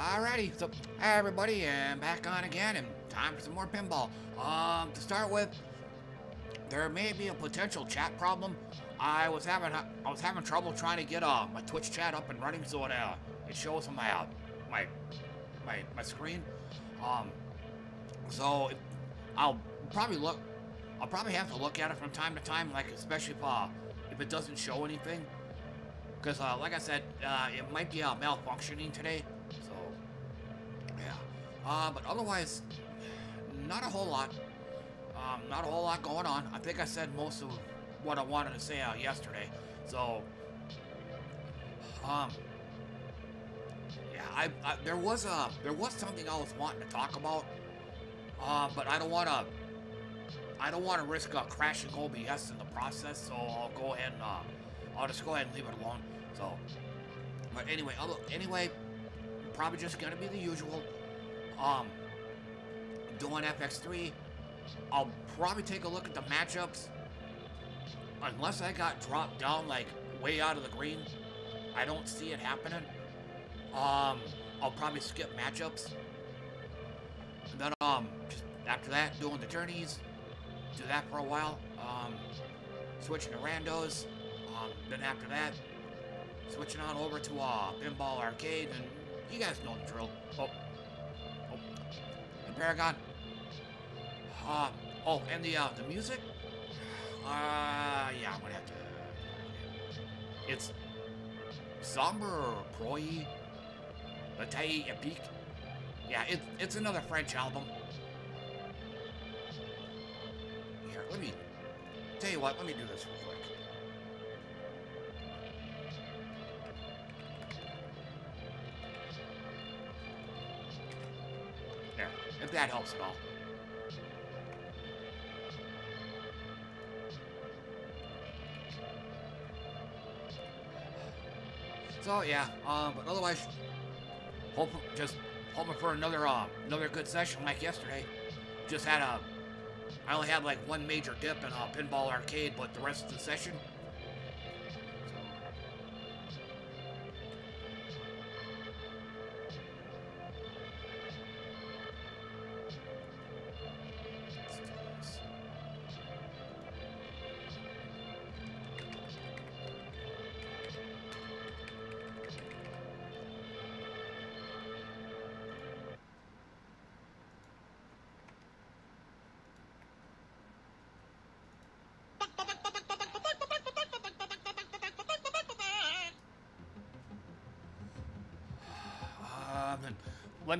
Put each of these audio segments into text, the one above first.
Alrighty, so hi everybody, and back on again, and time for some more pinball. Um, to start with, there may be a potential chat problem. I was having I was having trouble trying to get uh, my Twitch chat up and running so it uh, it shows on my uh, my my my screen. Um, so I'll probably look. I'll probably have to look at it from time to time, like especially if uh, if it doesn't show anything. Because, uh, like I said, uh, it might be uh, malfunctioning today. Uh, but otherwise, not a whole lot. Um, not a whole lot going on. I think I said most of what I wanted to say uh, yesterday. So, um, yeah, I, I, there was a there was something I was wanting to talk about, uh, but I don't want to I don't want to risk uh, crashing OBS in the process. So I'll go ahead and uh, I'll just go ahead and leave it alone. So, but anyway, anyway, probably just gonna be the usual. Um, doing FX3. I'll probably take a look at the matchups. Unless I got dropped down like way out of the green, I don't see it happening. Um, I'll probably skip matchups. And then um, after that, doing the tourneys. Do that for a while. Um, switching to randos. Um, then after that, switching on over to uh, Pinball Arcade, and you guys know the drill. Oh, Paragon. Uh, oh, and the uh, the music. Uh, yeah, I'm gonna have to. It's Sombre Proy Bataille Epique. Yeah, it, it's another French album. Here, let me tell you what. Let me do this real quick. If that helps at all. So yeah, um, but otherwise, hope just hoping for another uh, another good session like yesterday. Just had a, I only had like one major dip in a Pinball Arcade, but the rest of the session.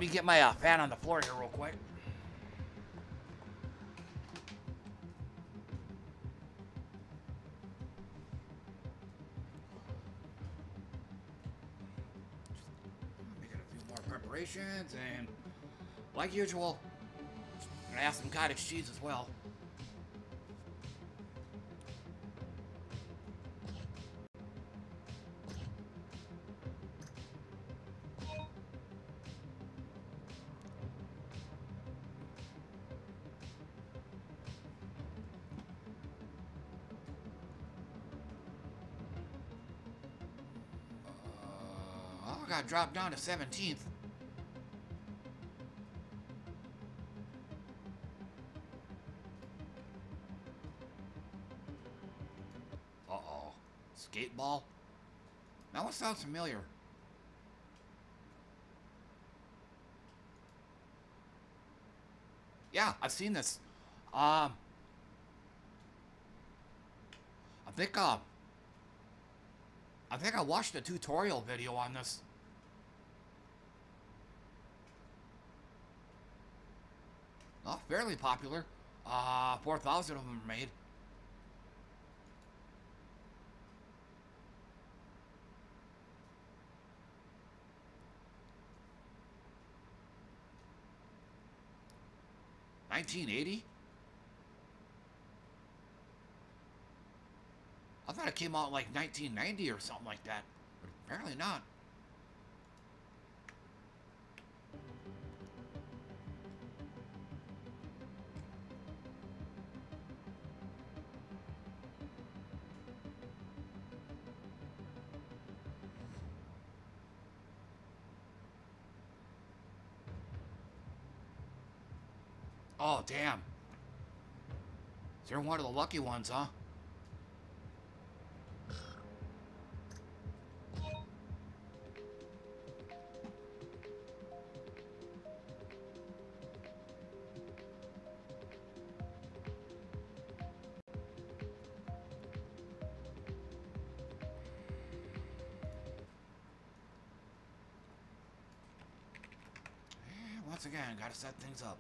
Me get my uh, fan on the floor here real quick. Making a few more preparations and, like usual, I'm gonna add some cottage cheese as well. Dropped down to 17th. Uh-oh. Skateball? That one sounds familiar. Yeah, I've seen this. Um, I think, uh, I think I watched a tutorial video on this. Fairly popular. Uh, 4,000 of them are made. Nineteen eighty? I thought it came out like 1990 or something like that, but apparently not. Damn. You're one of the lucky ones, huh? Eh, once again, gotta set things up.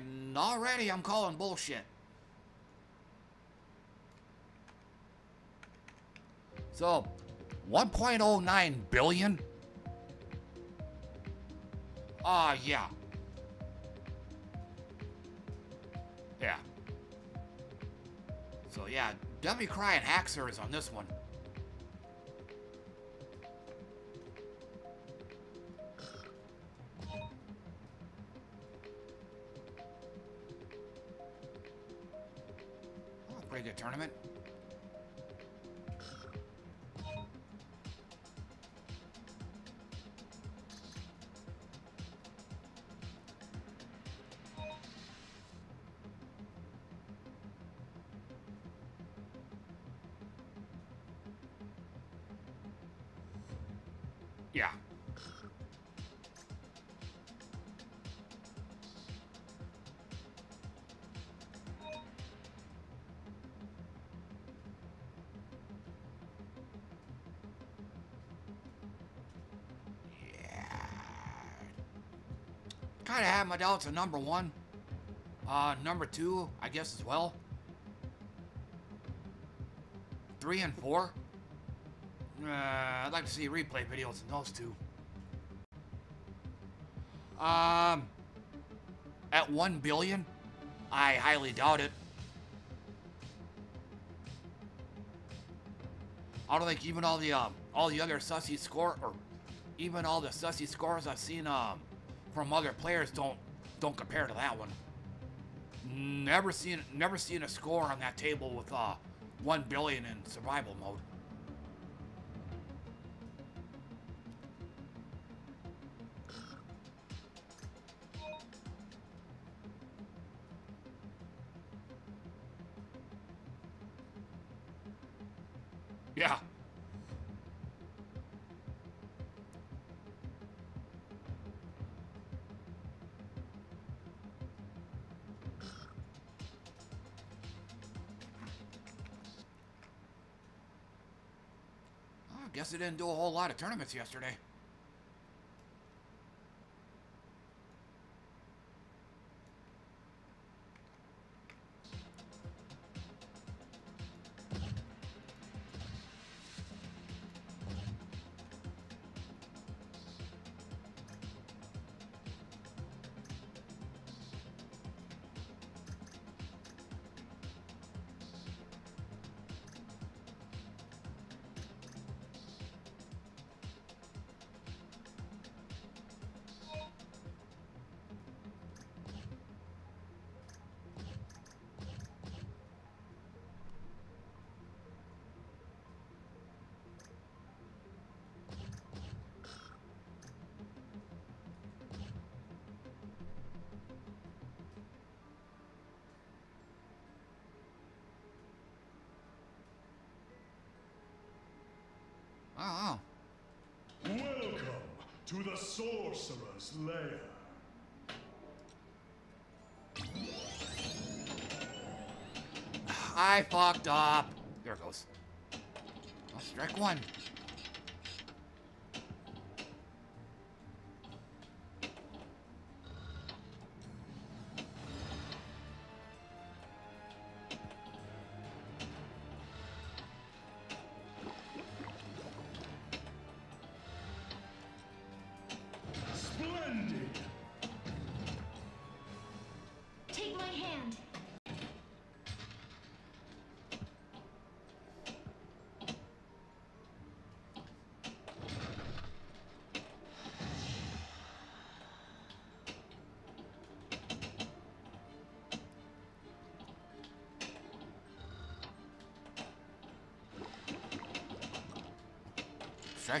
And already I'm calling bullshit. So, 1.09 billion? Ah, uh, yeah. Yeah. So yeah, Devil Cry and Haxor is on this one. Have my doubts on number one. Uh, number two, I guess as well. Three and four. Uh, I'd like to see replay videos in those two. Um, at one billion, I highly doubt it. I don't think even all the um, all the other sussy score or even all the sussy scores I've seen um, from other players don't don't compare to that one. Never seen never seen a score on that table with uh one billion in survival mode. Didn't do a whole lot of tournaments yesterday. To the Sorcerer's Lair. I fucked up. There it goes. Oh, strike one.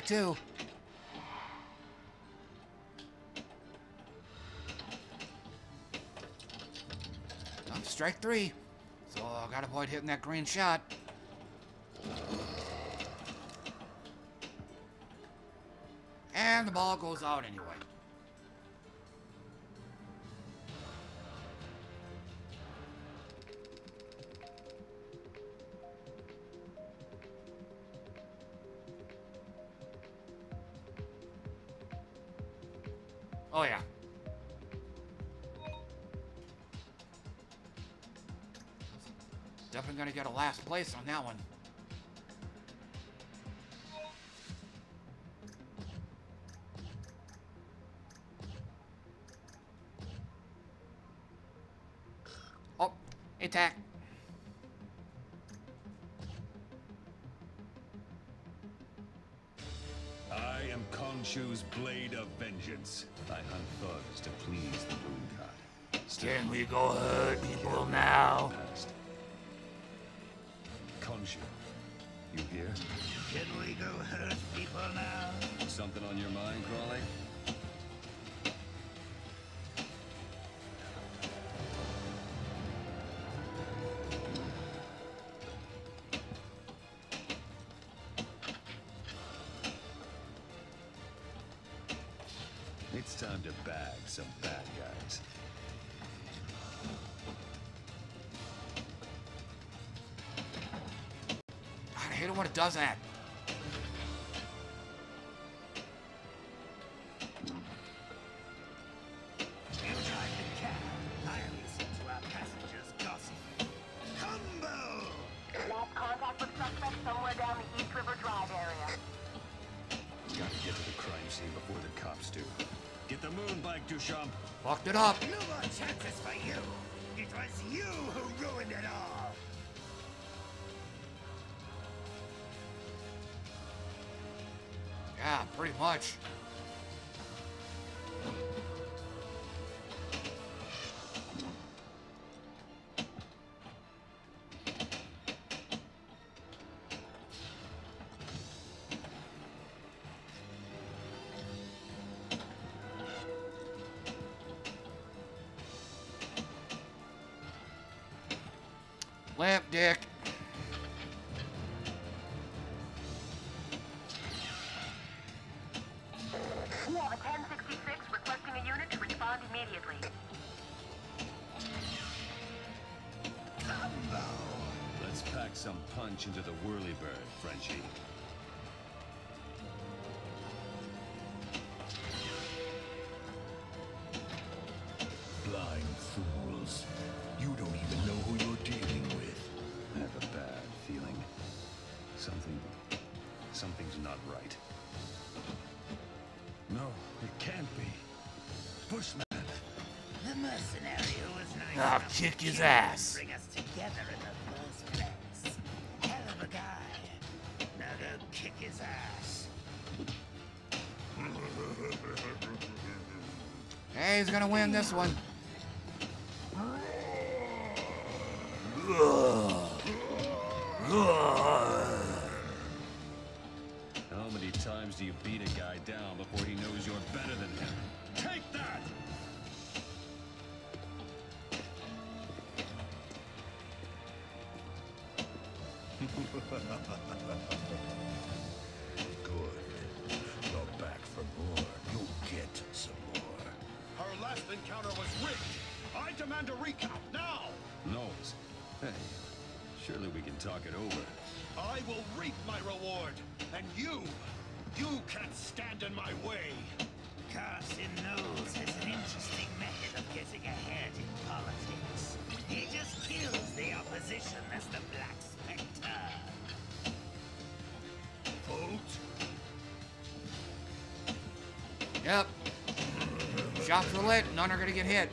Two. Oh, strike three. So I gotta avoid hitting that green shot. And the ball goes out anyway. Definitely gonna get a last place on that one. Oh, attack. I am Khonshu's blade of vengeance. I hunt thugs to please the moon god. Can we go hurt people now? Hurt people now? Something on your mind, Crawley? It's time to bag some bad guys. I hate it when it does that. Lamp dick. Something's not right. No, it can't be. Bushman! The mercenary who was nice I'll kick his ass. Bring us together in the first place. Hell of a guy. Now go kick his ass. Hey, he's gonna win this one. None are gonna get hit.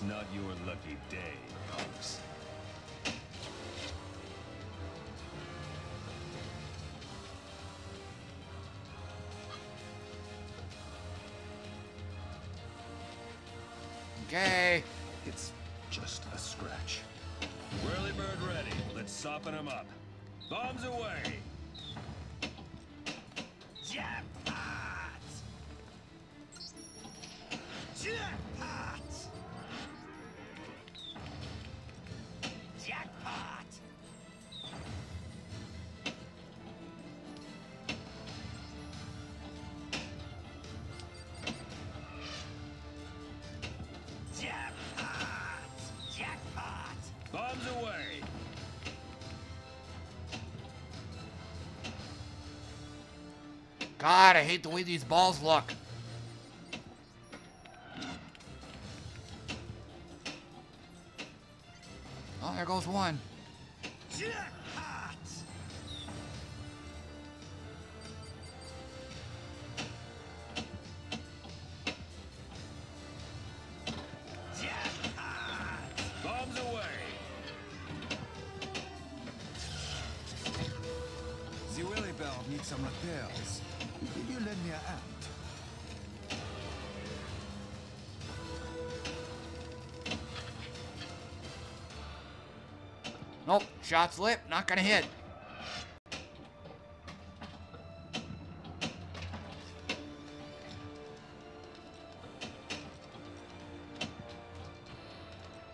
It's not your lucky day, punks. Okay. It's just a scratch. Whirlybird ready. Let's soften him up. Bombs away! I hate the way these balls look. Oh, there goes one. Nope, shot slip, not gonna hit.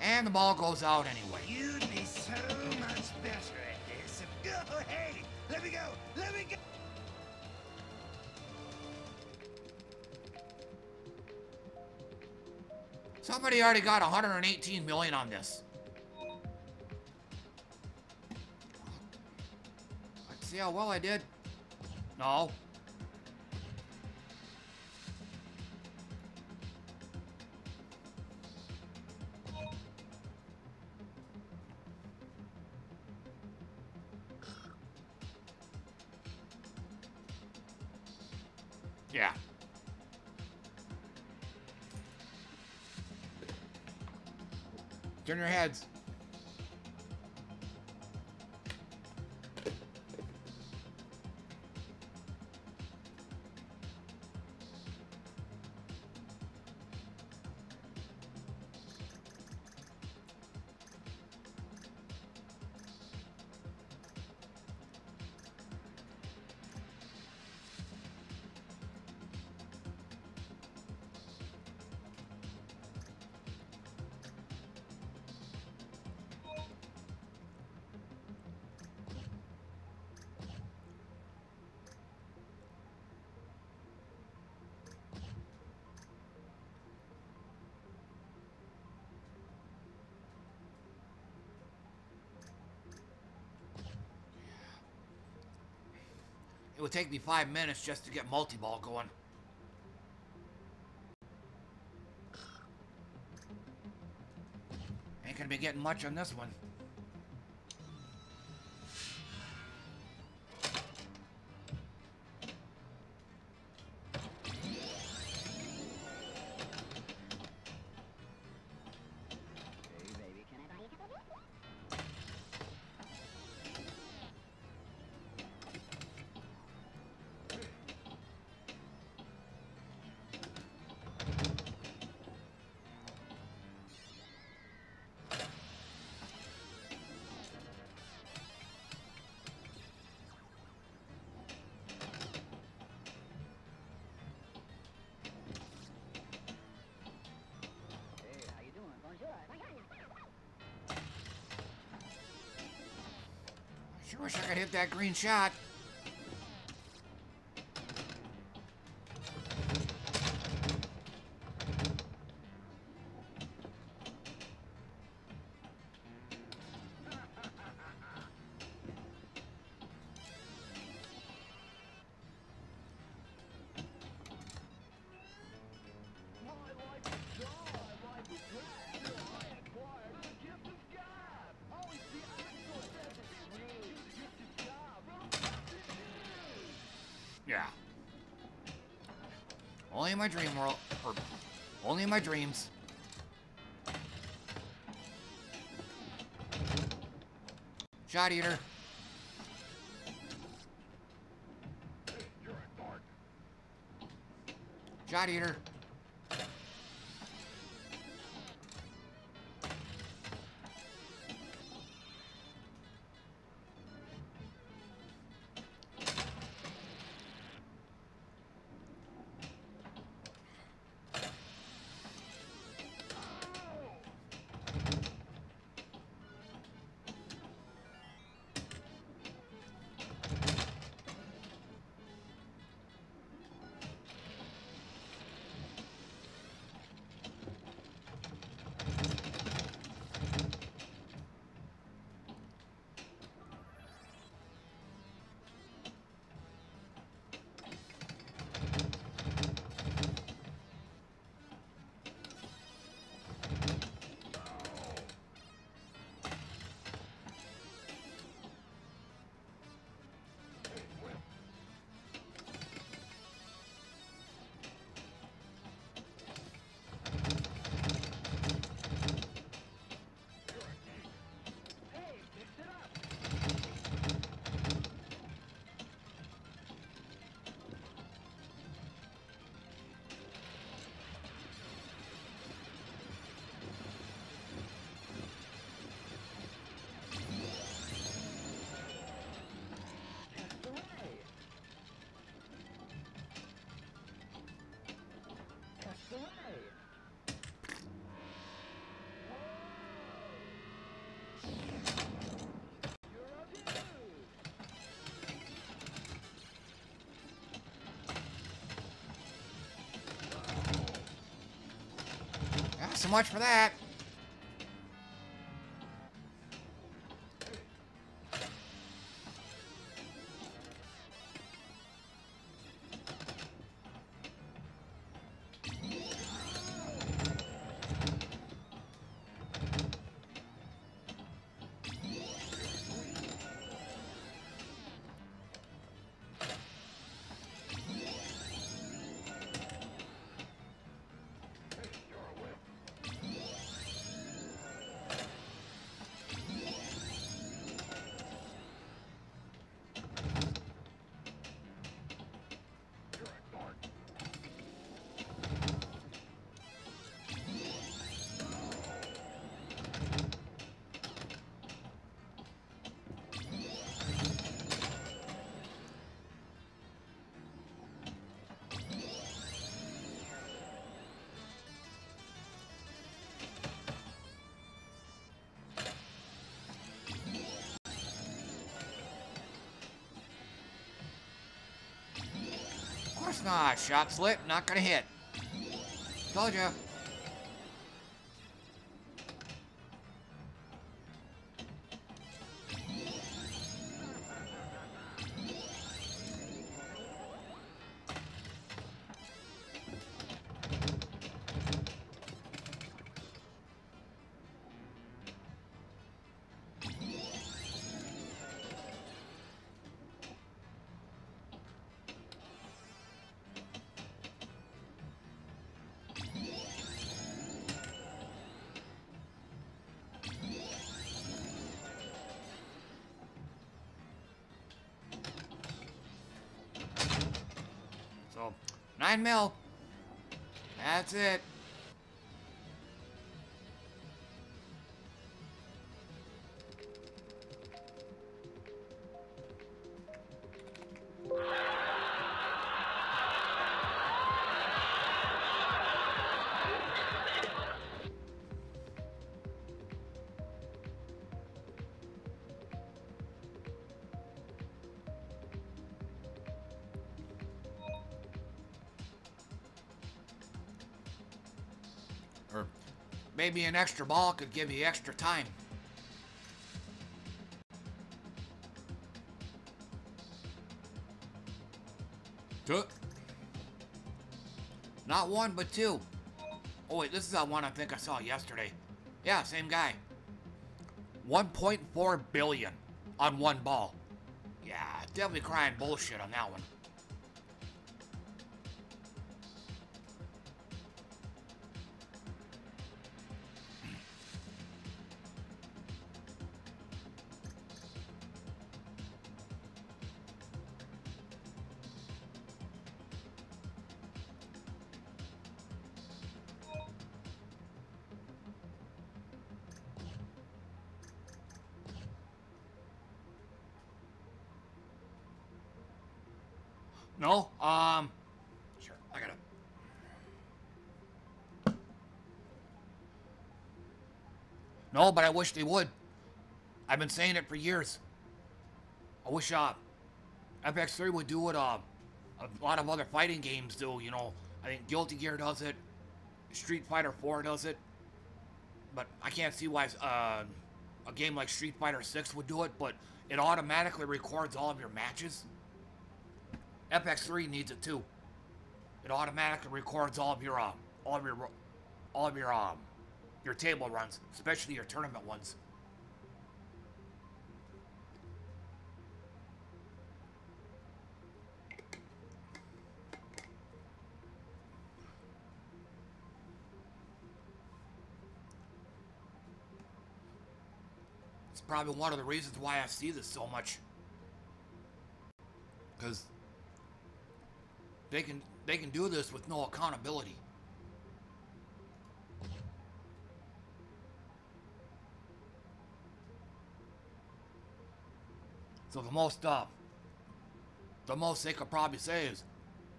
And the ball goes out anyway. You'd be so much better at this. Oh, hey! Let me go! Let me go! Somebody already got 118 million on this. How well I did. No. Yeah. Turn your heads. Take me five minutes just to get multi-ball going. Ain't gonna be getting much on this one. That green shot. My dream world, or only in my dreams. Shot eater. Shot eater. Much for that. Not. Shot slip, not gonna hit. Told ya. Nine mil. That's it. Maybe an extra ball could give you extra time. Two. Not one, but two. Oh wait, this is that one I think I saw yesterday. Yeah, same guy. 1.4 billion on one ball. Yeah, definitely crying bullshit on that one. No, but I wish they would. I've been saying it for years. I wish uh, FX3 would do what uh, a lot of other fighting games do. You know, I think Guilty Gear does it, Street Fighter 4 does it, but I can't see why uh, a game like Street Fighter 6 would do it. But it automatically records all of your matches. FX3 needs it too. It automatically records all of your uh, all of your all of your um your table runs, especially your tournament ones. It's probably one of the reasons why I see this so much. Because they can they can do this with no accountability. So the most uh the most they could probably say is,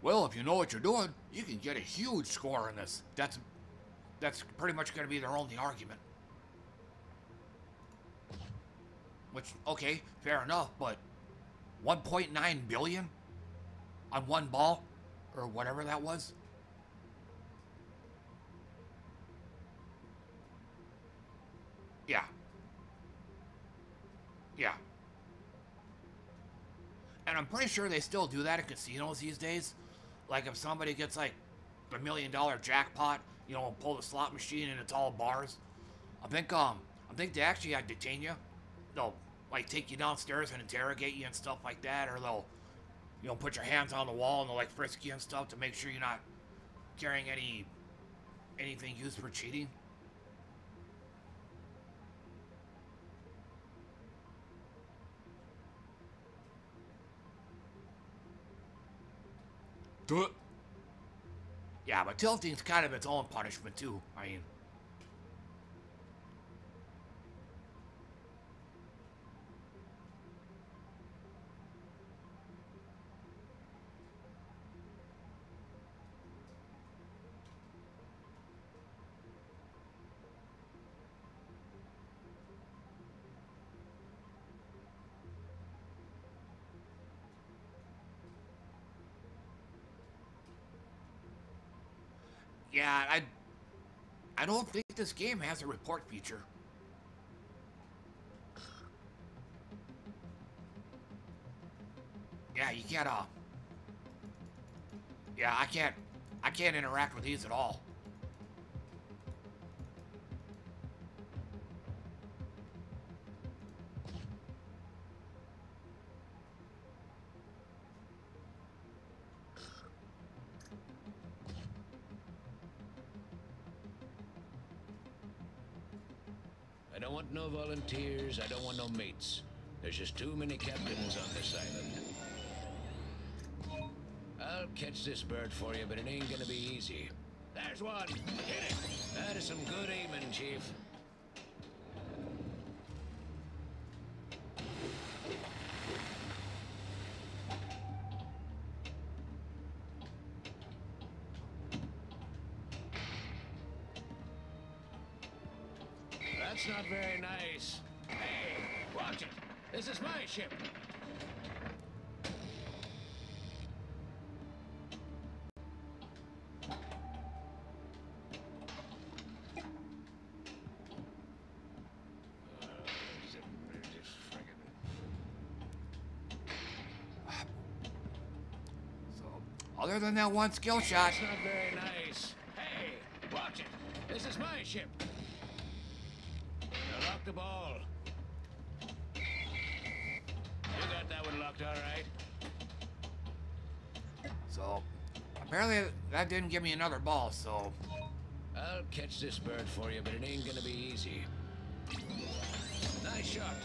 well, if you know what you're doing, you can get a huge score in this. That's that's pretty much going to be their only argument. Which, okay, fair enough, but 1.9 billion on one ball, or whatever that was. And I'm pretty sure they still do that in casinos these days. Like if somebody gets like a million dollar jackpot, you know, pull the slot machine and it's all bars. I think um I think they actually had detain you. They'll like take you downstairs and interrogate you and stuff like that, or they'll you know put your hands on the wall and they'll like frisk you and stuff to make sure you're not carrying any anything used for cheating. Duh. Yeah, but tilting's kind of its own punishment too. I mean. Yeah, I I don't think this game has a report feature. Yeah, you can't uh Yeah, I can't I can't interact with these at all. Volunteers. I don't want no mates. There's just too many captains on this island. I'll catch this bird for you, but it ain't gonna be easy. There's one. Hit it. That is some good aiming, Chief. Other than that one skill shot, That's not very nice. Hey, watch it. This is my ship. Now lock the ball. You got that one locked all right? so apparently that didn't give me another ball, so I'll catch this bird for you, but it ain't gonna be easy. Nice shot.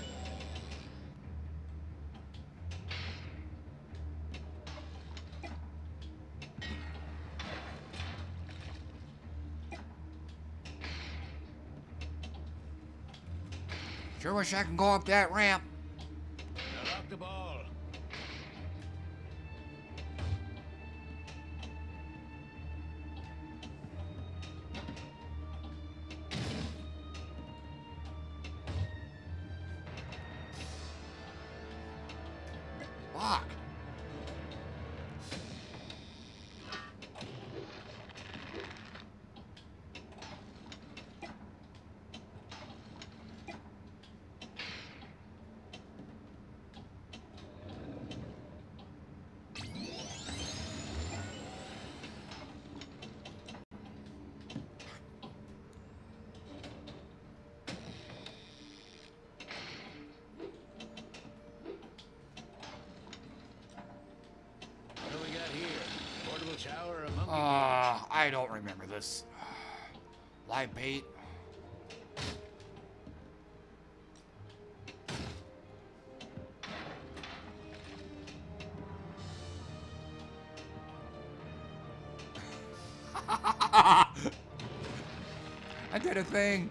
sure wish I could go up that ramp. Thing.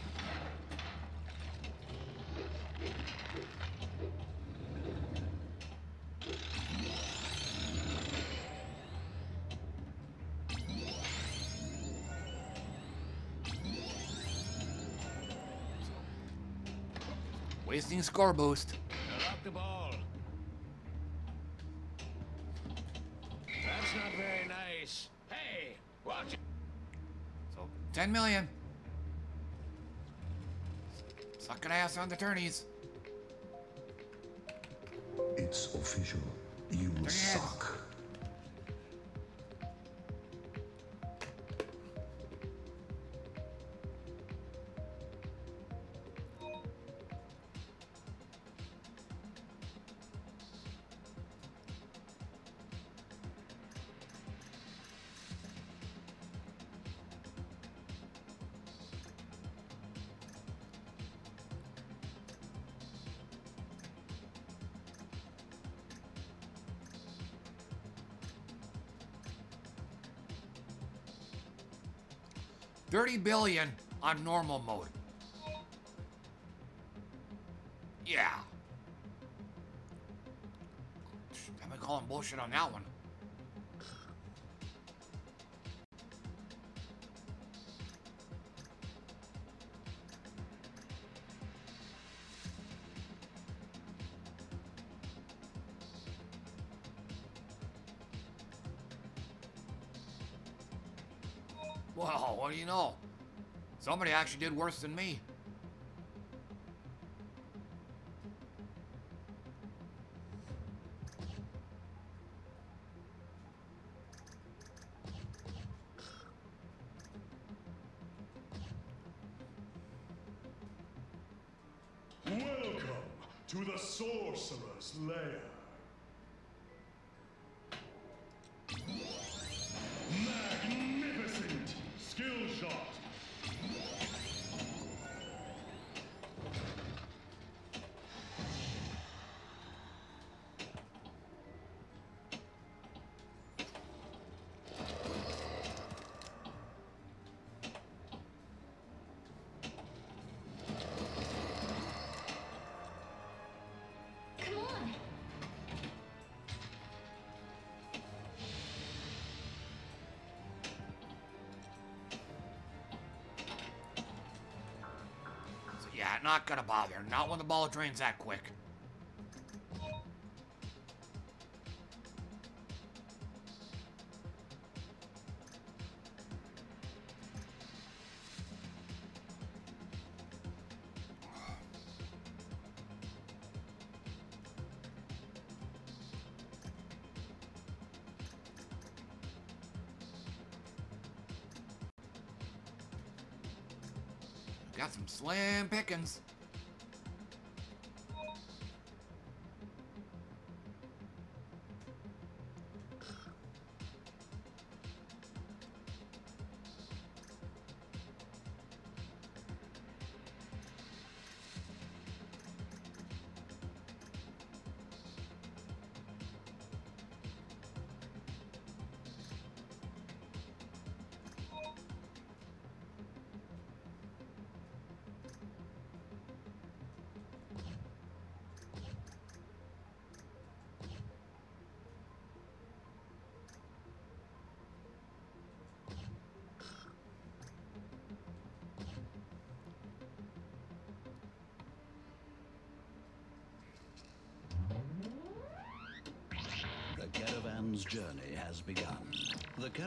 Wasting score boost. Lock the ball. That's not very nice. Hey, watch it. So 10 million. Sucking ass on the tourneys. It's official. You suck. Thirty billion on normal mode. Yeah. I'm calling bullshit on that one. Know? Somebody actually did worse than me. Yeah, not gonna bother. Not when the ball drains that quick. Slim pickings.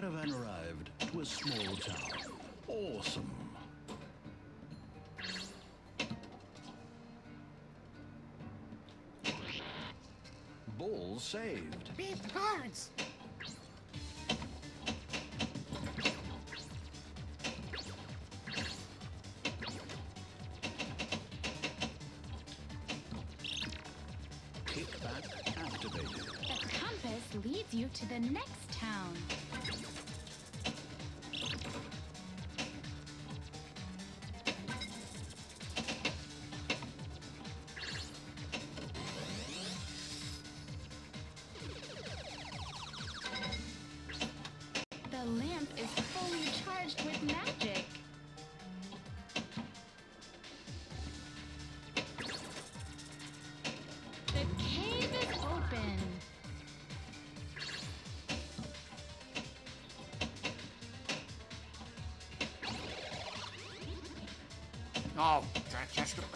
Caravan arrived to a small town. Awesome. Ball saved. Beat the guards. Kickback activated. The compass leads you to the next Oh,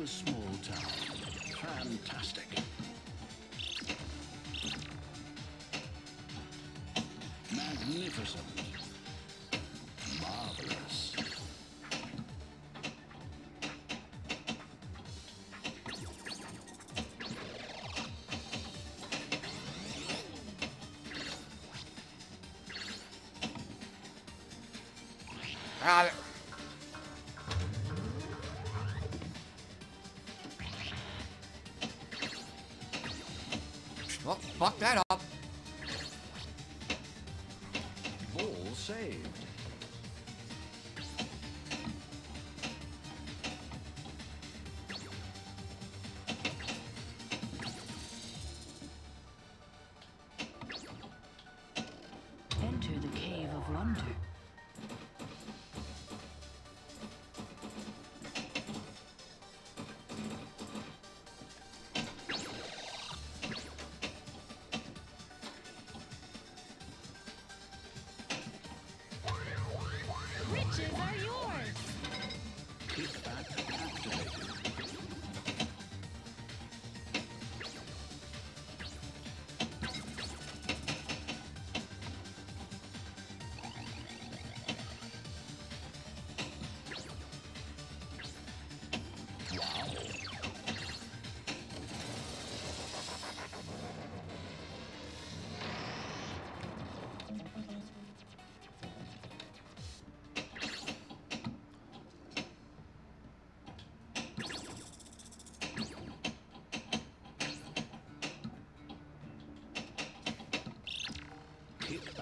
to a small town. Fantastic. Magnificent. Marvelous. Ah, fuck that up.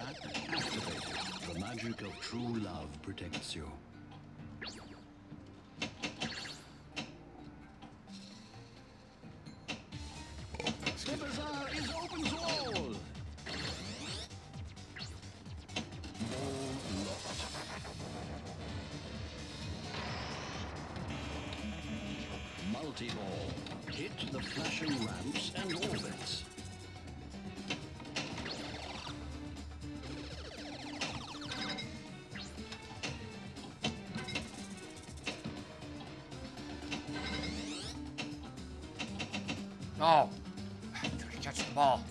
Activated. The magic of true love protects you. No. Try to catch the ball.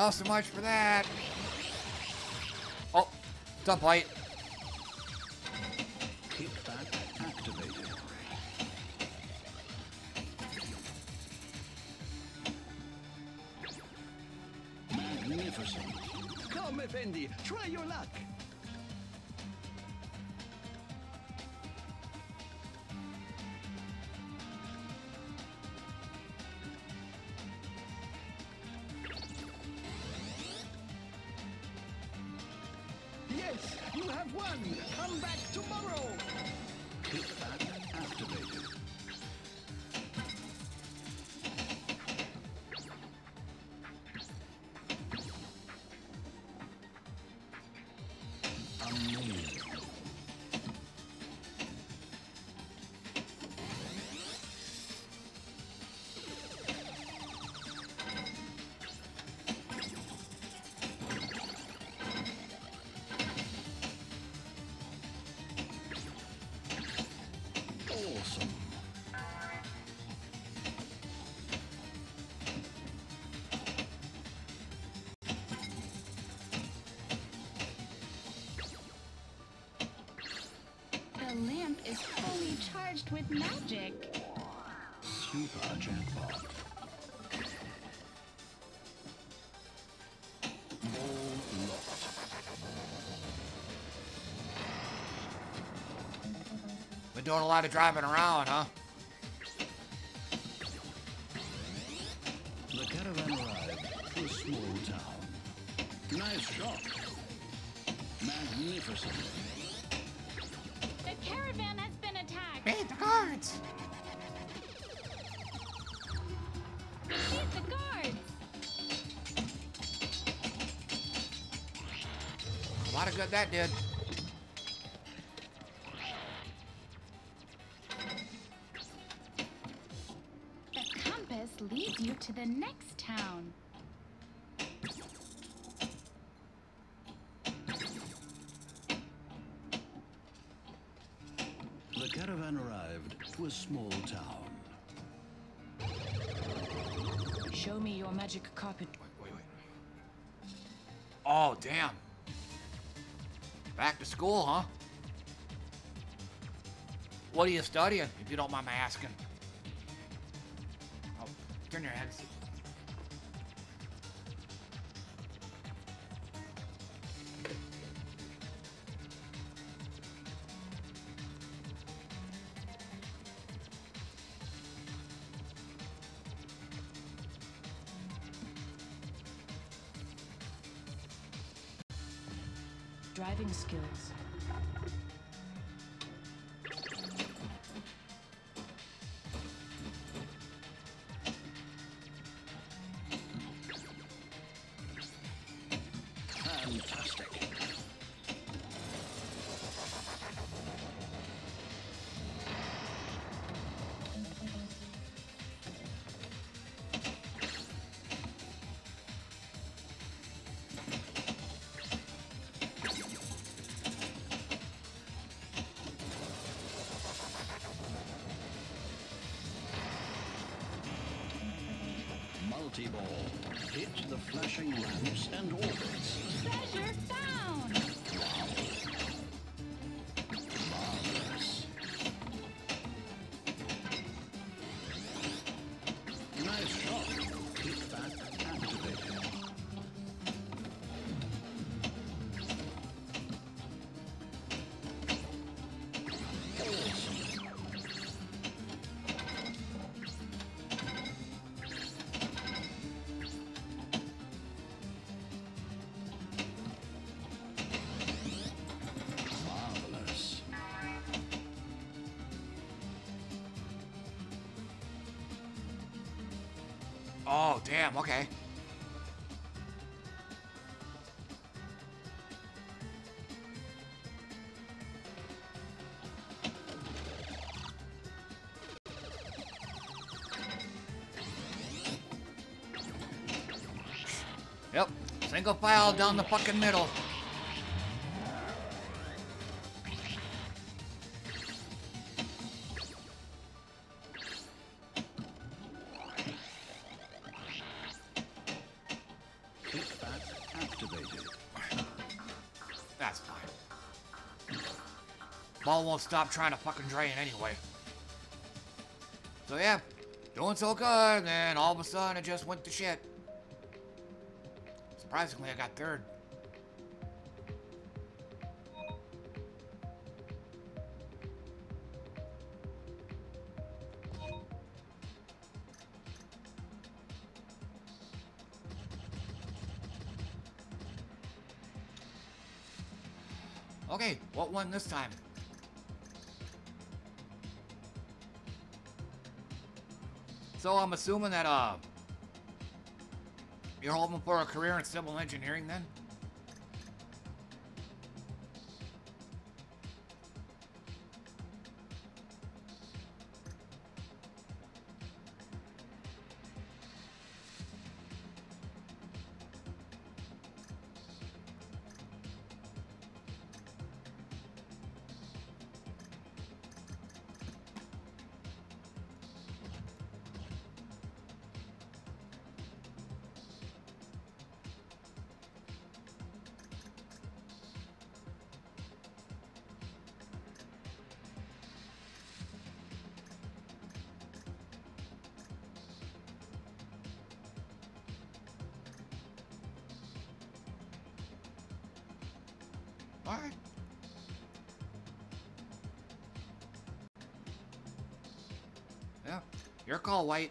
Oh, so much for that. Oh, dump light. Charged with magic. Super jackpot. All locked. Been doing a lot of driving around, huh? Lot of good that did. The compass leads you to the next town. The caravan arrived to a small town. Show me your magic carpet. Wait, wait, wait. Oh, damn. Back to school, huh? What are you studying, if you don't mind my asking? Oh, turn your heads. Driving skills. The Oh, damn, okay. Yep, single file down the fucking middle. Won't stop trying to fucking drain anyway. So yeah, doing so good, and then all of a sudden it just went to shit. Surprisingly, I got third. Okay, what won this time? So I'm assuming that uh you're hoping for a career in civil engineering then? Call, White.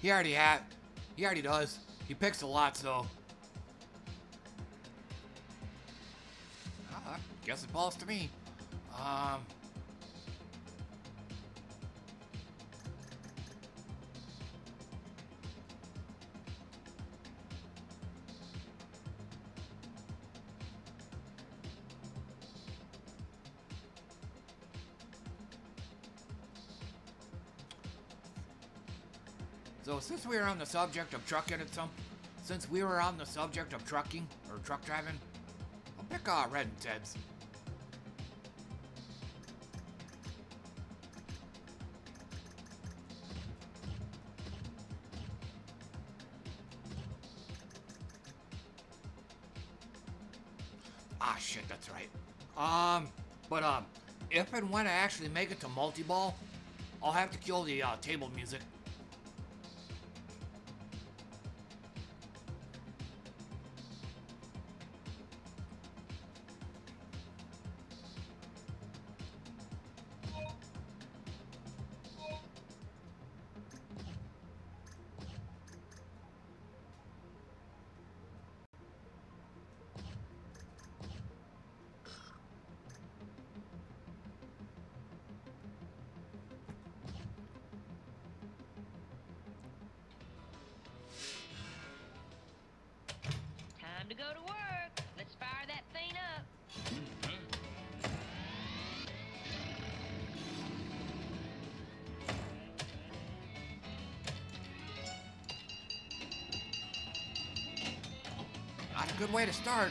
He already had. He already does. He picks a lot, so. Guess it falls to me. Um. So since we were on the subject of trucking and some, since we were on the subject of trucking or truck driving, I'll pick uh, Red and Ted's. And when I actually make it to multi-ball, I'll have to kill the uh, table music. Way to start.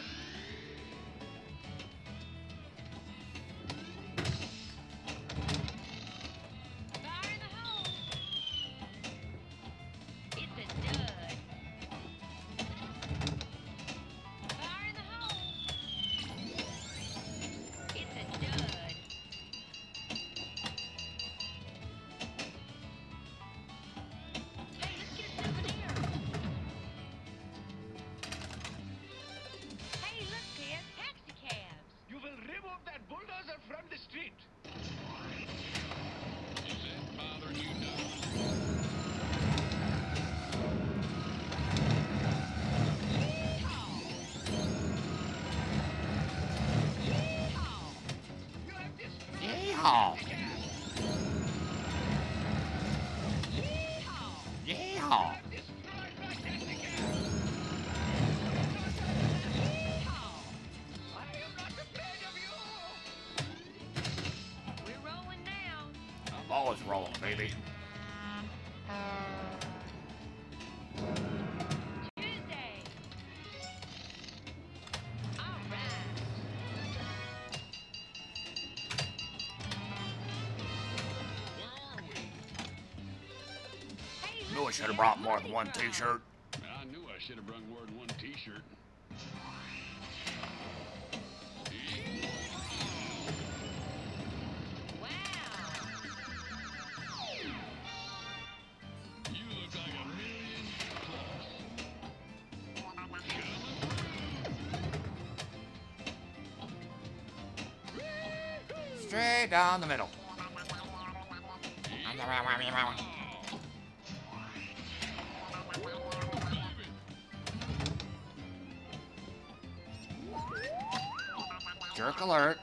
have brought more than one t-shirt. I knew I should have brought more than one t-shirt. Straight down the middle. alert.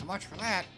So much for that.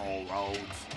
all roads.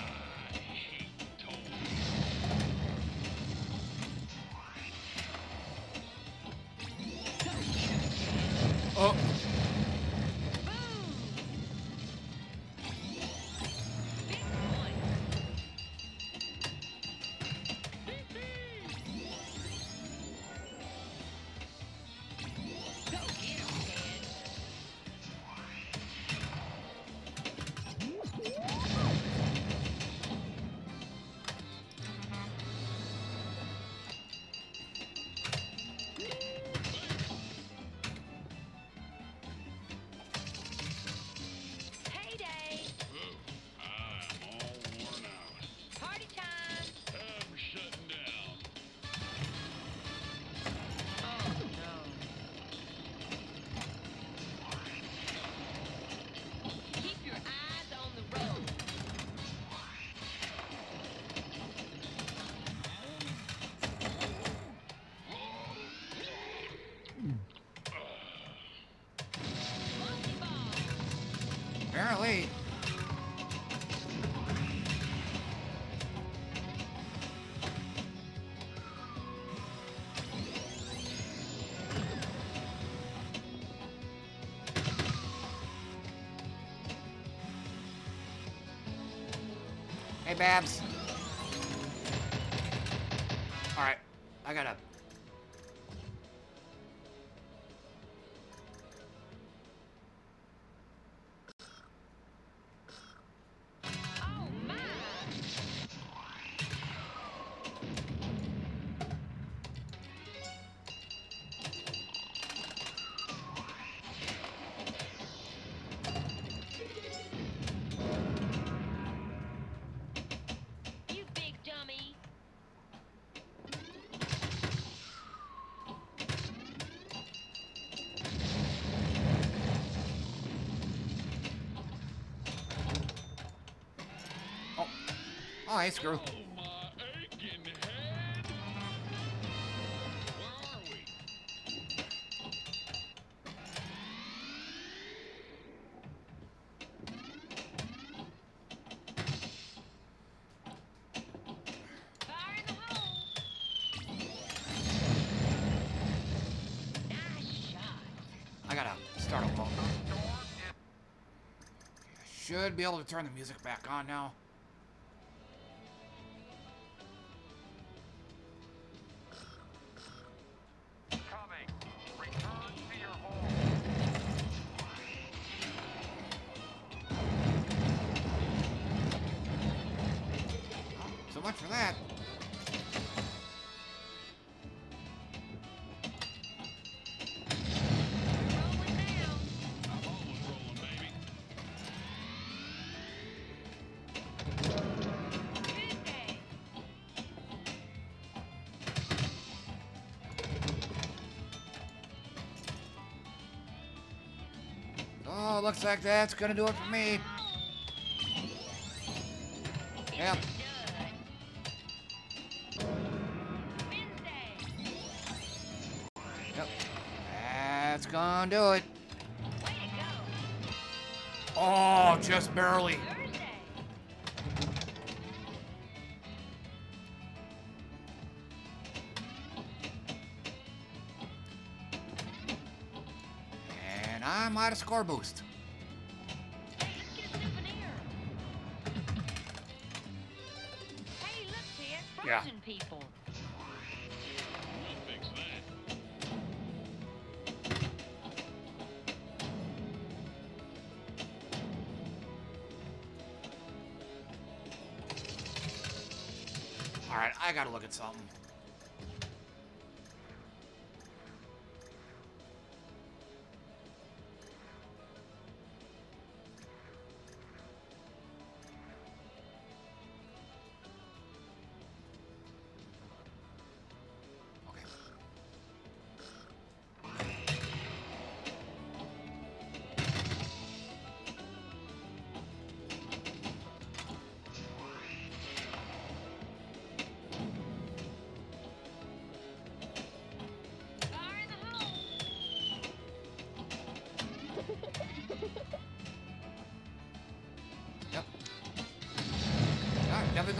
Babs. All right, I gotta. Nice shot. I gotta start a phone. Should be able to turn the music back on now. Looks like that's gonna do it for me. Yep. Yep. That's gonna do it. Way to go. Oh, just barely. And I'm out of score boost.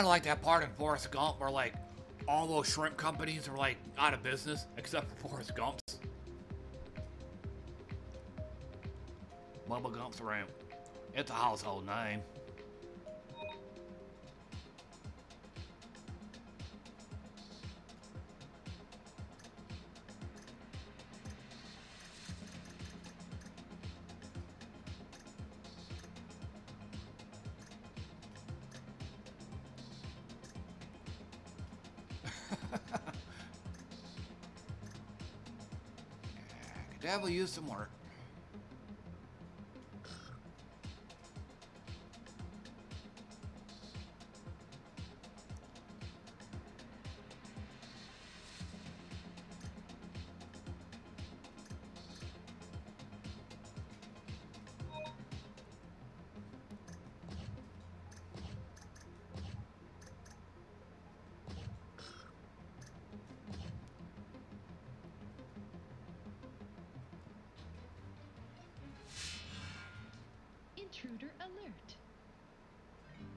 Kind of like that part in Forrest Gump where like all those shrimp companies are like out of business except for Forrest Gump's. Bubba Gump Shrimp. It's a household name. Definitely use Intruder alert.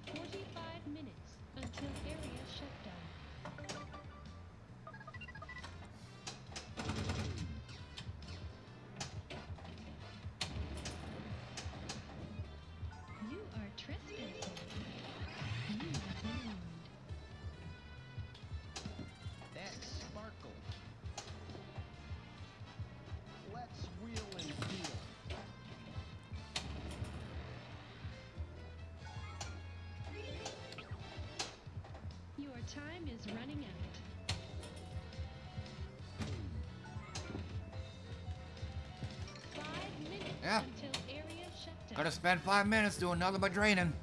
45 minutes until area shutdown. Time is running out. Five minutes Yeah. until area shutdown. Gotta spend five minutes doing nothing but draining.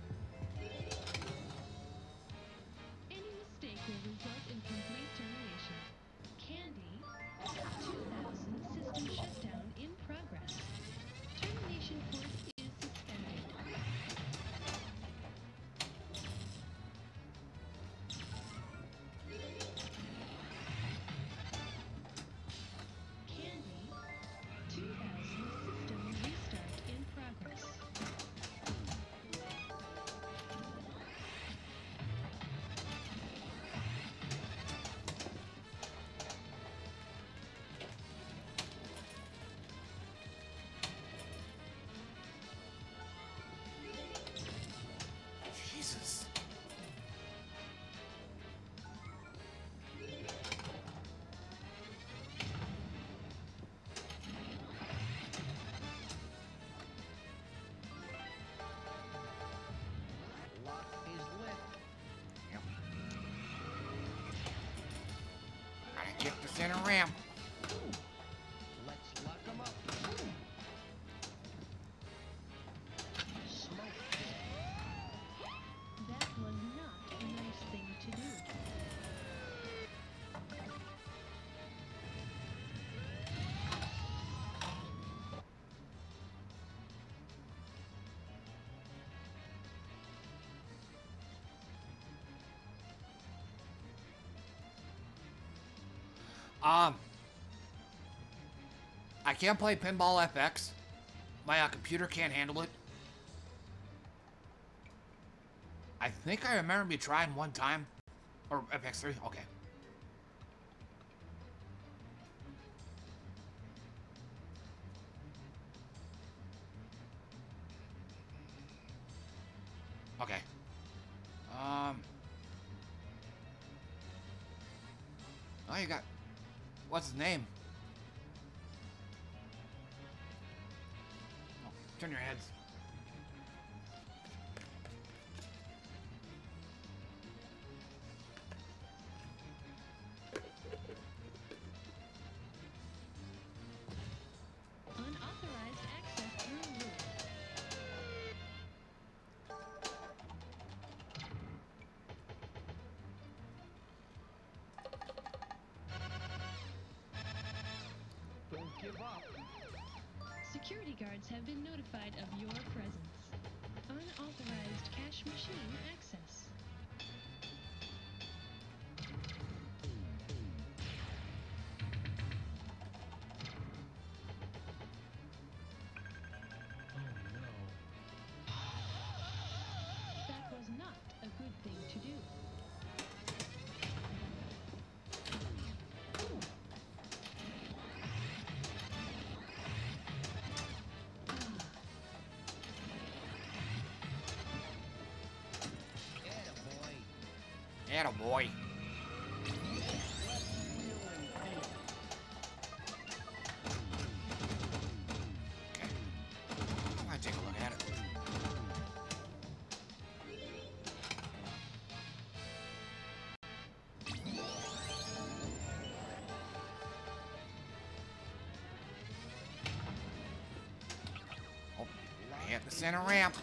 Um, I can't play Pinball FX. My uh, computer can't handle it. I think I remember me trying one time. Or FX3, okay. Name? have been notified of your presence. Unauthorized cash machine access. Oh no. That was not boy. Okay. I take a look at. Oh, the center ramp.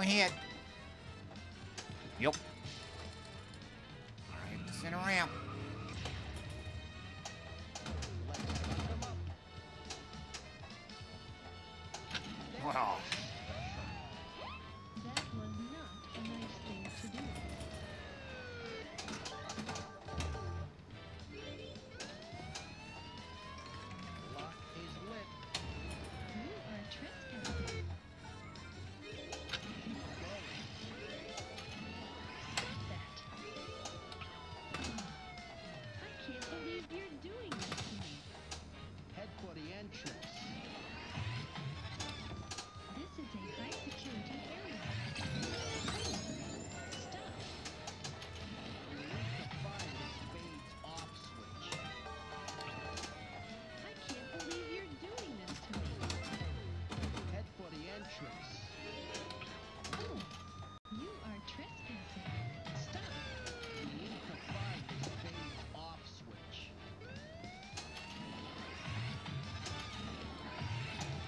Hit.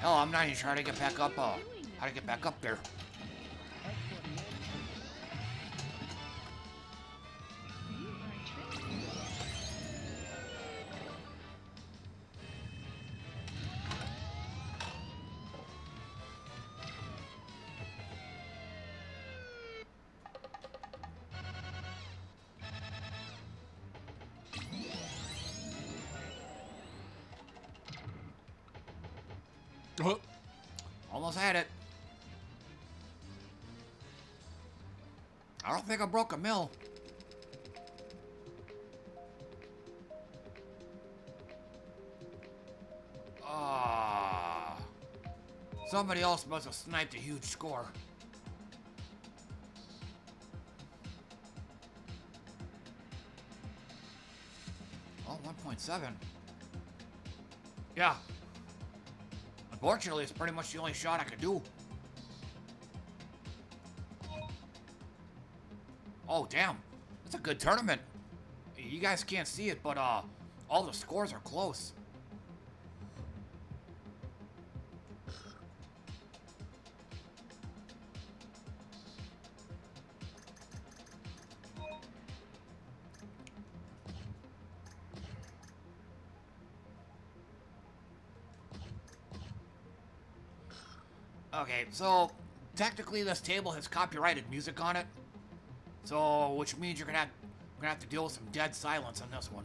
Hell, I'm not even trying to get back up. Uh, how to get back up there? I don't think I broke a mill. Ah. Somebody else must have sniped a huge score. Oh, 1.7. Yeah. Unfortunately, it's pretty much the only shot I could do. Oh, damn. That's a good tournament. You guys can't see it, but uh, all the scores are close. Okay, so technically this table has copyrighted music on it. So, which means you're gonna have, gonna have to deal with some dead silence on this one.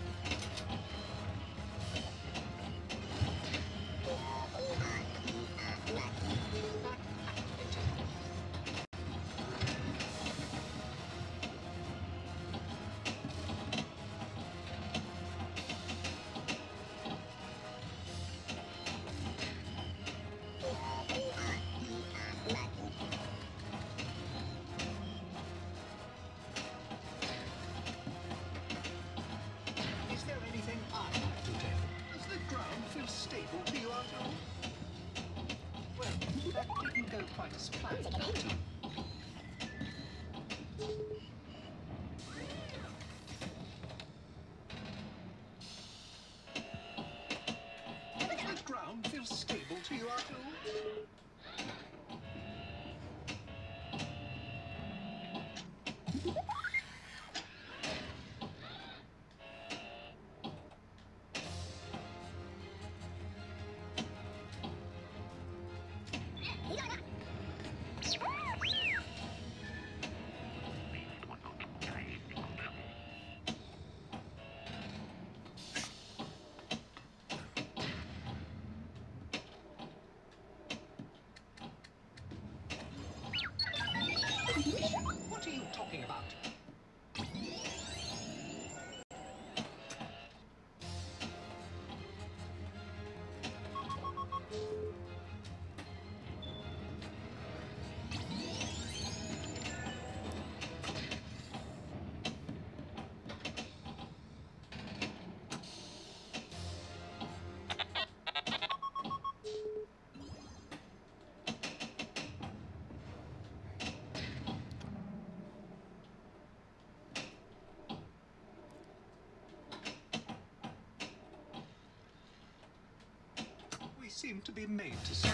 seem to be made to speak.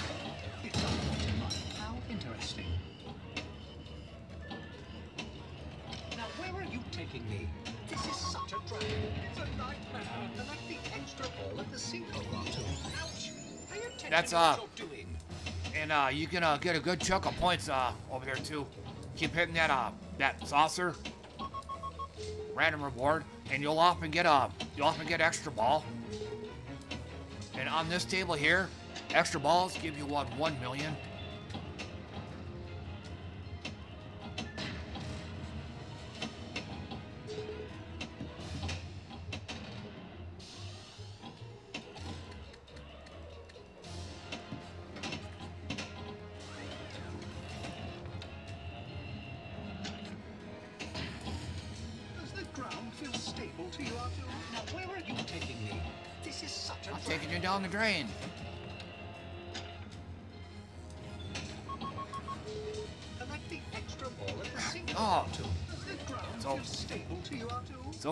It's our lot in life. How interesting. Now, where are you taking me? This is such a drag. It's a nightmare. And like the extra ball at the sinkhole or two. Ouch! Pay attention That's, to uh, what you're doing. And uh, you can uh, get a good chunk of points uh, over there too. Keep hitting that uh, that saucer, random reward, and you'll often get a you'll often get extra ball. And on this table here, extra balls give you what one million.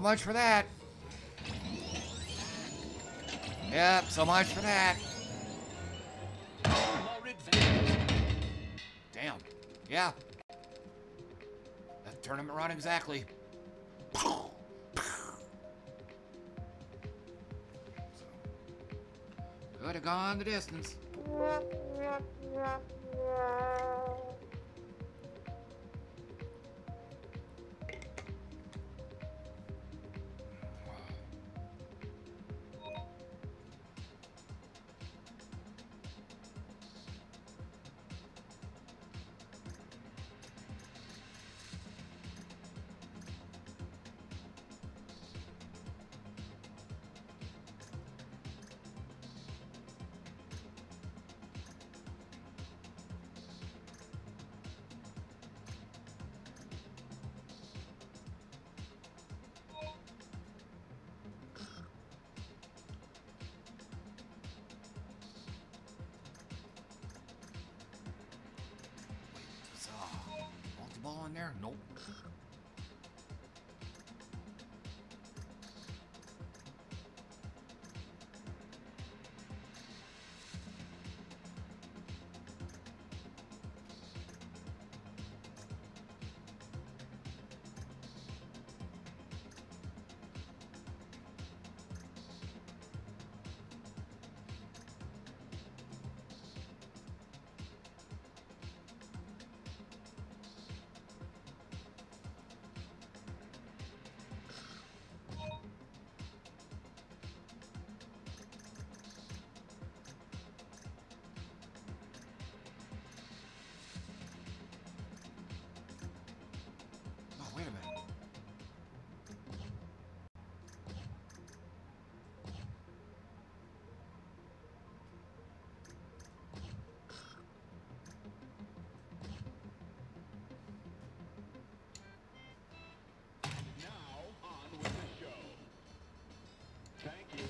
Much for that. Yep, so much for that. Damn. Yeah. That tournament run exactly. Could have gone the distance.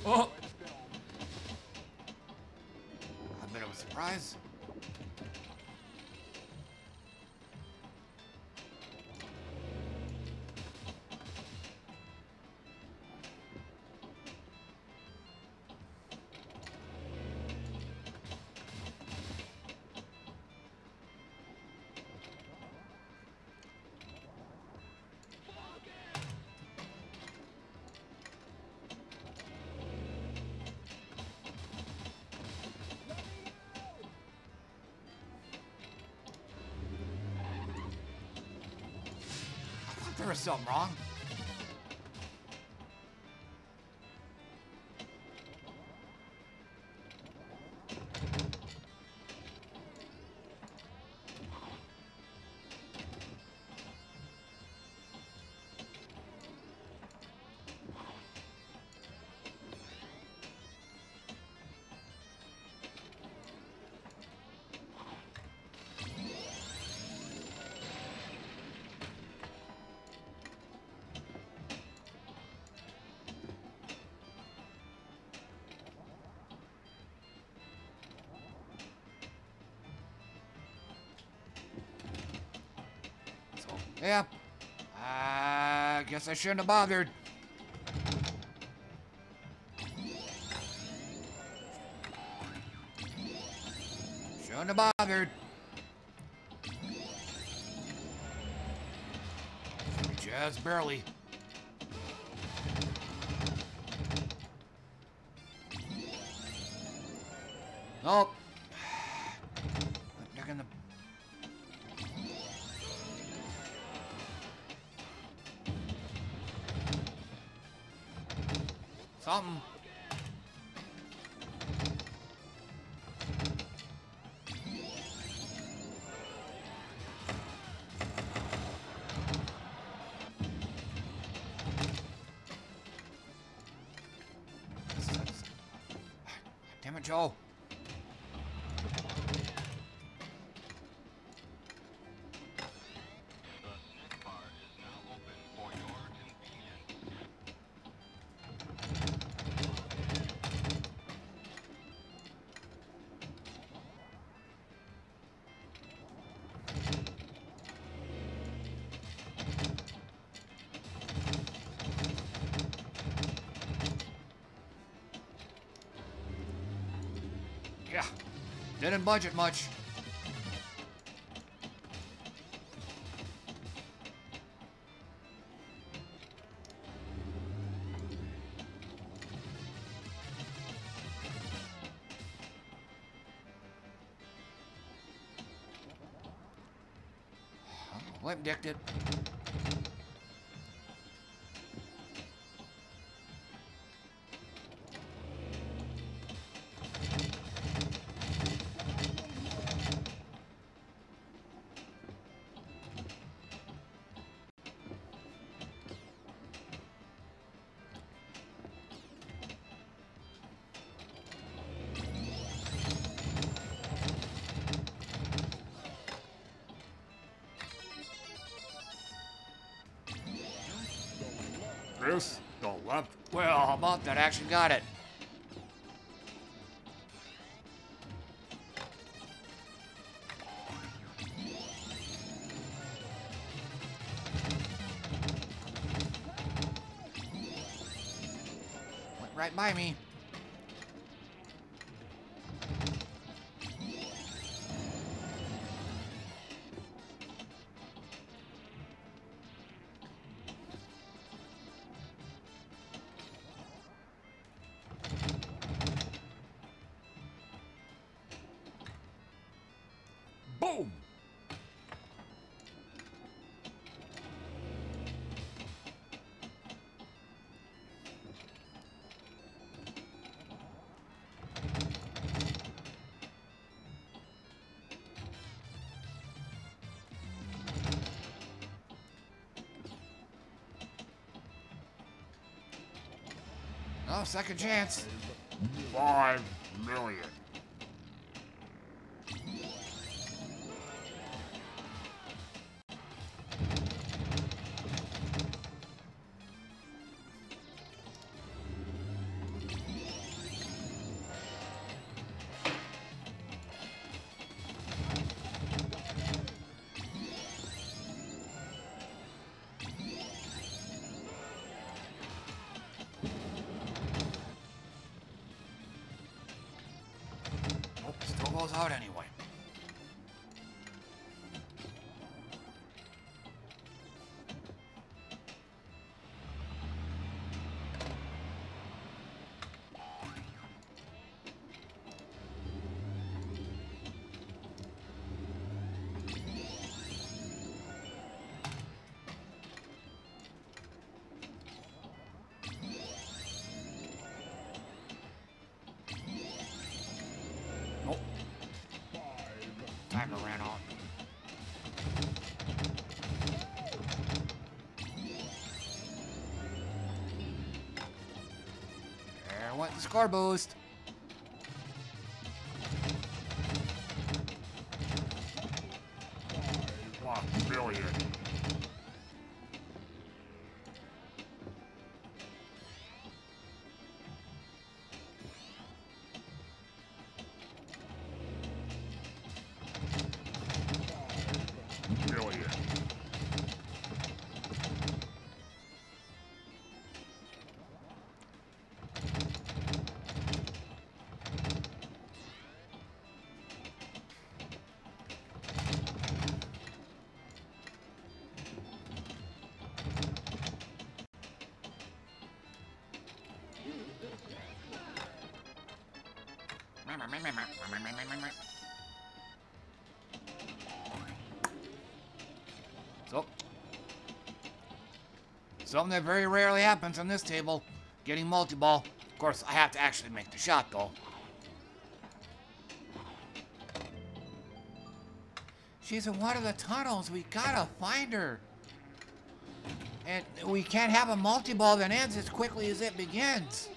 Oh! A bit of a surprise. There was something wrong. Guess I shouldn't have bothered. Shouldn't have bothered. Just barely. Damn Didn't budget much. Limp dicked left. Well, how about that? Action got it. Went right by me. Second chance. Five million. Goes Went the score boost. So, something that very rarely happens on this table, getting multi-ball. Of course, I have to actually make the shot, though. She's in one of the tunnels. We gotta find her. And we can't have a multi-ball that ends as quickly as it begins.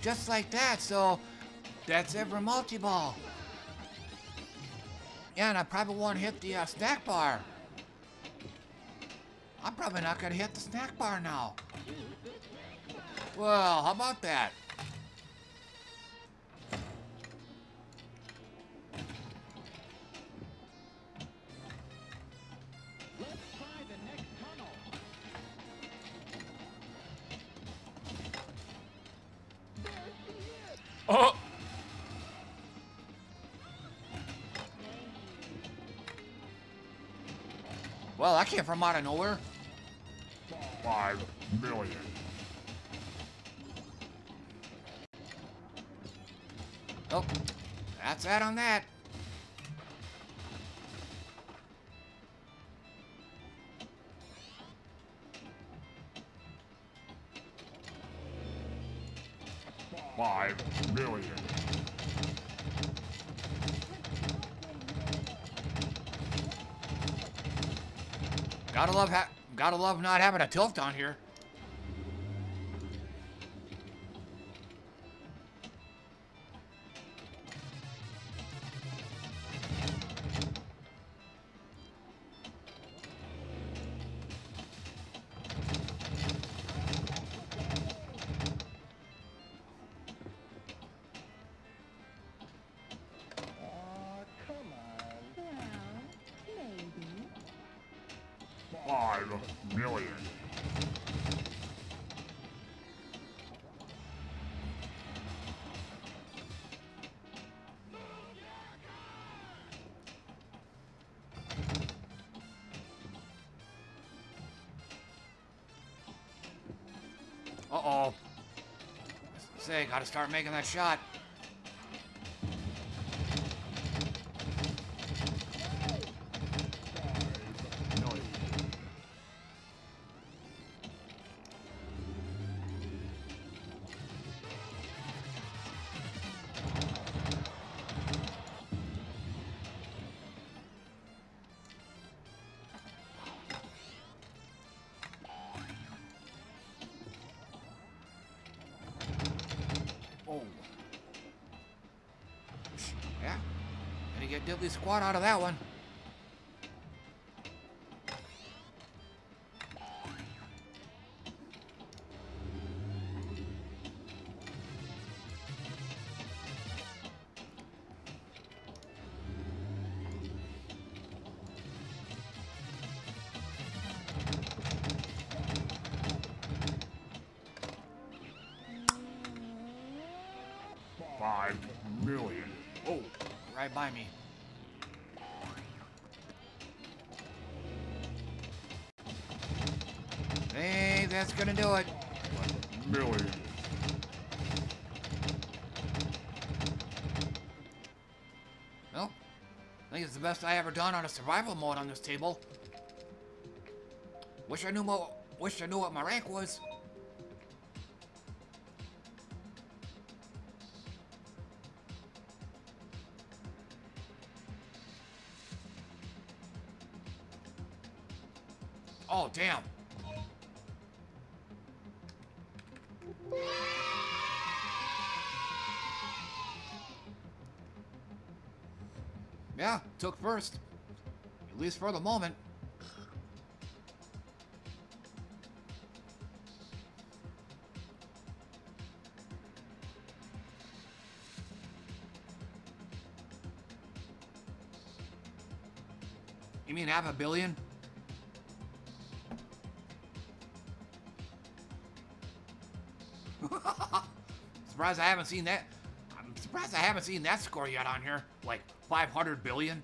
Just like that, so that's every multi-ball. Yeah, and I probably won't hit the uh, snack bar. I'm probably not gonna hit the snack bar now. Well, how about that? Came from out of nowhere. Five million. Oh, that's that on that. Love ha gotta love not having a tilt on here. Gotta start making that shot. Squat out of that one. Gonna do it. Million. Well, I think it's the best I ever done on a survival mode on this table. Wish I knew what wish I knew what my rank was. Took first. At least for the moment. You mean half a billion? surprised I haven't seen that. I'm surprised I haven't seen that score yet on here. Like 500 billion.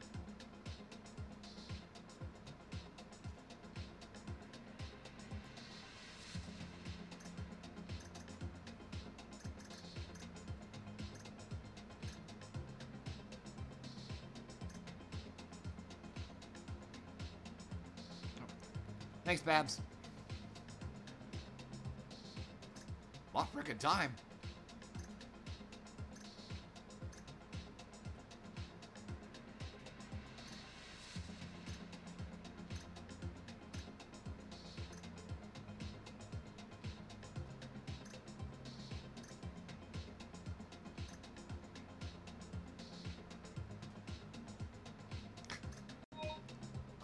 Thanks, Babs. What frickin' time?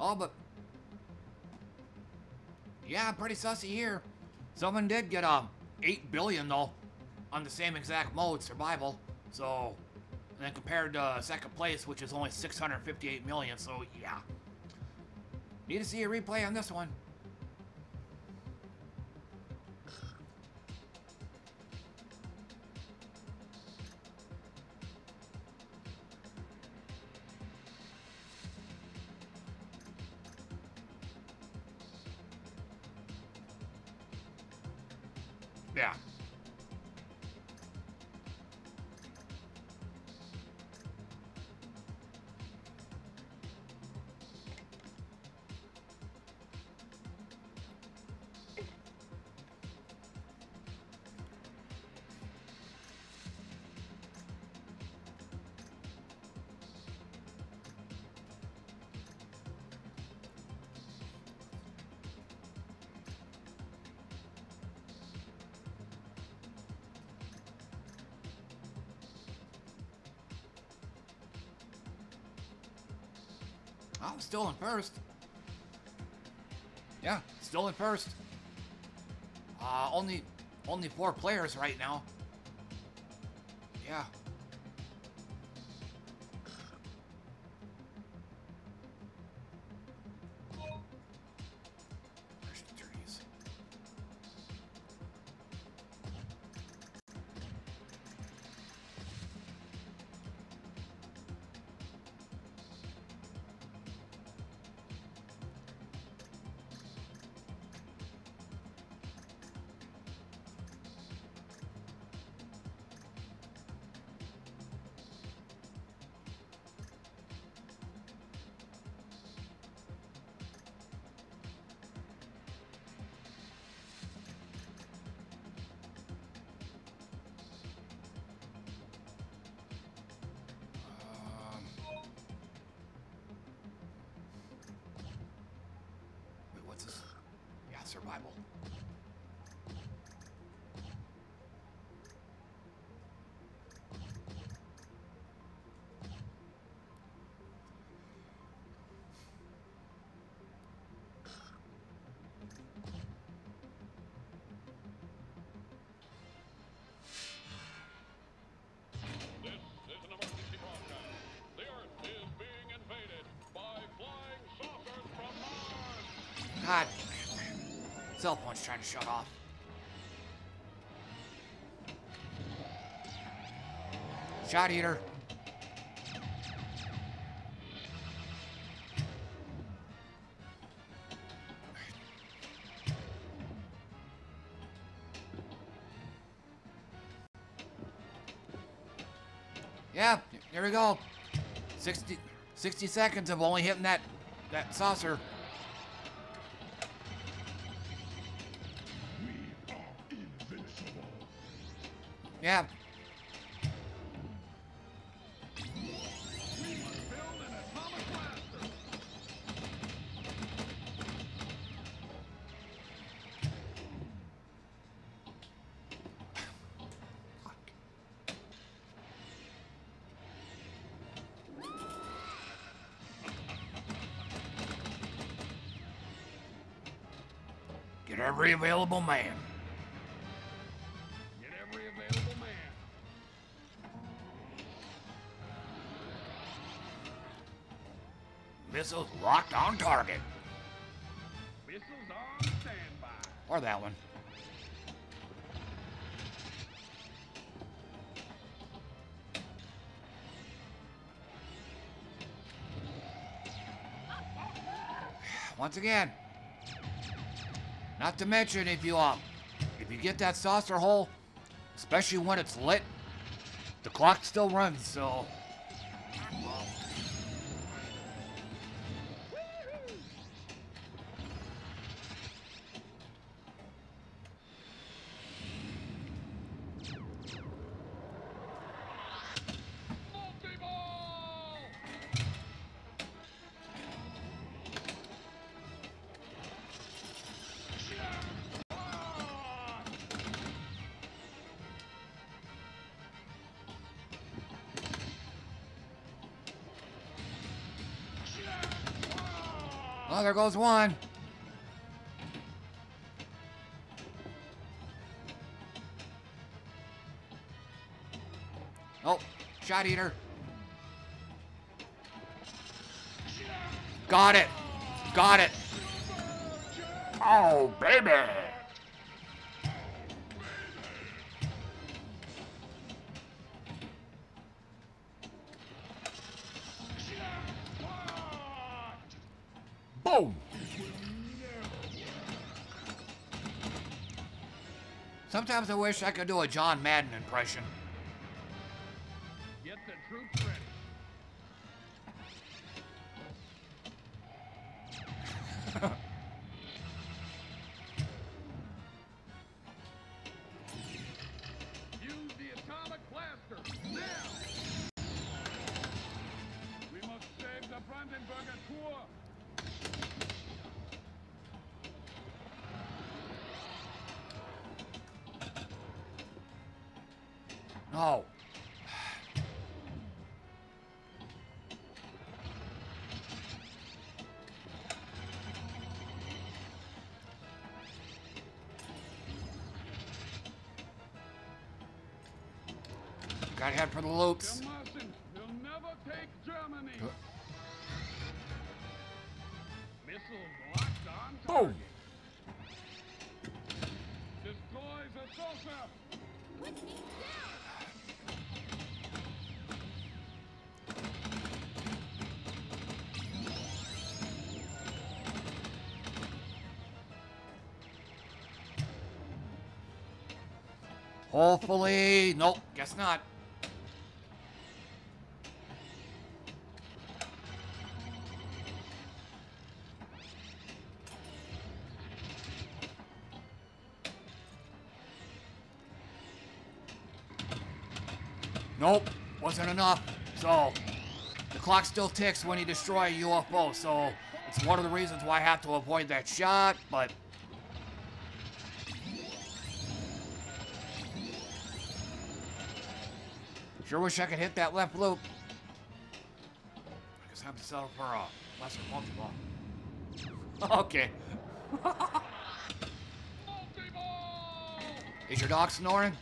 Oh, but... Yeah, pretty sussy here. Someone did get, um, 8 billion, though, on the same exact mode, survival. So, and then compared to second place, which is only 658 million, so yeah. Need to see a replay on this one. Still in first. Yeah, still in first. Uh, only, only four players right now. Cell phone's trying to shut off. Shot eater. Yeah, there we go. 60, 60 seconds of only hitting that, that saucer. Yeah. Get every available man. Missiles locked on target. Missiles on standby. Or that one. Once again, not to mention if you um, if you get that saucer hole, especially when it's lit, the clock still runs. So there goes one. Oh, shot eater. Got it. Got it. Oh, baby. Sometimes I wish I could do a John Madden impression. Get the troops for the loops. You mustn't. You'll never take Germany. Missiles locked on. Boom. Oh. Destroy the saucer. Hopefully, nope, guess not. Still ticks when you destroy a UFO, so it's one of the reasons why I have to avoid that shot, but Sure wish I could hit that left loop. I guess I have to settle for a lesser multi-ball. okay. Is your dog snoring?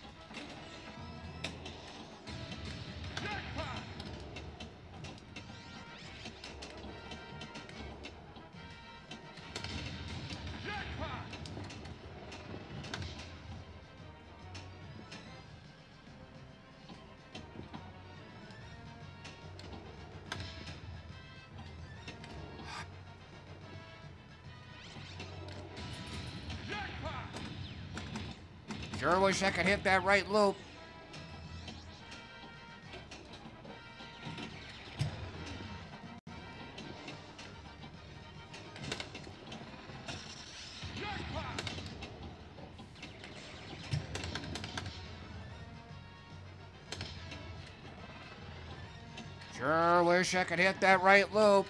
Wish I could hit that right loop. Sure wish I could hit that right loop.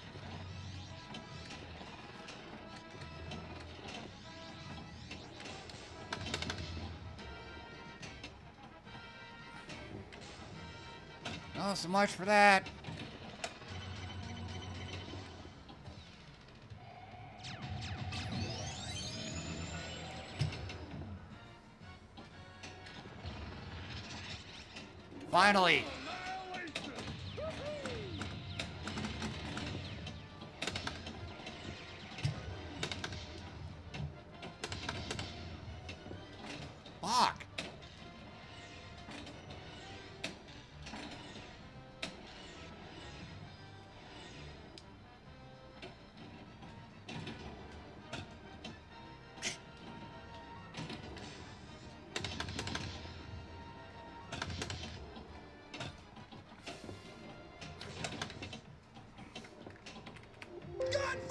So much for that. Finally.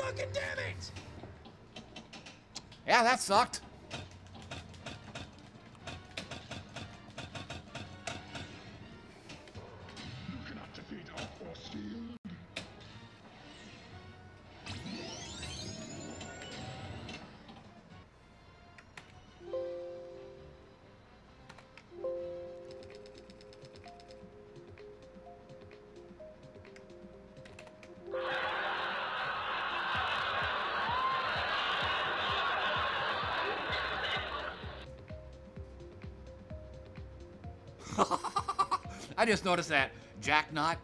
Fucking damn it! Yeah, that sucked. Just noticed that. Jack Knot.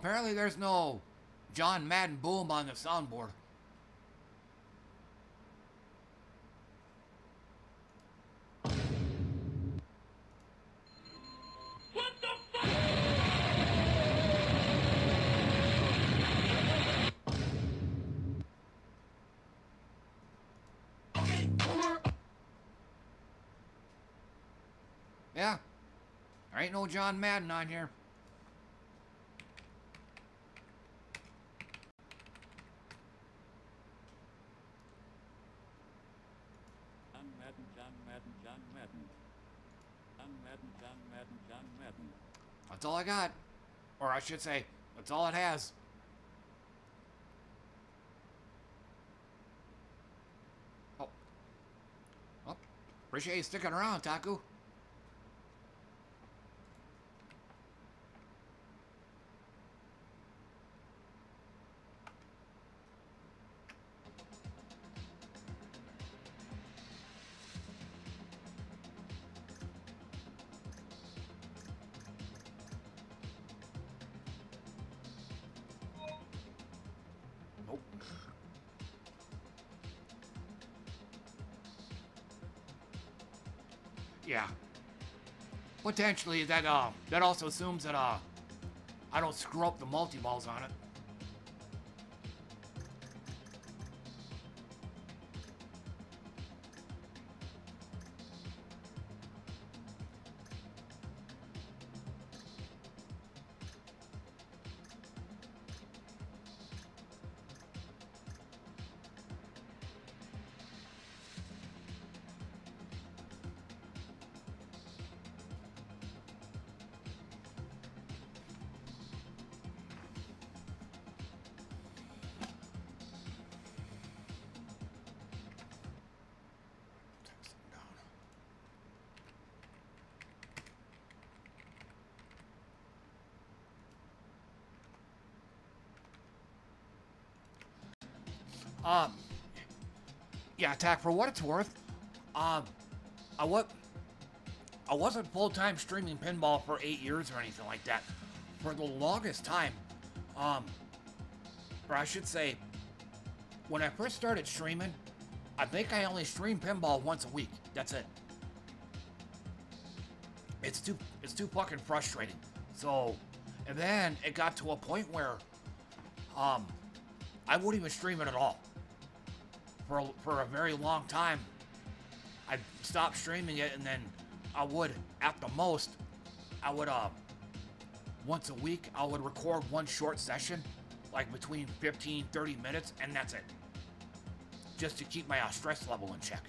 Apparently there's no John Madden boom on the soundboard. Yeah. There ain't no John Madden on here. John Madden, John Madden, John Madden. John Madden, John Madden, John Madden. That's all I got. Or I should say, that's all it has. Oh. Well, appreciate you sticking around, Taku. Potentially that uh that also assumes that uh I don't screw up the multi-balls on it. Yeah, Tack, for what it's worth, um, I what I wasn't full-time streaming pinball for eight years or anything like that. For the longest time, um, or I should say, when I first started streaming, I think I only streamed pinball once a week. That's it. It's too it's too fucking frustrating. So, and then it got to a point where, um, I wouldn't even stream it at all. For a, for a very long time, I stopped streaming it, and then I would, at the most, I would uh, once a week I would record one short session, like between 15, 30 minutes, and that's it. Just to keep my uh, stress level in check.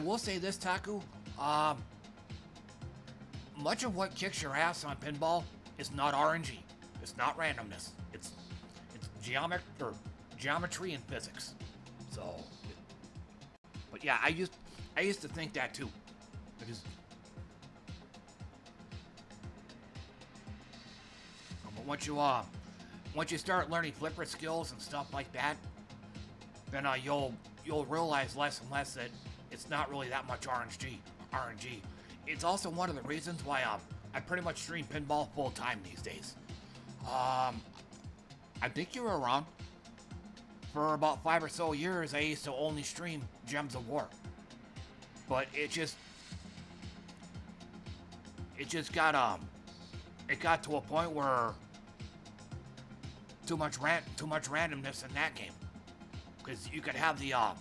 Will say this, Taku. Um, much of what kicks your ass on pinball is not RNG. It's not randomness. It's it's geometry or geometry and physics. So, but yeah, I used I used to think that too. Because but once you uh once you start learning flipper skills and stuff like that, then uh, you'll you'll realize less and less that it's not really that much RNG. RNG. It's also one of the reasons why um I pretty much stream pinball full time these days. Um, I think you were around. For about five or so years, I used to only stream Gems of War. But it just, it just got um, it got to a point where too much ran, too much randomness in that game, because you could have the uh,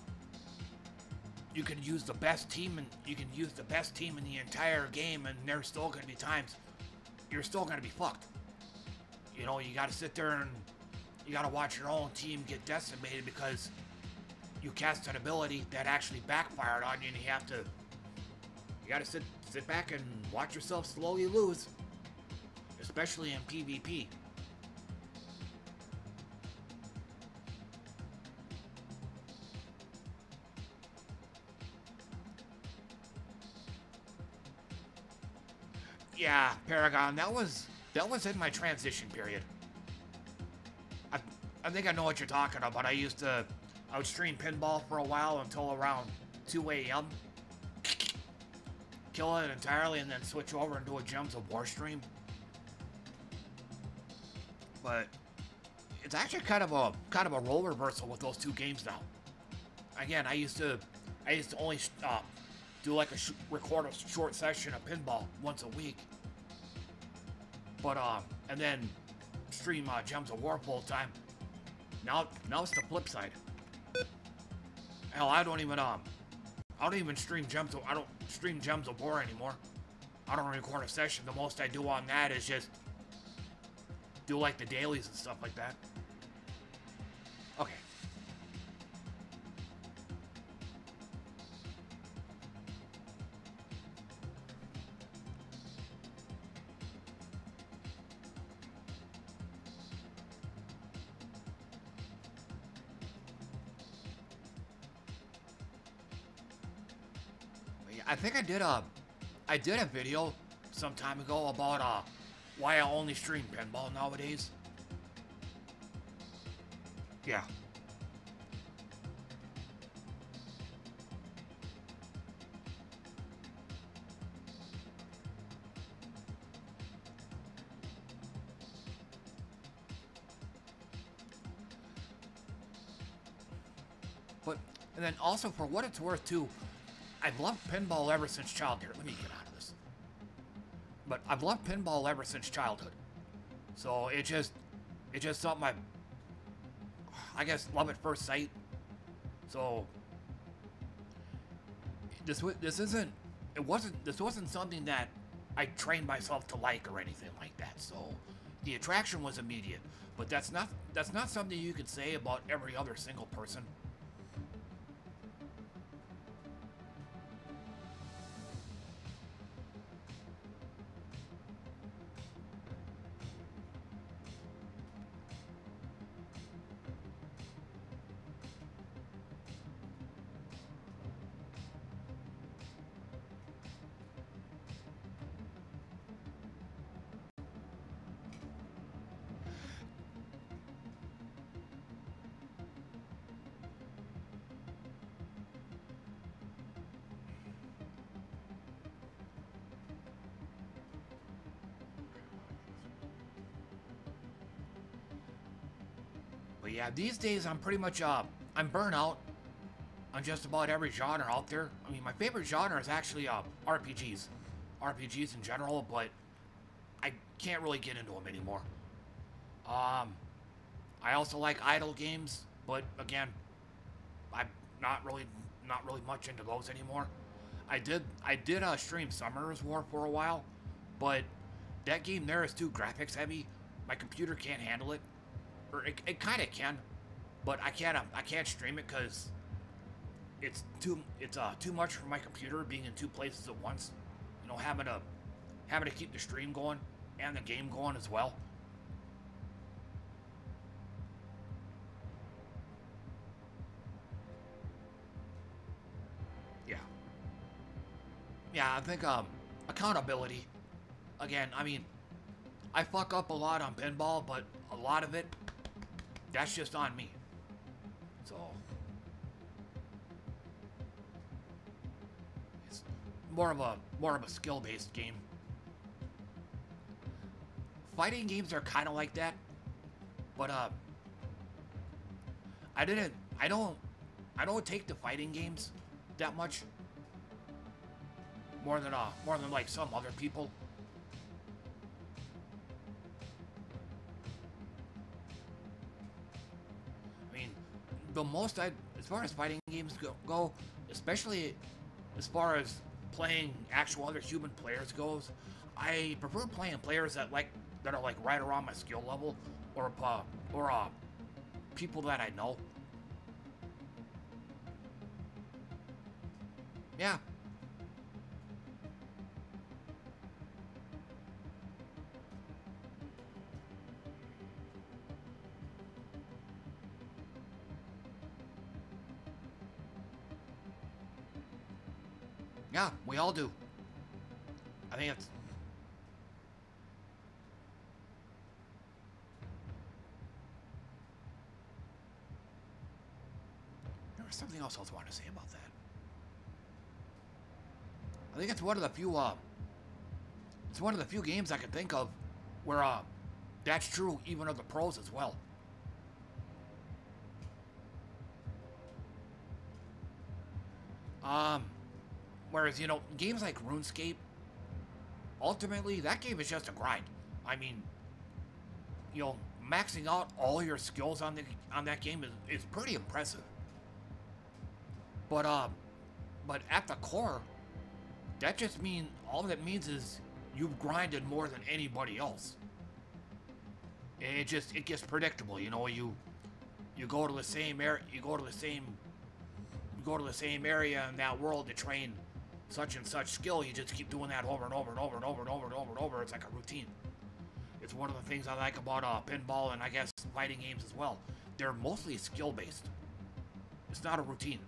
you can use the best team and you can use the best team in the entire game, and there's still gonna be times you're still gonna be fucked. You know, you gotta sit there and you gotta watch your own team get decimated because you cast an ability that actually backfired on you and you have to you gotta sit sit back and watch yourself slowly lose. Especially in PvP. Yeah, Paragon, that was that was in my transition period. I I think I know what you're talking about. I used to I would stream pinball for a while until around 2 a.m. Kill it entirely and then switch over and do a Gems of War stream. But it's actually kind of a kind of a role reversal with those two games now. Again, I used to I used to only uh, do like a record a short session of pinball once a week. But um, and then stream uh, Gems of War full time. Now, now it's the flip side. Hell, I don't even um, I don't even stream Gems. Of, I don't stream Gems of War anymore. I don't record a session. The most I do on that is just do like the dailies and stuff like that. I think I did a, I did a video some time ago about uh, why I only stream pinball nowadays. Yeah. But, and then also for what it's worth too, I've loved pinball ever since childhood. Let me get out of this. But I've loved pinball ever since childhood. So it just, it just something I, I guess, love at first sight. So this this isn't, it wasn't, this wasn't something that I trained myself to like or anything like that. So the attraction was immediate, but that's not that's not something you could say about every other single person. These days I'm pretty much uh I'm burnout on just about every genre out there. I mean, my favorite genre is actually uh RPGs, RPGs in general, but I can't really get into them anymore. Um, I also like idle games, but again, I'm not really not really much into those anymore. I did I did uh, stream Summoners War for a while, but that game there is too graphics heavy. My computer can't handle it or it, it kind of can, but I can't. Um, I can't stream it because it's too. It's uh too much for my computer being in two places at once. You know, having to having to keep the stream going and the game going as well. Yeah. Yeah, I think um accountability. Again, I mean, I fuck up a lot on pinball, but a lot of it that's just on me. So it's more of a more of a skill-based game. Fighting games are kind of like that, but uh, I didn't. I don't. I don't take the fighting games that much. More than uh, more than like some other people. The most I, as far as fighting games go, go, especially as far as playing actual other human players goes, I prefer playing players that like that are like right around my skill level, or uh, or uh, people that I know. Yeah, we all do. I think it's... There was something else I was wanting to say about that. I think it's one of the few, uh... It's one of the few games I can think of where, uh... That's true even of the pros as well. Um... Whereas, you know, games like RuneScape, ultimately, that game is just a grind. I mean, you know, maxing out all your skills on the on that game is, is pretty impressive. But um, but at the core, that just mean all that means is you've grinded more than anybody else. It just it gets predictable, you know. You you go to the same area, you go to the same you go to the same area in that world to train such and such skill, you just keep doing that over and over and over and over and over and over and over. It's like a routine. It's one of the things I like about uh, pinball and I guess fighting games as well. They're mostly skill based. It's not a routine.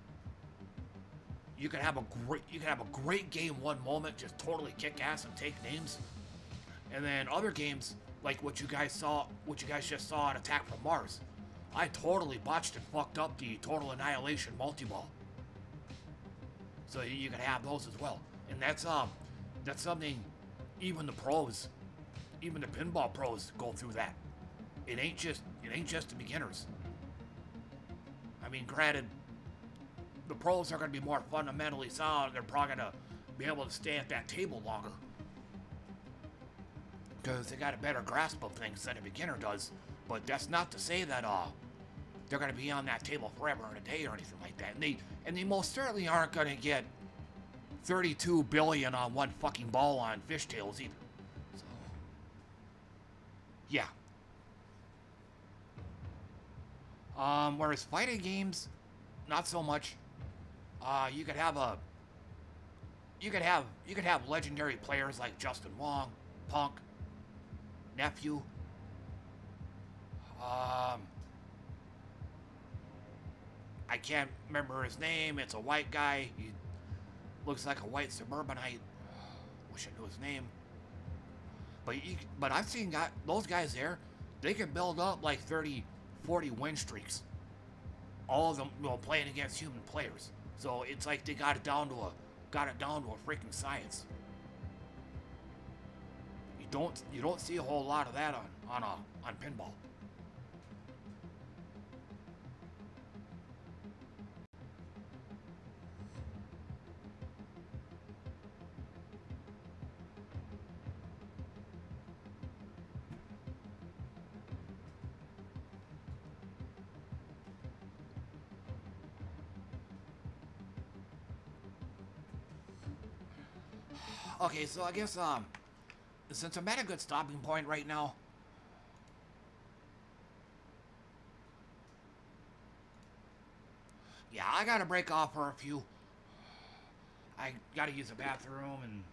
You can have a great you can have a great game one moment, just totally kick ass and take names, and then other games like what you guys saw, what you guys just saw at Attack from Mars. I totally botched and fucked up the Total Annihilation multi-ball. So you can have those as well. And that's um that's something even the pros, even the pinball pros go through that. It ain't just it ain't just the beginners. I mean, granted, the pros are going to be more fundamentally sound. They're probably going to be able to stay at that table longer because they got a better grasp of things than a beginner does. But that's not to say that uh they're going to be on that table forever and a day or anything like that. And they and they most certainly aren't going to get 32 billion on one fucking ball on Fish Tales either. So, yeah. Um, whereas fighting games, not so much. Uh, you could have a, you could have, you could have legendary players like Justin Wong, Punk, Nephew. Um, I can't remember his name. It's a white guy. He looks like a white suburbanite. Wish I knew his name. But but I've seen guy, those guys there. They can build up like 30, 40 win streaks. All of them, you know, playing against human players. So it's like they got it down to a, got it down to a freaking science. You don't, you don't see a whole lot of that on, on a, on pinball. Okay, so I guess, um, since I'm at a good stopping point right now, yeah, I gotta break off for a few. I gotta use the bathroom and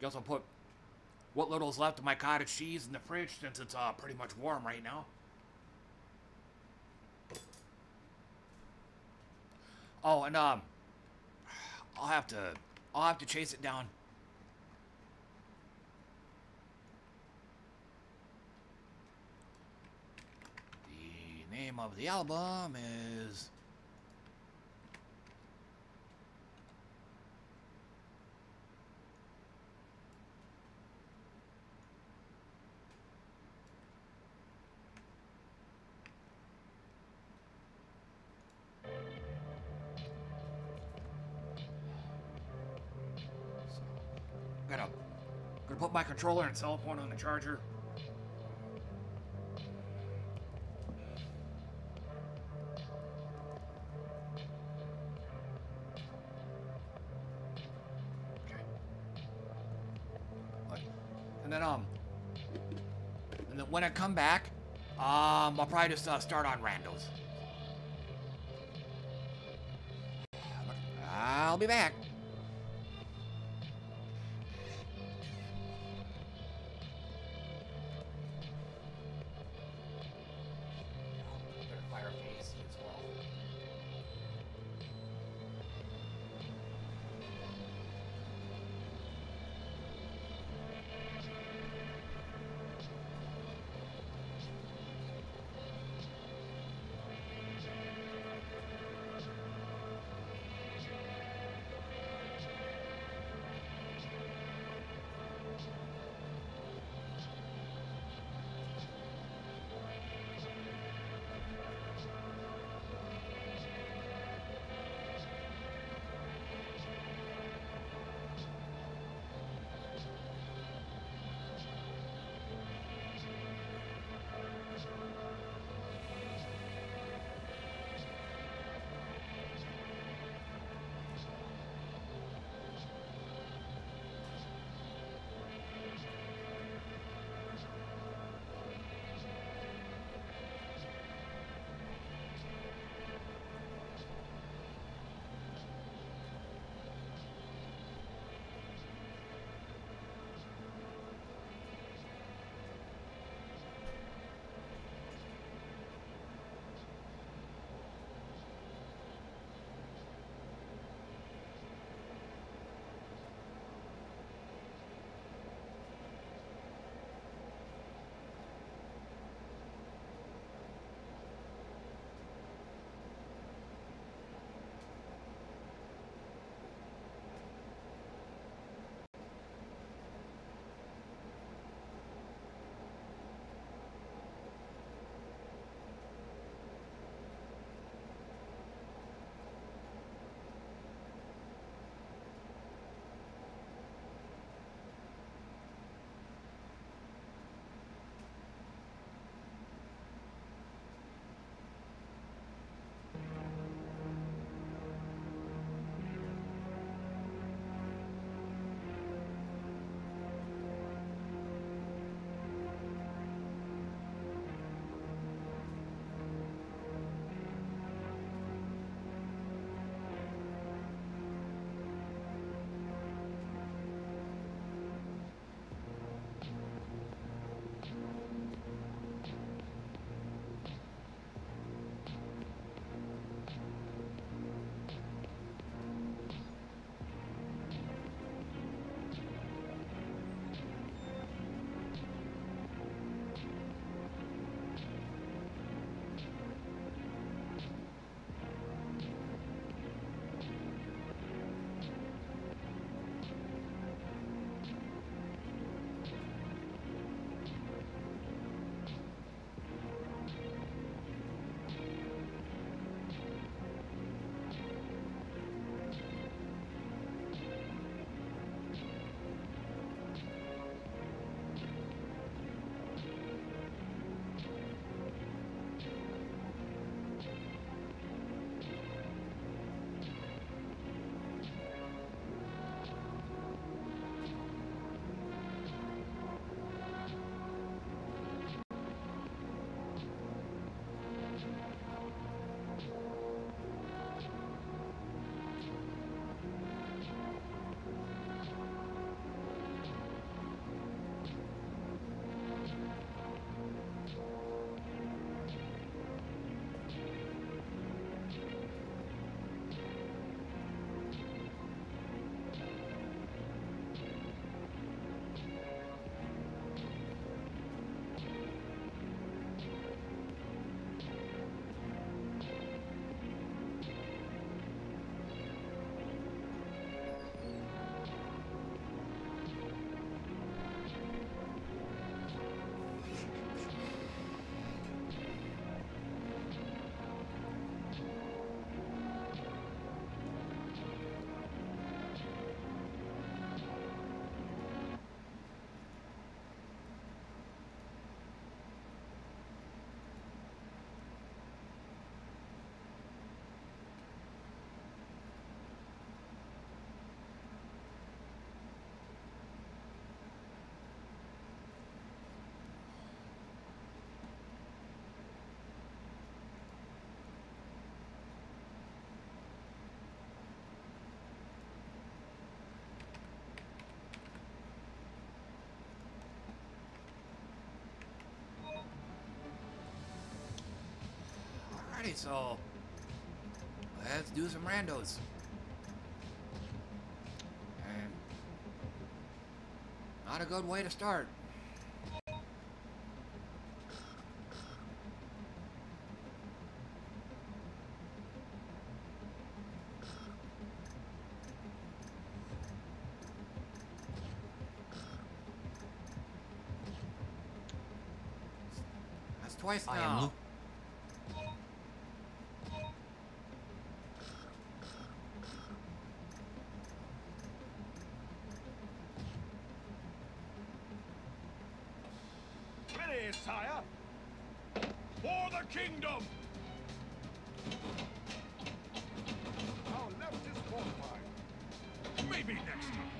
guess I'll put what little's left of my cottage cheese in the fridge since it's uh, pretty much warm right now. Oh, and um, I'll have to, I'll have to chase it down. The name of the album is. Put my controller and cell phone on the charger. Okay. And then um, and then when I come back, um, I'll probably just uh, start on randos. I'll be back. Alrighty, so let's do some randos. And not a good way to start. That's twice I am now. Luke. Ready, sire. For the kingdom! Our left is fortified. Maybe next time.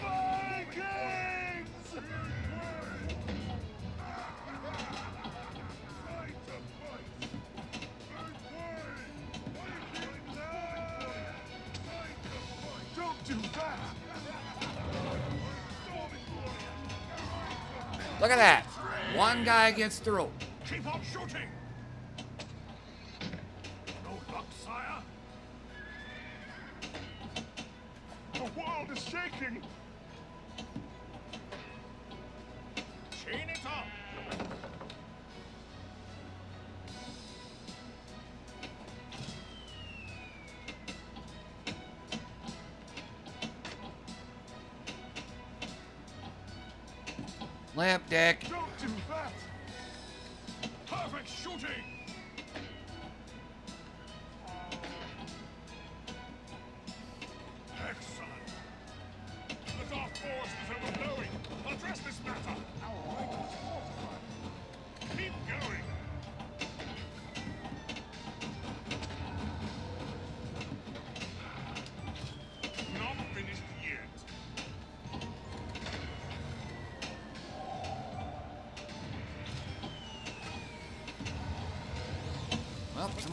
Vikings! Look at that. One guy gets through. Keep on shooting!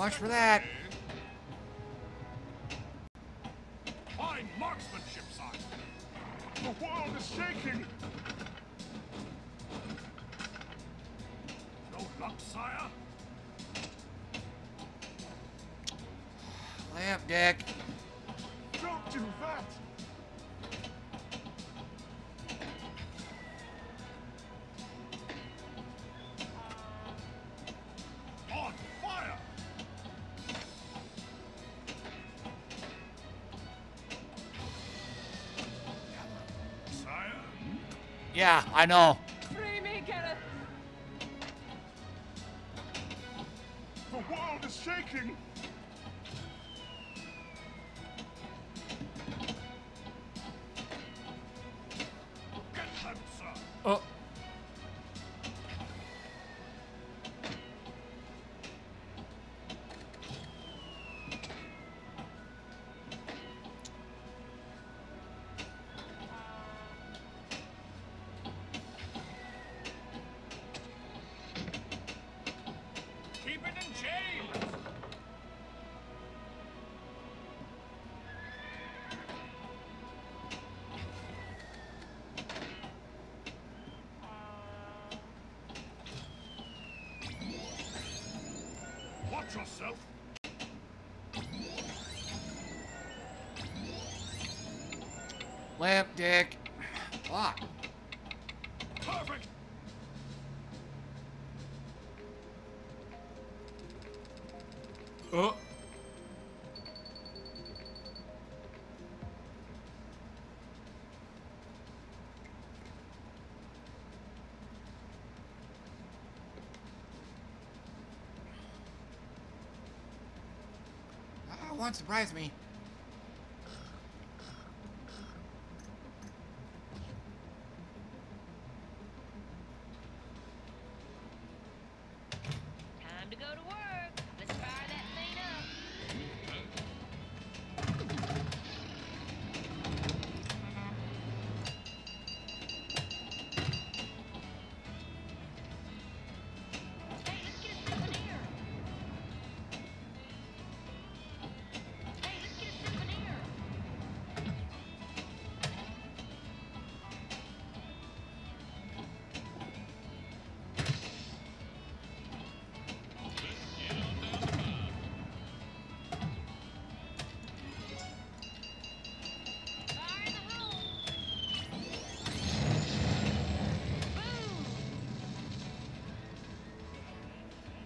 Much for that. I know. Dick. Fuck. Perfect! Oh. Ah, won't surprise me.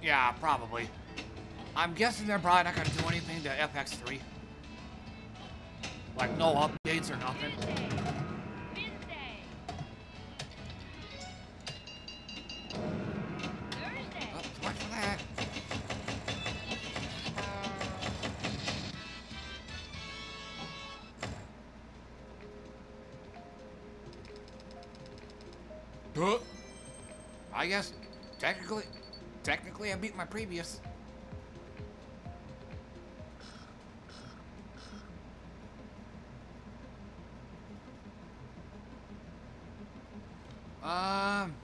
Yeah, probably. I'm guessing they're probably not going to do anything to FX3. Like no updates or nothing. So much for that. Huh? I guess I beat my previous. Um,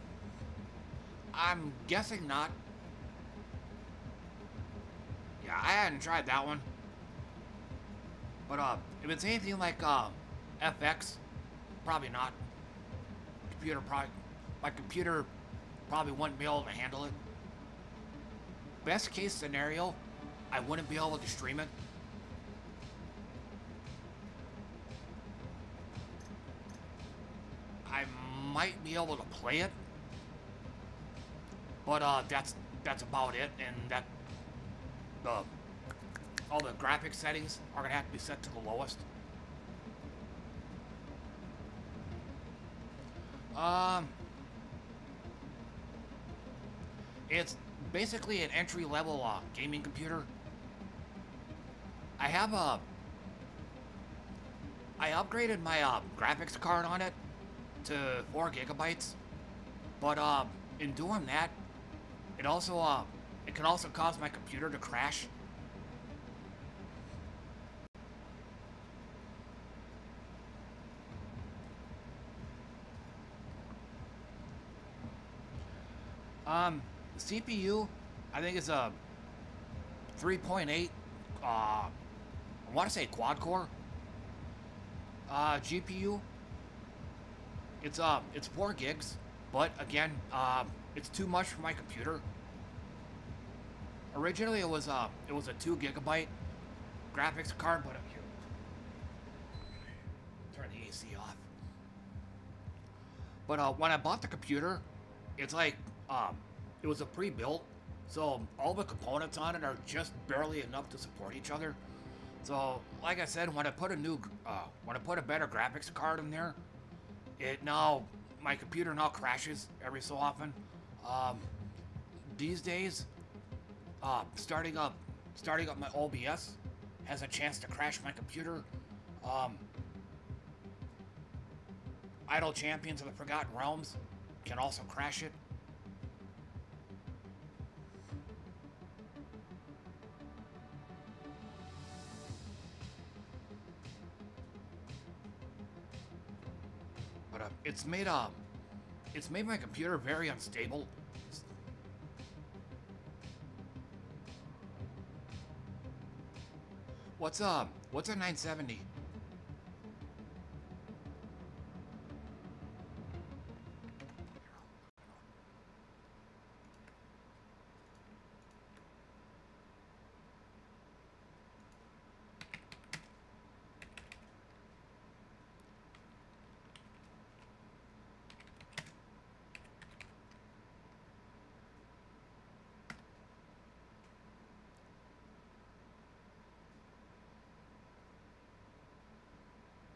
I'm guessing not. Yeah, I hadn't tried that one. But uh, if it's anything like uh, FX, probably not. Computer probably, my computer probably wouldn't be able to handle it. Best case scenario, I wouldn't be able to stream it. I might be able to play it, but uh, that's that's about it. And that the all the graphic settings are gonna have to be set to the lowest. Um, it's basically an entry-level uh, gaming computer. I have a I upgraded my uh, graphics card on it to four gigabytes, but uh, in doing that, it also uh, it can also cause my computer to crash. Um, the CPU, I think it's a 3.8. Uh, I want to say quad core. Uh, GPU. It's uh, it's four gigs, but again, uh, it's too much for my computer. Originally, it was uh, it was a two gigabyte graphics card, but I'm here, turn the AC off. But uh, when I bought the computer, it's like um, it was a pre-built, so all the components on it are just barely enough to support each other. So, like I said, when I put a new, uh, when I put a better graphics card in there, it now, my computer now crashes every so often. Um, these days, uh, starting up, starting up my OBS has a chance to crash my computer. Um, Idle Champions of the Forgotten Realms can also crash it. It's made uh, it's made my computer very unstable. What's uh, what's a 970?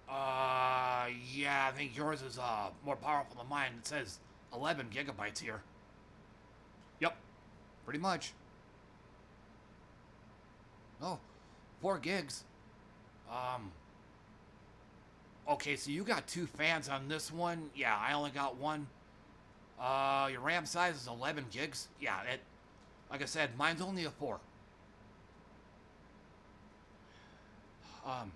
Uh, yeah, I think yours is uh more powerful than mine. It says 11 gigabytes here. Yep, pretty much. Oh, four gigs. Um. Okay, so you got two fans on this one. Yeah, I only got one. Uh, your RAM size is 11 gigs. Yeah, it. Like I said, mine's only a four. Um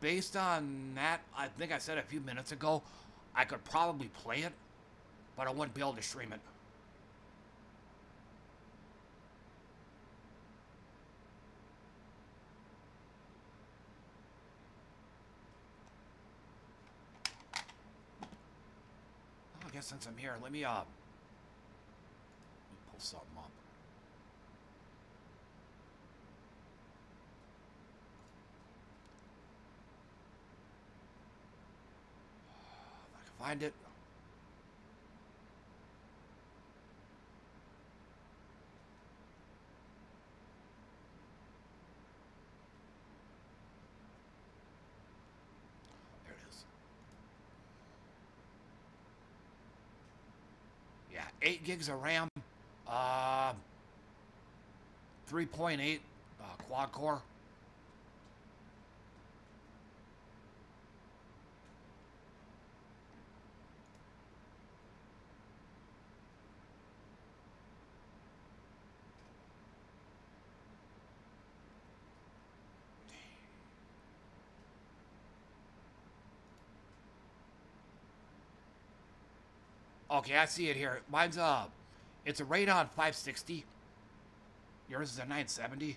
based on that, I think I said a few minutes ago, I could probably play it, but I wouldn't be able to stream it. I guess since I'm here, let me, uh, let me pull something up. Find it. There it is. Yeah, 8 gigs of RAM. Uh, 3.8 uh, quad core. Okay, I see it here. Mine's uh, it's a Radeon 560. Yours is a 970. Yeah,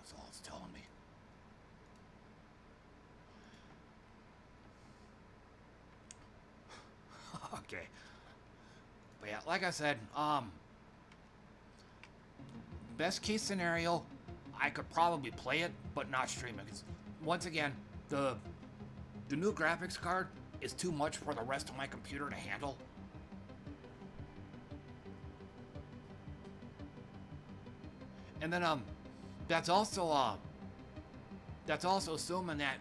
that's all it's telling me. okay. But yeah, like I said, um, best case scenario, I could probably play it, but not stream it. 'cause once again, the the new graphics card is too much for the rest of my computer to handle. And then um, that's also uh, that's also assuming that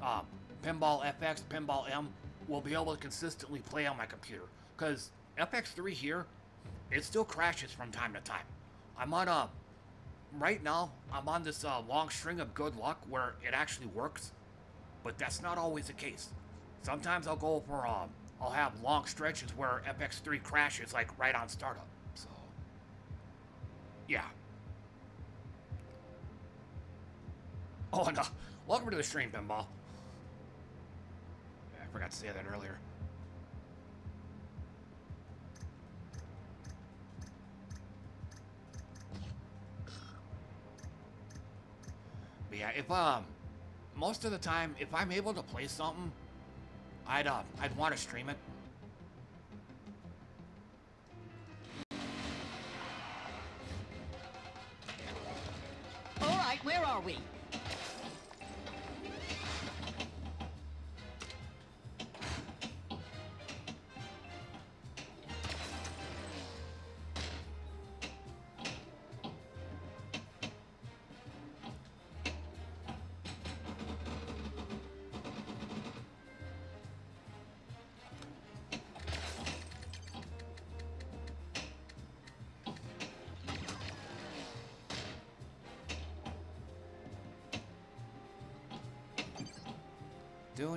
uh, Pinball FX, Pinball M will be able to consistently play on my computer. Because FX3 here, it still crashes from time to time. I'm on a, right now, I'm on this uh, long string of good luck where it actually works, but that's not always the case. Sometimes I'll go for, uh, I'll have long stretches where FX3 crashes like right on startup. So, yeah. Oh, no. Welcome to the stream, Pinball. I forgot to say that earlier. Yeah, if um, most of the time, if I'm able to play something, I'd uh, I'd want to stream it. All right, where are we?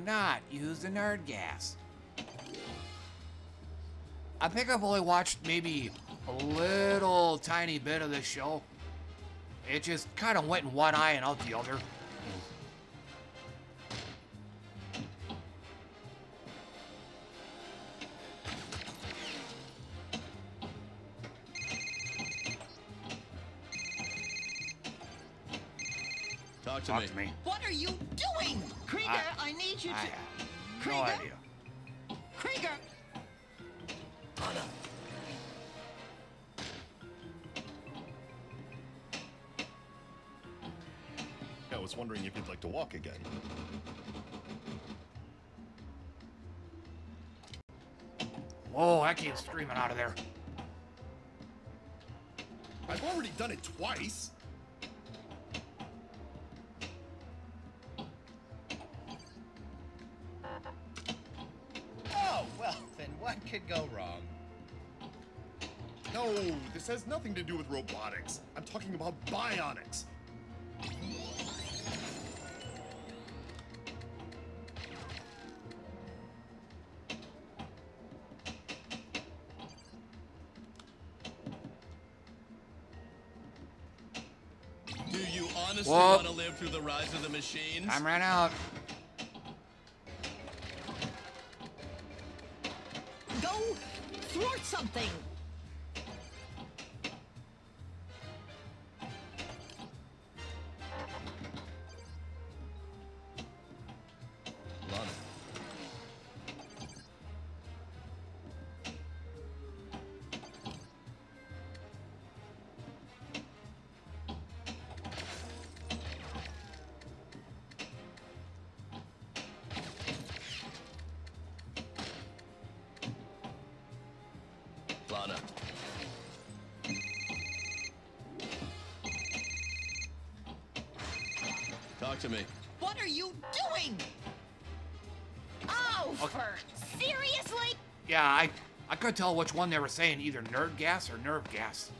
Not use the nerd gas. I think I've only watched maybe a little tiny bit of this show. It just kind of went in one eye and out the other. To Talk me. to me. What are you doing? Krieger, I, I- need you I to... have Krieger? No idea. Krieger! I was wondering if you'd like to walk again. Whoa, that came screaming out of there. I've already done it twice. Could go wrong? No, this has nothing to do with robotics. I'm talking about bionics. Do you honestly want to live through the rise of the machines? Time ran out. Something! Couldn't tell which one they were saying, either nerd gas or nerve gas.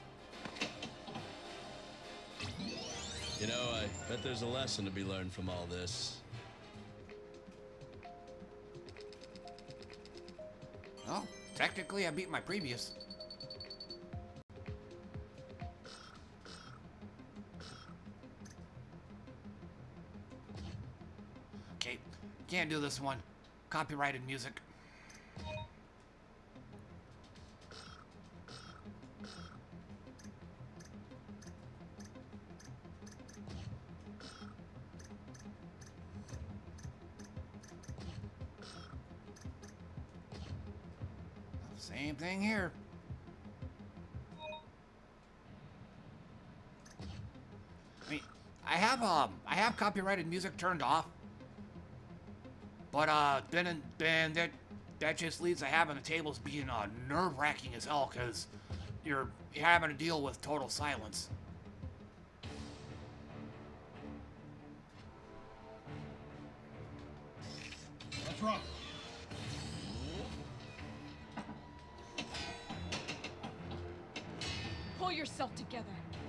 You know, I bet there's a lesson to be learned from all this. Oh, technically I beat my previous. Okay, can't do this one. Copyrighted music. Same thing here. I mean, I have um, I have copyrighted music turned off, but uh, then then that that just leads to having the tables being uh, nerve-wracking as hell because you're you're having to deal with total silence. What's wrong? Pull yourself together.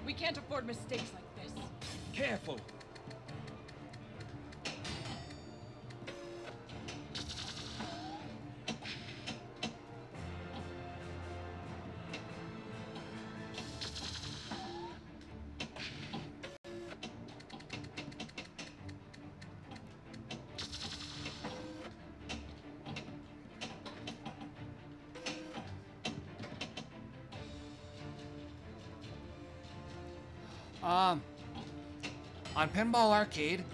We can't afford mistakes like Pinball Arcade,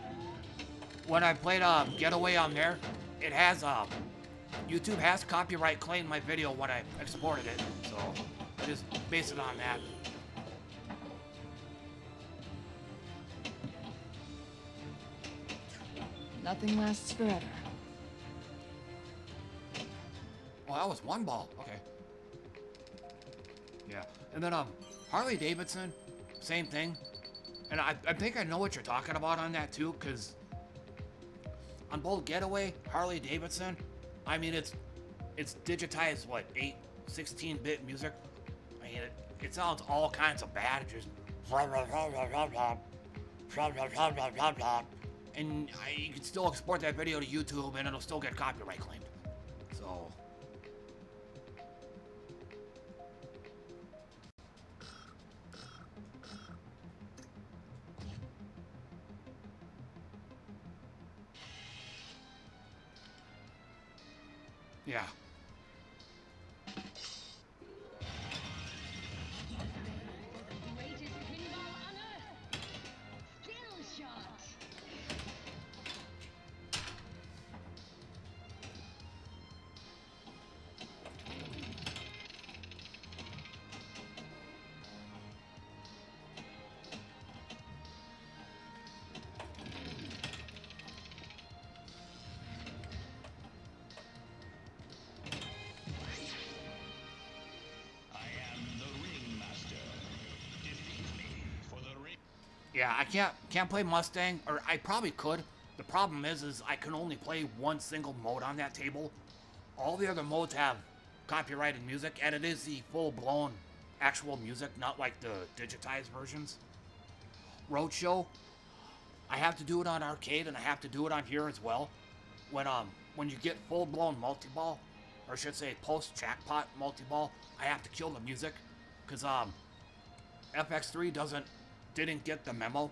when I played um, Getaway on there, it has um, YouTube has copyright claimed my video when I exported it, so I just base it on that. Nothing lasts forever. Well, that was one ball. Okay. Yeah, and then um, Harley Davidson, same thing. And I, I think I know what you're talking about on that too, because on both Getaway, Harley Davidson, I mean it's it's digitized what 8, 16-bit music. I mean it, it sounds all kinds of bad. Just and I, you can still export that video to YouTube and it'll still get copyright claimed. I can't can't play Mustang, or I probably could. The problem is, is I can only play one single mode on that table. All the other modes have copyrighted music, and it is the full-blown actual music, not like the digitized versions. Roadshow, I have to do it on arcade, and I have to do it on here as well. When um when you get full-blown multi-ball, or I should say post-jackpot multi-ball, I have to kill the music, cause um FX3 doesn't didn't get the memo.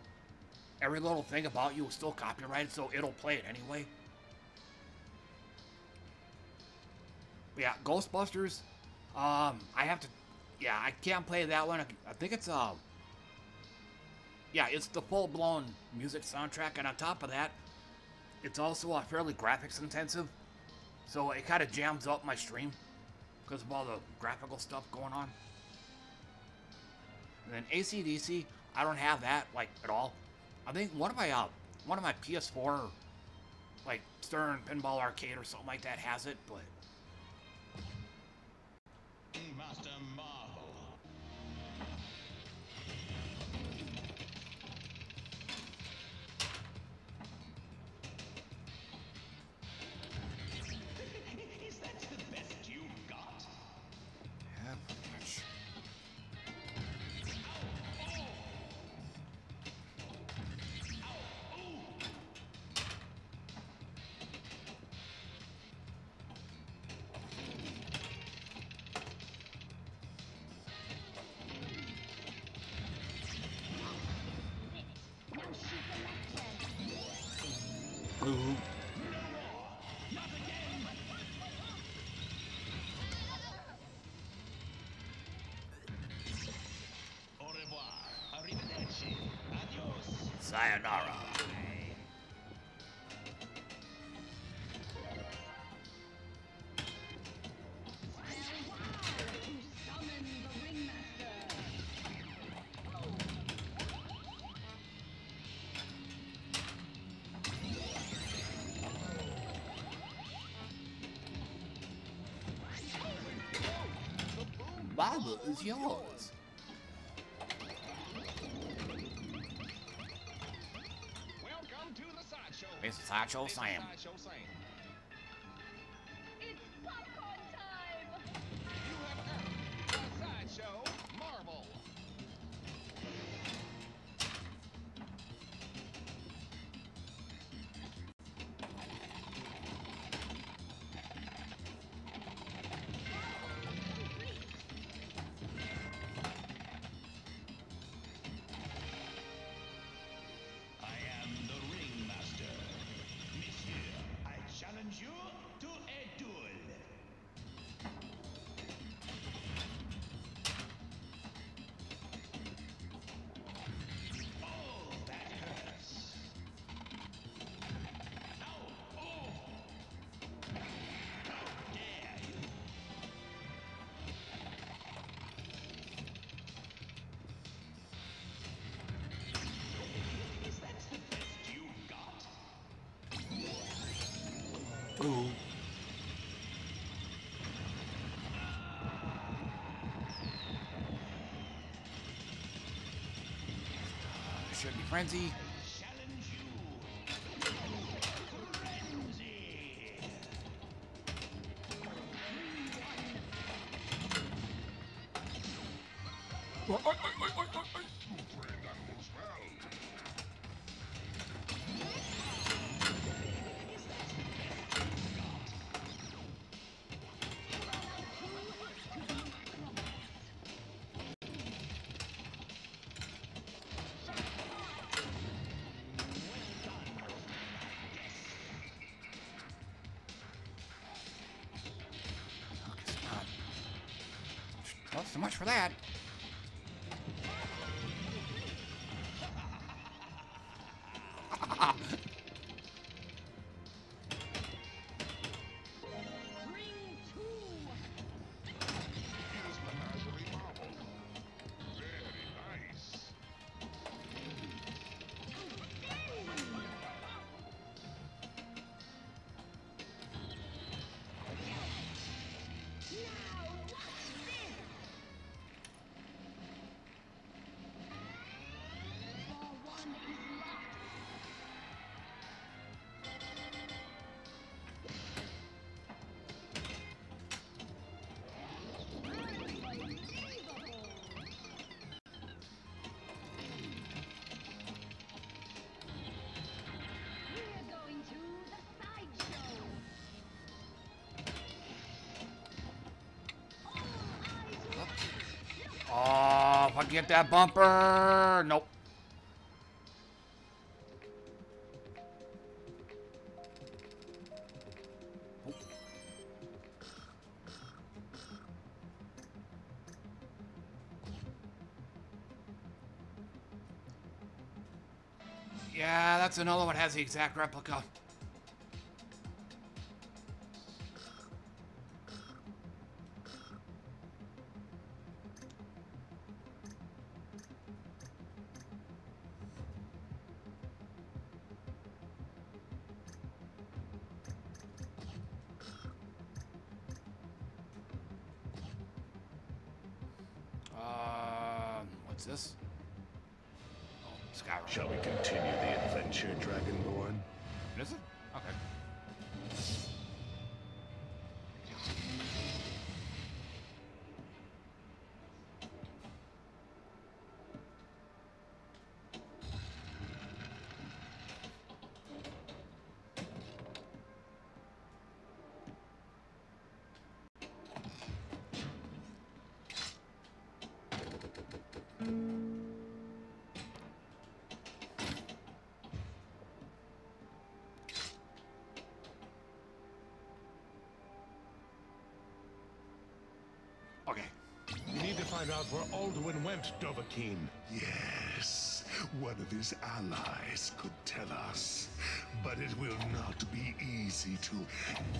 Every little thing about you is still copyrighted, so it'll play it anyway. But yeah, Ghostbusters. Um, I have to. Yeah, I can't play that one. I think it's um. Yeah, it's the full-blown music soundtrack, and on top of that, it's also uh, fairly graphics intensive, so it kind of jams up my stream because of all the graphical stuff going on. And then ACDC, I don't have that like at all. I think one of my uh, one of my PS4, like Stern Pinball Arcade or something like that has it, but Master Sayonara. Bible is yours. Macho Sam. should be Frenzy. Oh, oh, oh, Well, so much for that. Get that bumper. Nope. Yeah, that's another one has the exact replica. Alduin went, Dovahkiin. Yes, one of his allies could tell us. But it will not be easy to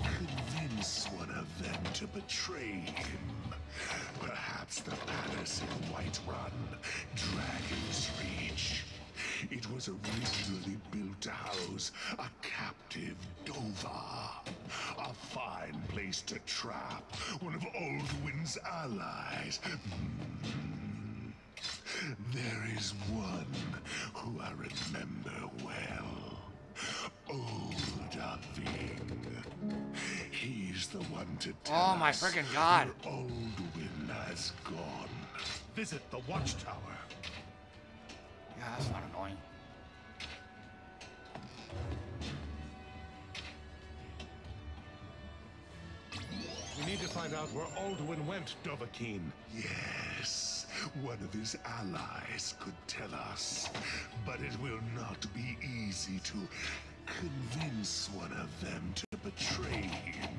convince one of them to betray him. Perhaps the palace in Whiterun, Dragon's Reach. It was originally built to house a captive Dova. A fine place to trap one of Alduin's allies. Mm. There is one who I remember well. Old Odahviing. He's the one to tell Oh my us freaking god. where Alduin has gone. Visit the watchtower. Yeah, that's not annoying. We need to find out where Alduin went, Dovahkiin. Yes, one of his allies could tell us. But it will not be easy to convince one of them to betray him.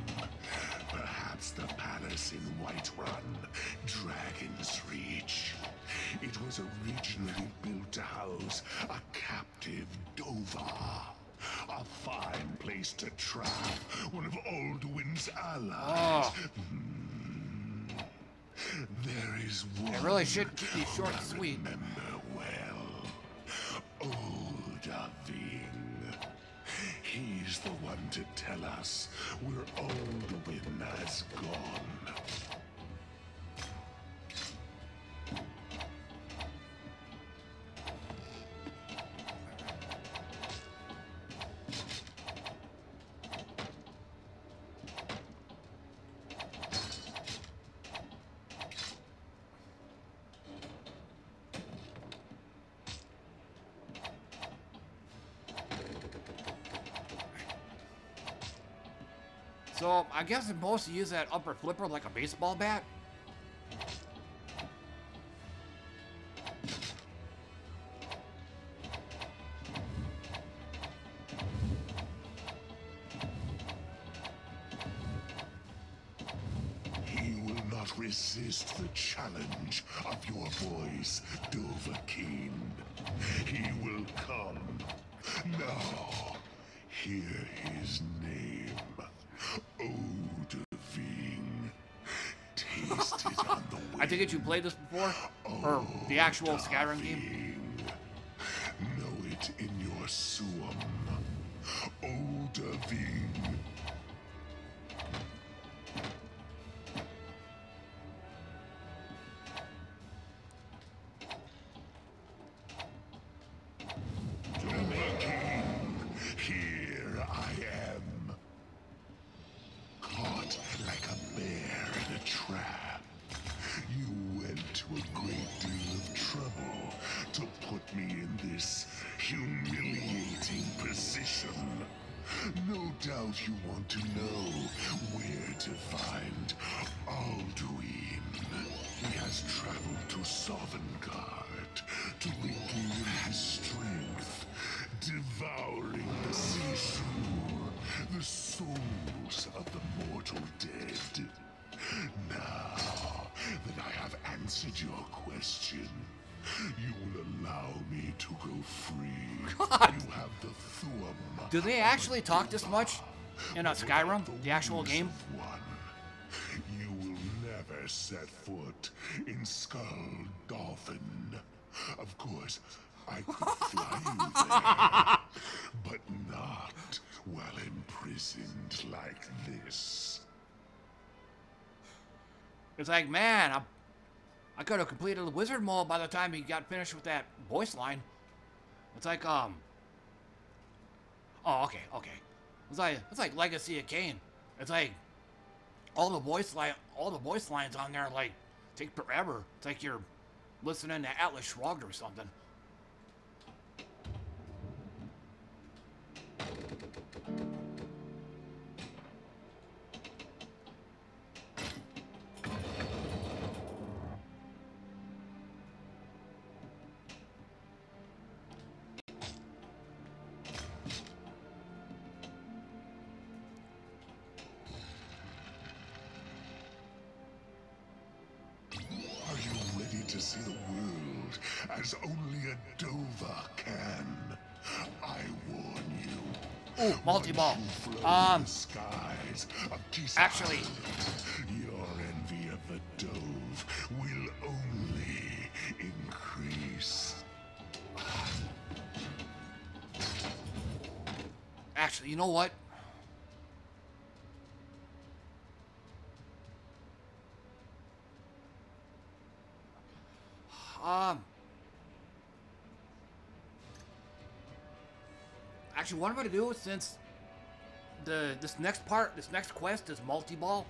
Perhaps the palace in Whiterun, Dragon's Reach. It was originally built to house a captive Dova. A fine place to trap one of Alduin's allies. Oh. There is one. They really should keep these short I and sweet. Remember well, Odahviing. He's the one to tell us where Alduin has gone. So I guess I'm supposed to use that upper flipper like a baseball bat. He will not resist the challenge of your voice, Dovahkiin. He will come. Now, hear his name. Think you played this before, or the actual Skyrim game. Actually talk this much in a Skyrim, the actual game? You will never set foot in Skull Dolphin. Of course, I could fly you there, but not while imprisoned like this. It's like, man, I, I could have completed the wizard mode by the time he got finished with that voice line. It's like, um. Oh, okay, okay. It's like it's like Legacy of Kain. It's like all the voice line, all the voice lines on there like take forever. It's like you're listening to Atlas Shrugged or something. Ooh, multi-ball. Um, skies actually- your envy of the Dove will only increase. Actually, you know what? Um. Actually, what I'm gonna do since the this next part, this next quest is multi-ball.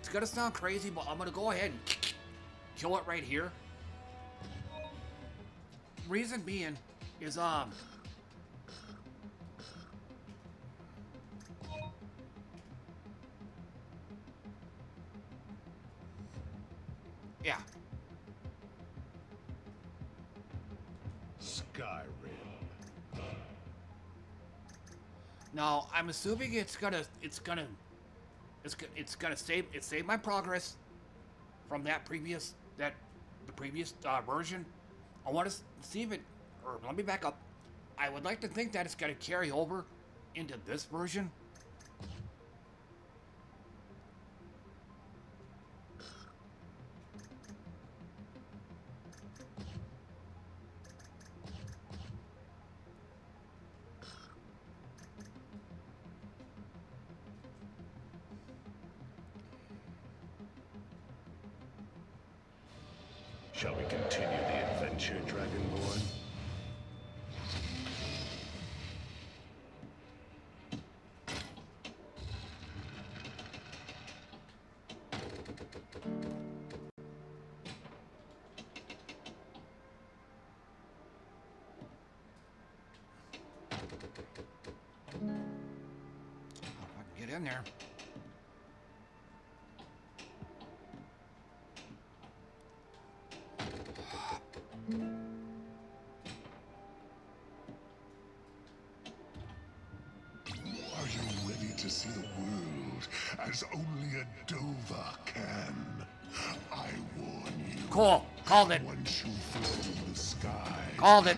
It's gonna sound crazy, but I'm gonna go ahead and kill it right here. Reason being is um. Assuming it's gonna, it's gonna, it's go- it's gonna save, it saved my progress from that previous, that, the previous uh, version. I want to see if it, or let me back up. I would like to think that it's gonna carry over into this version. Called it. Once you the skies Called it.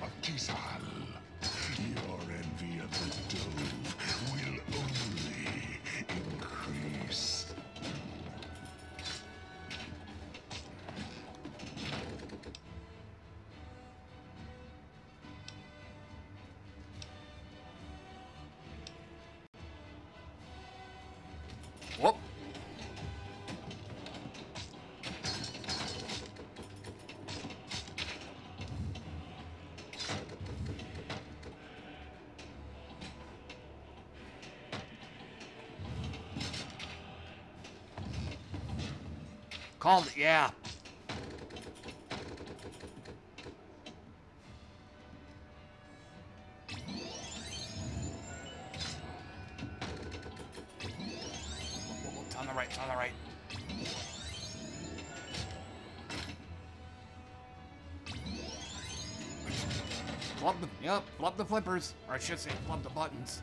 Called it, yeah. On the the the, the flippers. Or I should say flub the buttons.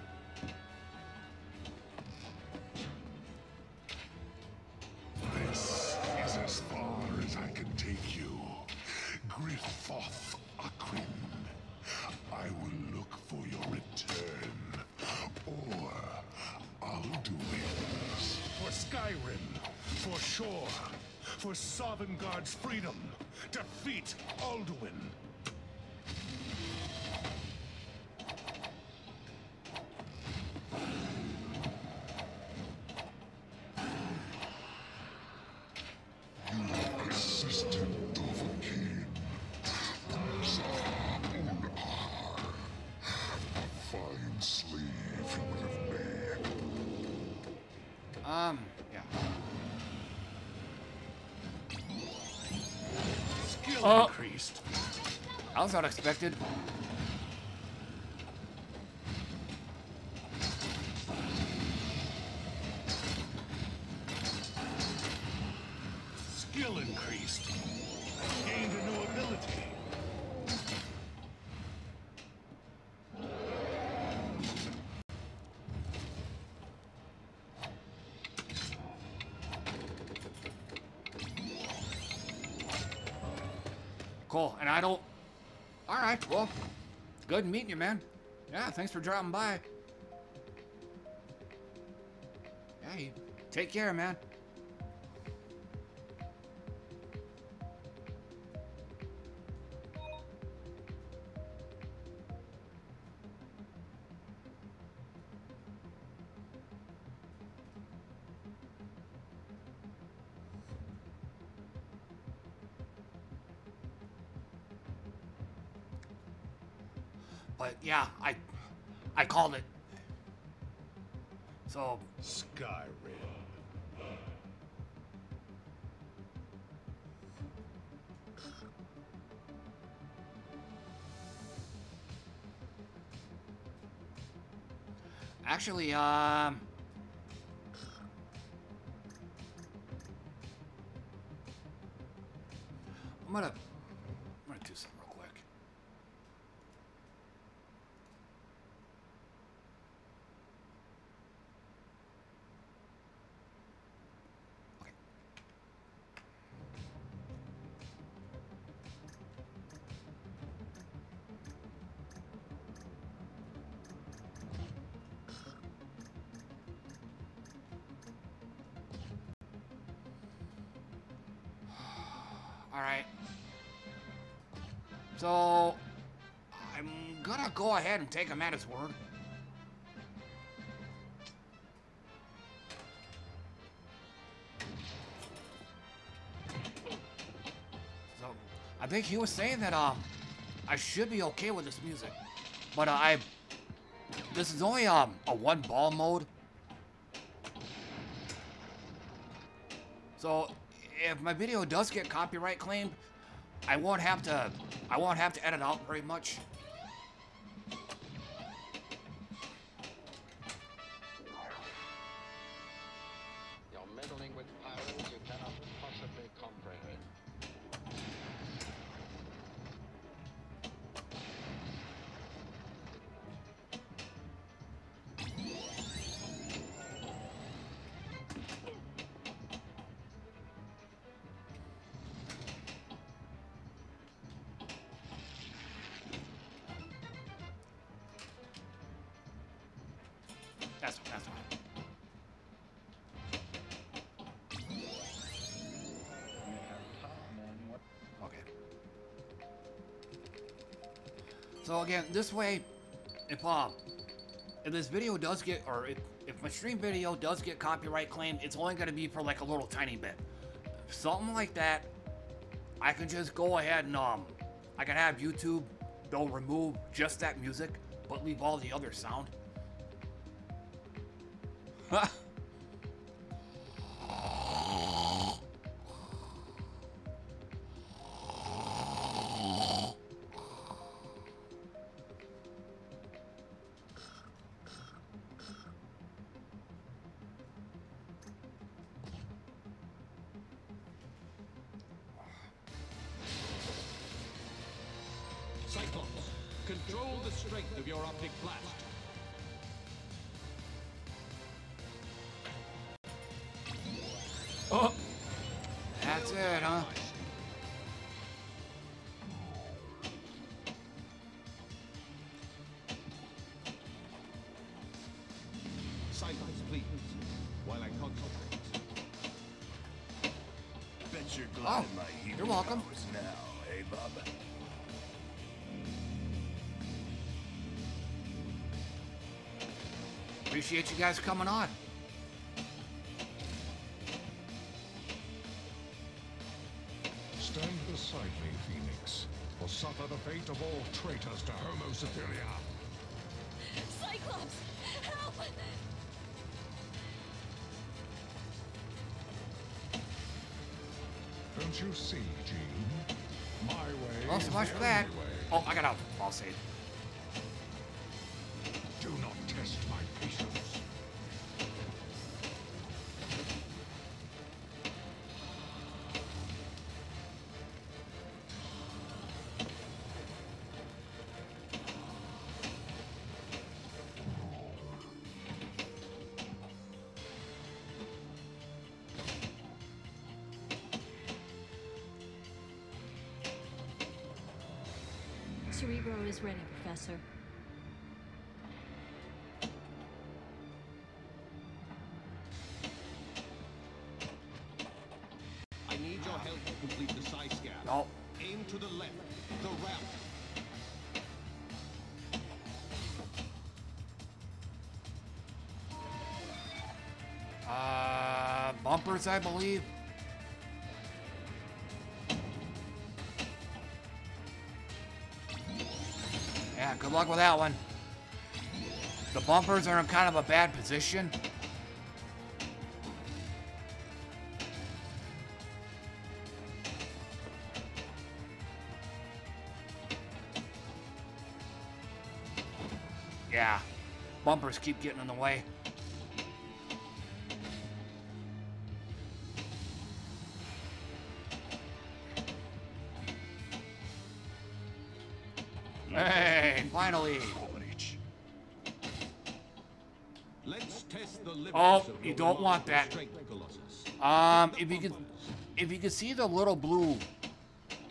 That right. Well, good meeting you, man. Yeah. Thanks for dropping by. Yeah. You take care, man. Actually, um. So, I'm gonna go ahead and take him at his word. So, I think he was saying that um, I should be okay with this music, but uh, I, this is only um a one ball mode. So, if my video does get copyright claimed, I won't have to I won't have to edit out very much. Again, this way, if um, if this video does get, or if, if my stream video does get copyright claimed, it's only gonna be for like a little tiny bit. Something like that, I can just go ahead and um, I can have YouTube, they'll remove just that music, but leave all the other sound. Appreciate you guys coming on. Stand beside me, Phoenix, or suffer the fate of all traitors to Homo Superior. Cyclops! Help! Don't you see, Jean? My way Well, is so much for that. way. Oh, I got a ball save. Ready, Professor. I need your help to complete the side scan. No. Aim to the left. The ramp. Uh, bumpers, I believe. Good luck with that one. The bumpers are in kind of a bad position. Yeah, bumpers keep getting in the way. Don't want that. Um, if you could, if you could see the little blue,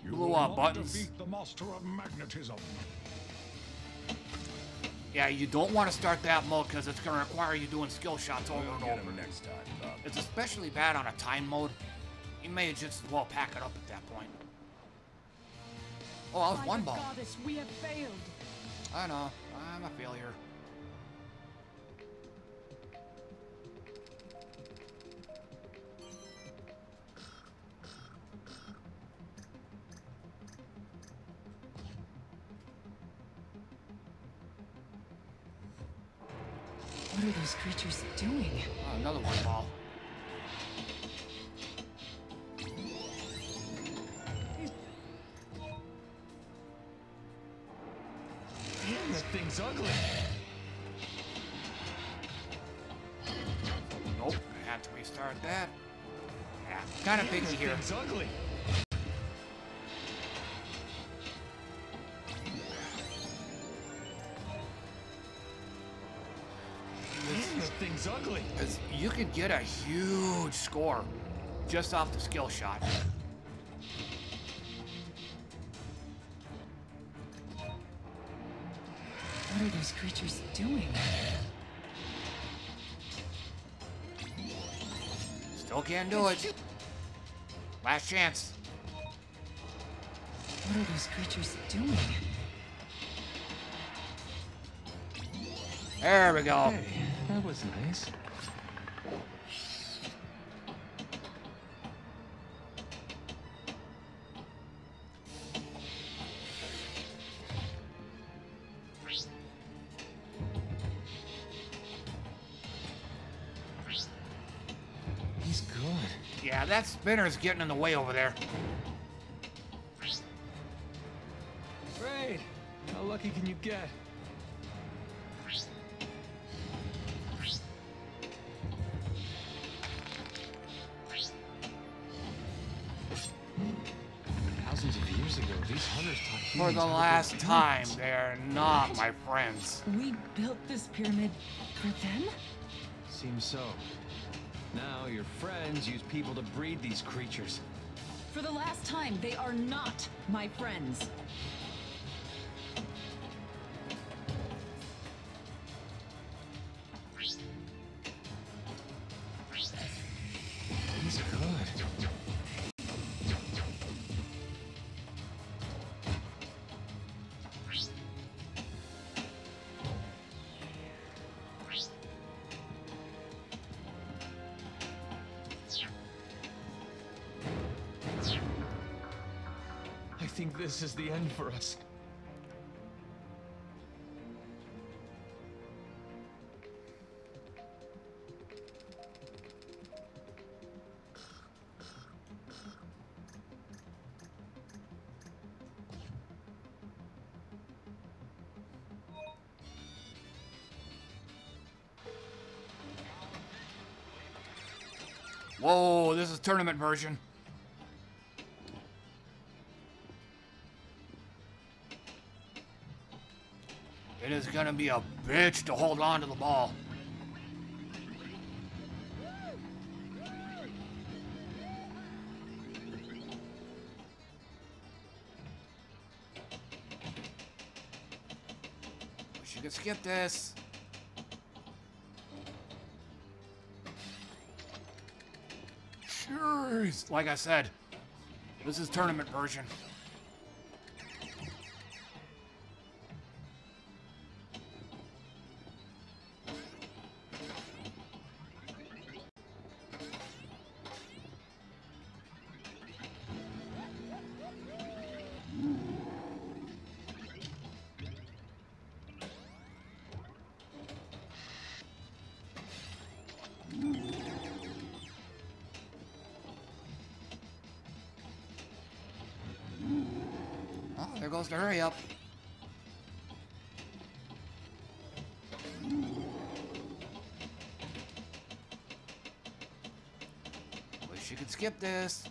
blue uh, buttons. defeat the master of magnetism. Yeah, you don't want to start that mode because it's going to require you doing skill shots over We'll and get over. next time, It's especially bad on a time mode. You may just as well pack it up at that point. Oh, I was one ball. goddess, we have failed. I know. I'm a failure. Doing? Oh, another one ball. Damn, that thing's ugly. Nope. Had to restart that. Yeah, kind of picky here. Thing's ugly. You could get a huge score just off the skill shot. What are those creatures doing? Still can't do it. Last chance. What are those creatures doing? There we go. Hey, that was nice. Spinner's getting in the way over there. Great. How lucky can you get? Thousands of years ago, these hunters taught For the how to build last time, they're not my friends. We built this pyramid for them? Seems so. Now your friends use people to breed these creatures. For the last time, they are not my friends. This is the end for us. Whoa, this is tournament version. Gonna be a bitch to hold on to the ball. Wish you can skip this. Jeez. Like I said, this is tournament version. Hurry up. Wish you could skip this.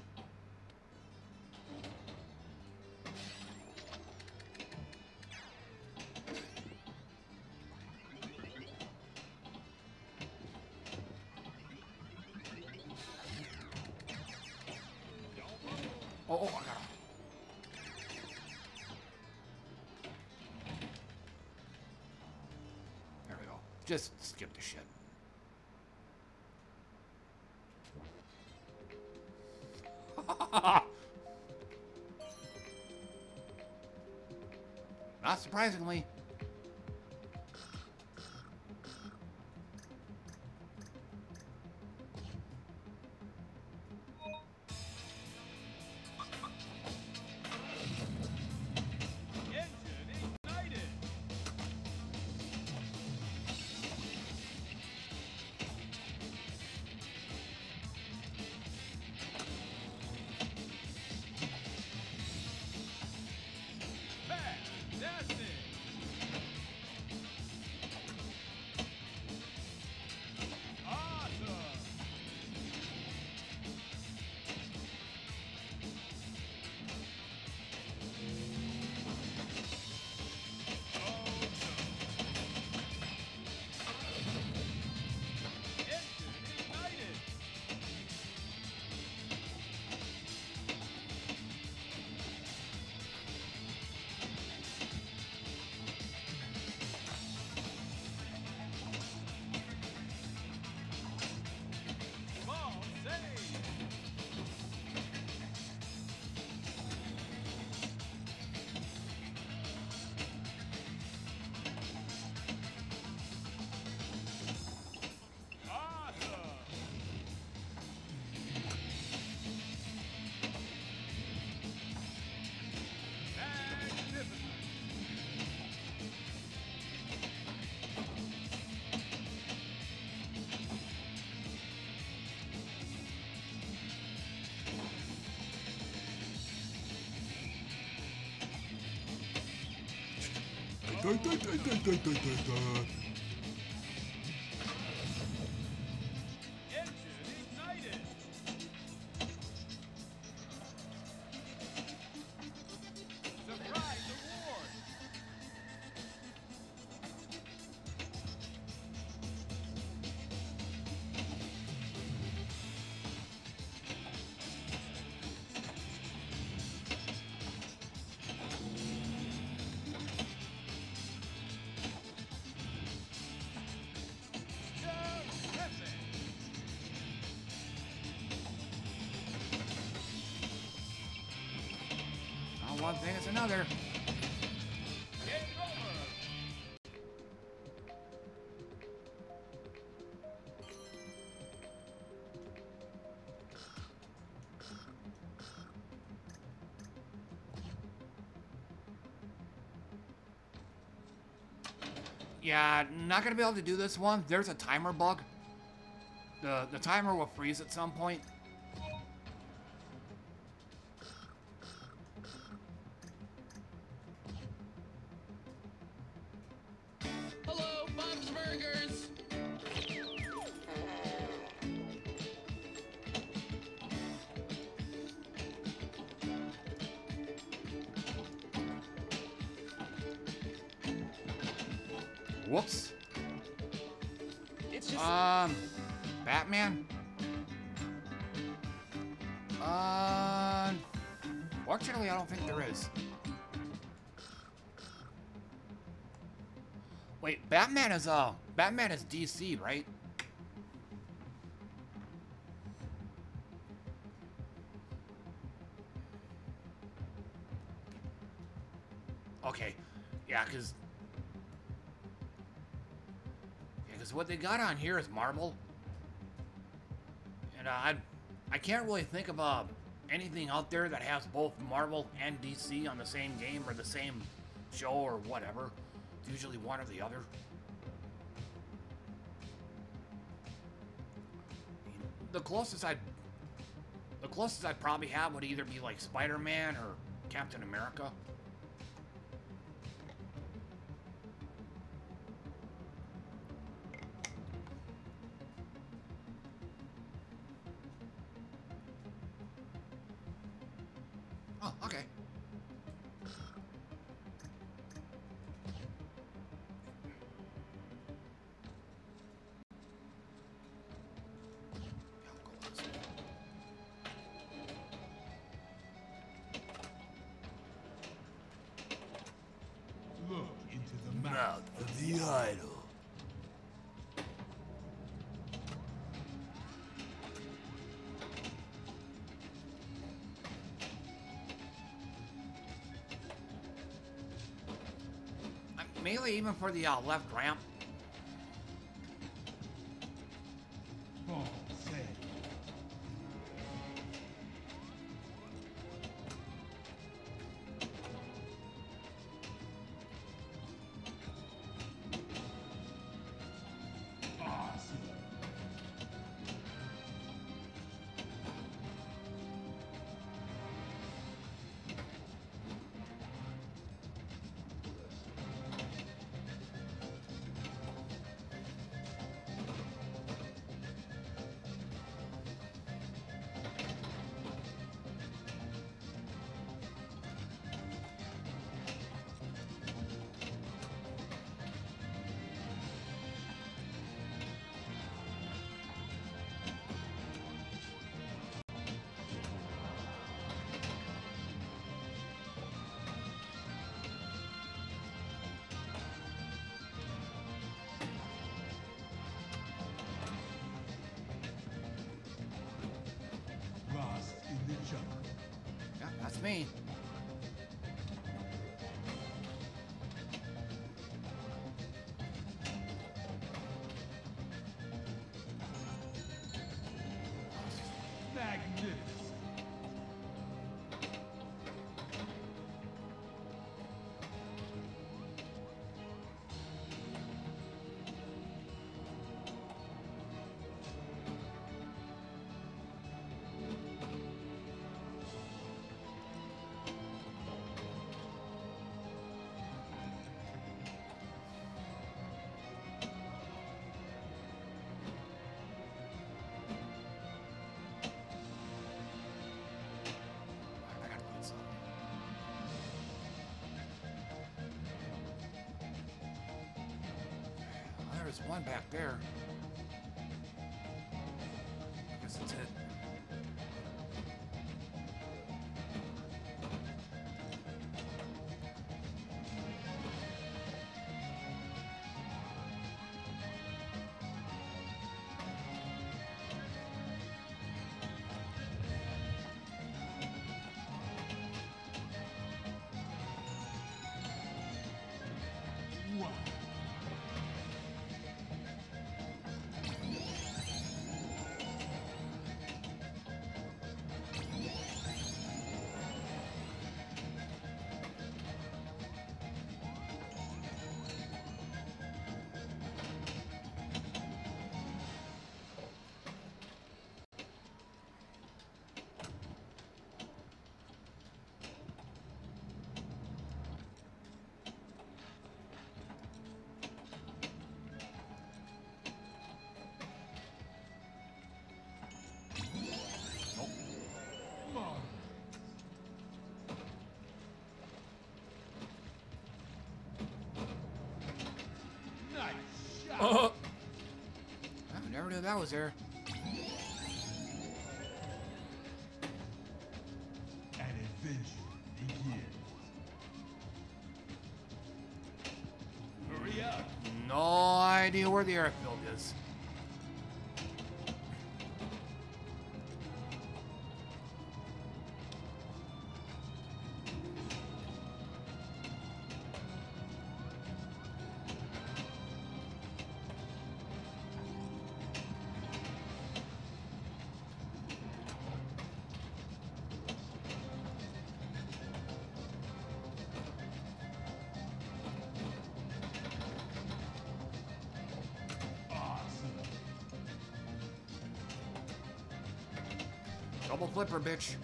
Just skip the shit. Not surprisingly. 痛い痛い痛い痛い痛い痛い痛い thing, it's another. Yeah, not gonna be able to do this one. There's a timer bug. The the timer will freeze at some point. Batman is uh Batman is DC, right? Okay, yeah, cause yeah, cause what they got on here is Marvel, and uh, I I can't really think of uh anything out there that has both Marvel and DC on the same game or the same show or whatever. It's usually one or the other. Closest I'd the closest I'd probably have would either be like Spider-Man or Captain America. Even for the uh, left ramp. One back there. Knew that was there. An adventure begins. Hurry up. idea where the airfield bitch.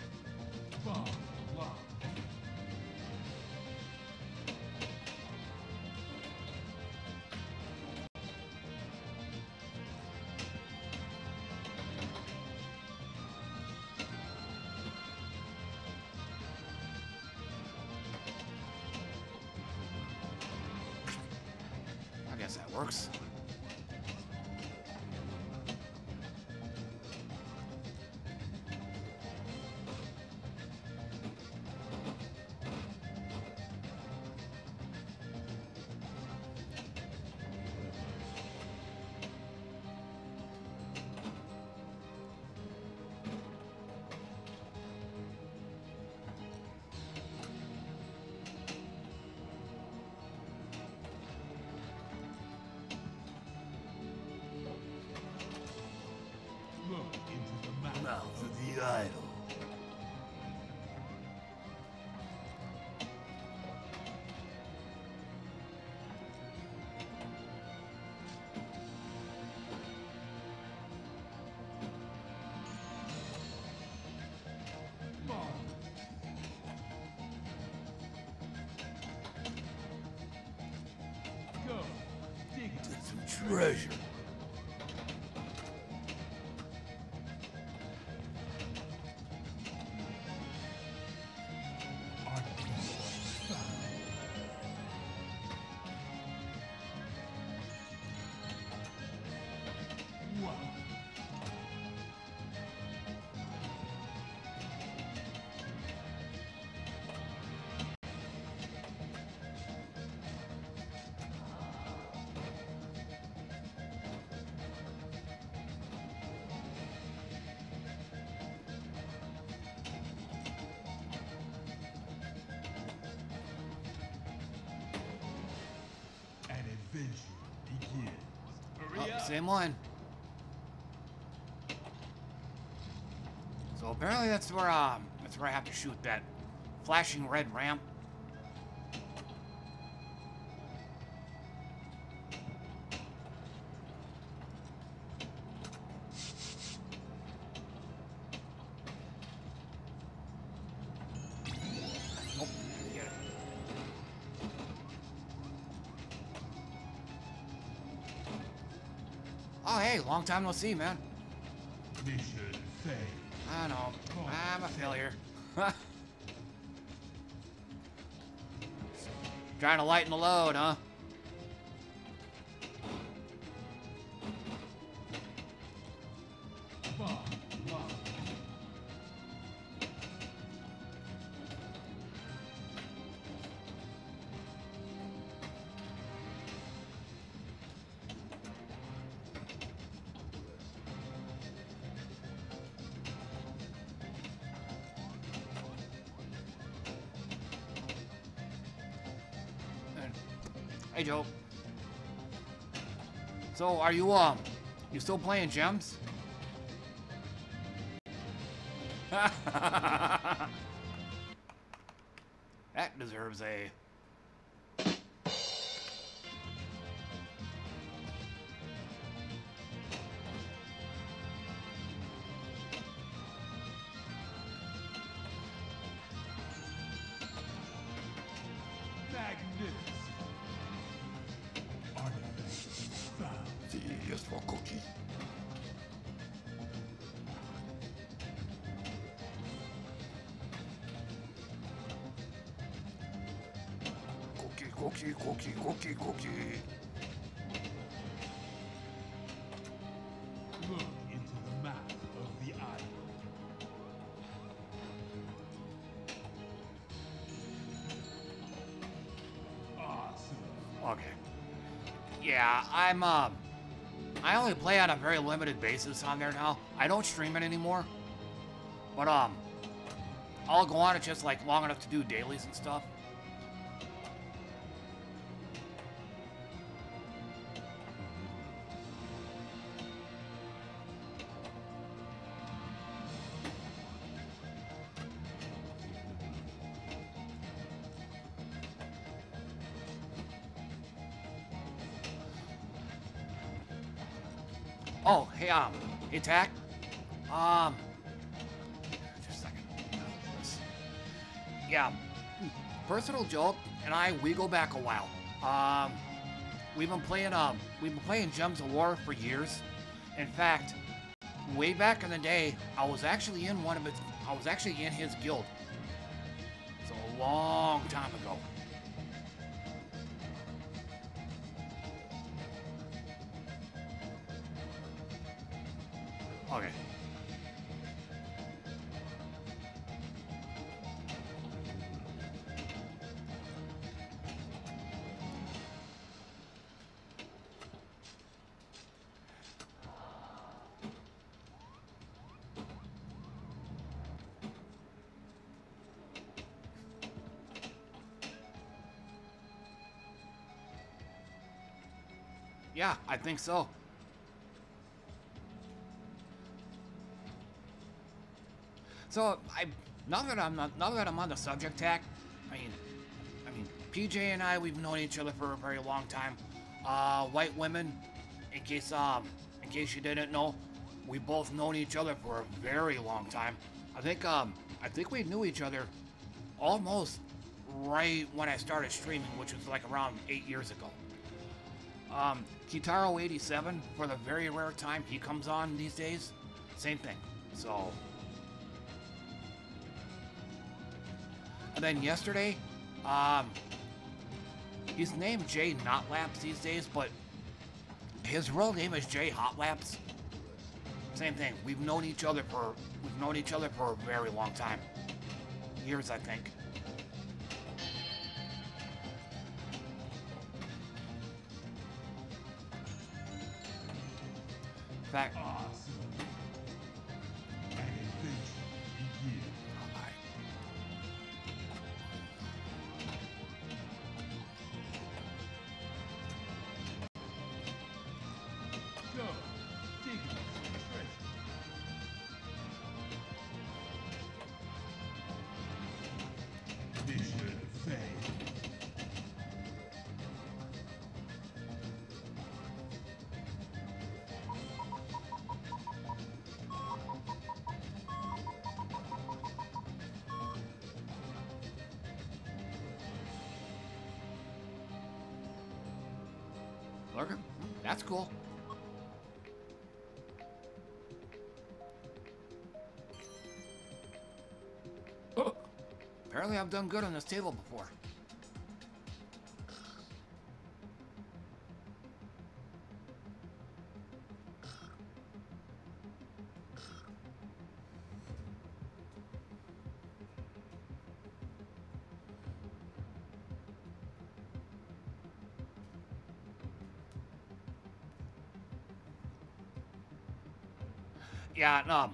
Treasure. Oh, same one. So apparently that's where um that's where I have to shoot that flashing red ramp. Time no see, man. Mission failed. I know. I'm a failure. Trying to lighten the load, huh? So are you um you still playing gems? cookie, cookie, cookie. Look into the mouth of the idol. Awesome. Okay. Yeah, I'm, um, I only play on a very limited basis on there now. I don't stream it anymore. But, um, I'll go on it just, like, long enough to do dailies and stuff. Tack. Um. Yeah, personal joke, and I, we go back a while. Um, we've been playing, um, we've been playing Gems of War for years. In fact, way back in the day, I was actually in one of his, I was actually in his guild. It's a long time ago. Yeah, I think so. So I now that I'm not, now that I'm on the subject tack, I mean, I mean PJ and I we've known each other for a very long time. Uh, white women, in case um in case you didn't know, we both known each other for a very long time. I think um I think we knew each other almost right when I started streaming, which was like around eight years ago. Um, Kitaro87, for the very rare time he comes on these days, same thing. So, And then yesterday, um, he's named Jay Notlaps these days, but his real name is Jay Hotlaps. Same thing. We've known each other for we've known each other for a very long time. Years, I think. In I've done good on this table before. Yeah, no, um,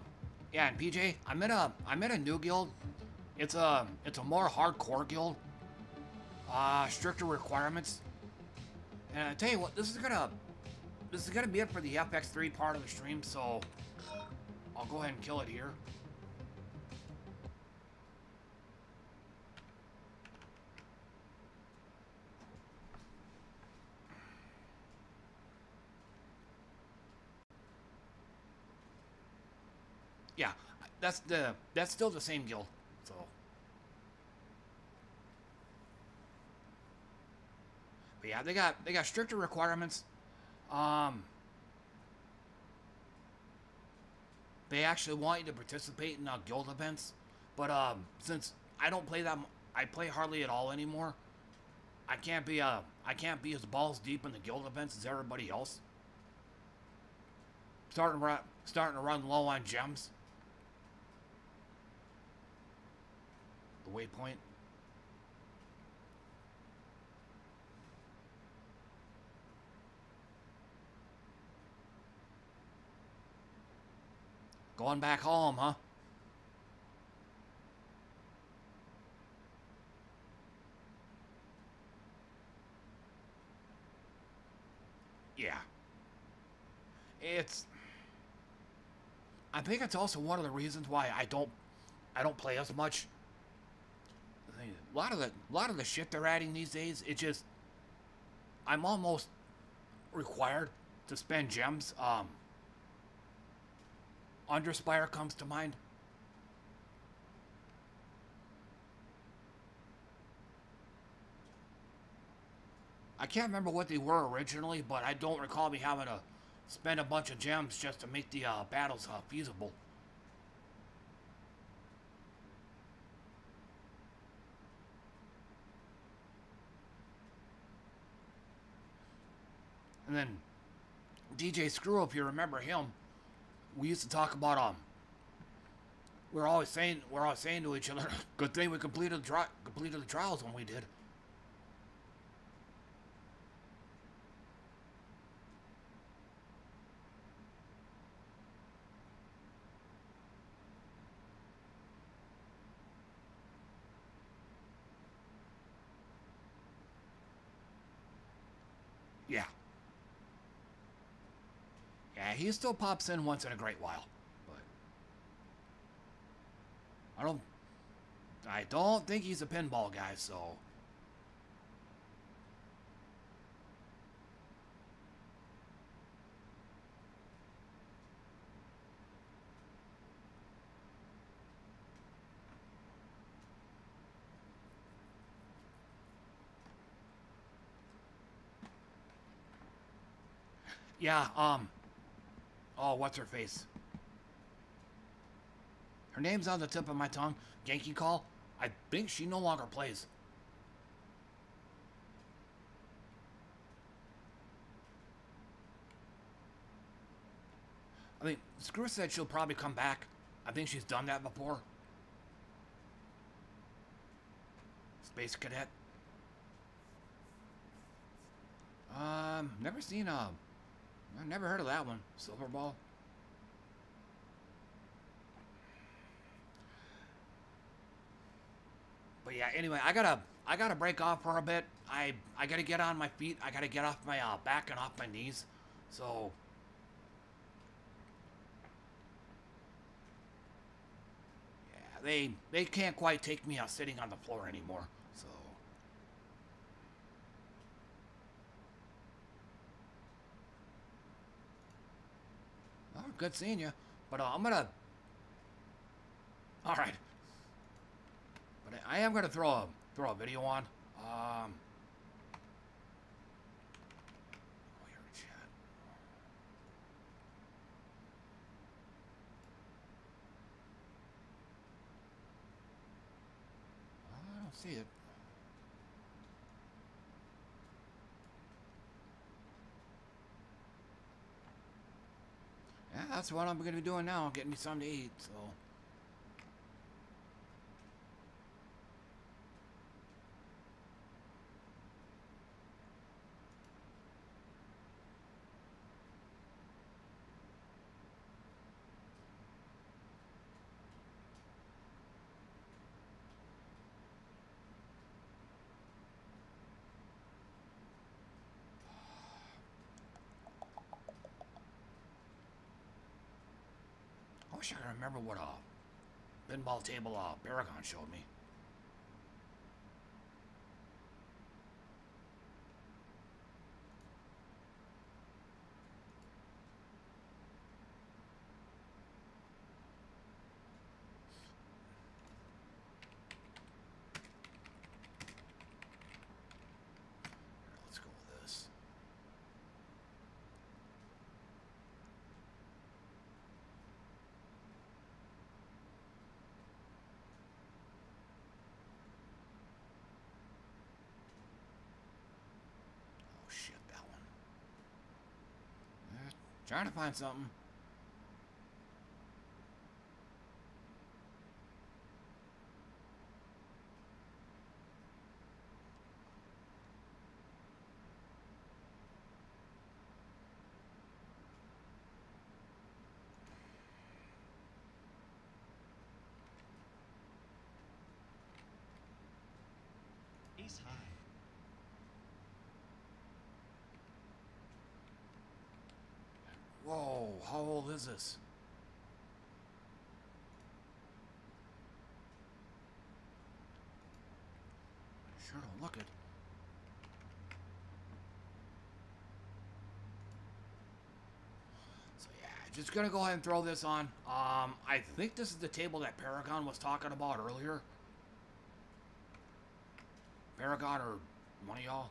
yeah, and PJ, I'm in a I'm in a new guild. It's a it's a more hardcore guild. Uh, stricter requirements. And I tell you what, this is gonna this is gonna be it for the FX3 part of the stream. So I'll go ahead and kill it here. Yeah, that's the that's still the same guild. They got they got stricter requirements. Um. They actually want you to participate in uh, guild events, but um, since I don't play that, I play hardly at all anymore. I can't be uh, I can't be as balls deep in the guild events as everybody else. Starting to run, starting to run low on gems. The waypoint. Going back home, huh? Yeah. It's I think it's also one of the reasons why I don't I don't play as much. A lot of the a lot of the shit they're adding these days, it just I'm almost required to spend gems. Um Underspire comes to mind. I can't remember what they were originally, but I don't recall me having to spend a bunch of gems just to make the uh, battles uh, feasible. And then DJ Screw, if you remember him, we used to talk about um. We're always saying we're always saying to each other, "Good thing we completed the tri- completed the trials when we did." Yeah. Yeah, he still pops in once in a great while, but I don't I don't think he's a pinball guy, so Yeah, um. Oh, what's her face? Her name's on the tip of my tongue. Yankee Call. I think she no longer plays. I mean, Screw said she'll probably come back. I think she's done that before. Space Cadet. Um, never seen a I've never heard of that one. Silver ball. But yeah, anyway, I gotta I gotta break off for a bit. I I gotta get on my feet. I gotta get off my uh, back and off my knees. So yeah, they they can't quite take me out sitting on the floor anymore. So. Oh, good seeing you. But uh, I'm gonna. All right. But I am gonna throw a throw a video on. Um. Oh, chat. I don't see it. Yeah, that's what I'm gonna be doing now, getting me something to eat, so. Remember what a pinball table uh, Paragon showed me. Here, let's go with this. Oh shit, that one. Uh, trying to find something. Ace High. Whoa, how old is this? Sure don't look it. So yeah, just gonna go ahead and throw this on. Um, I think this is the table that Paragon was talking about earlier. Paragon or one of y'all.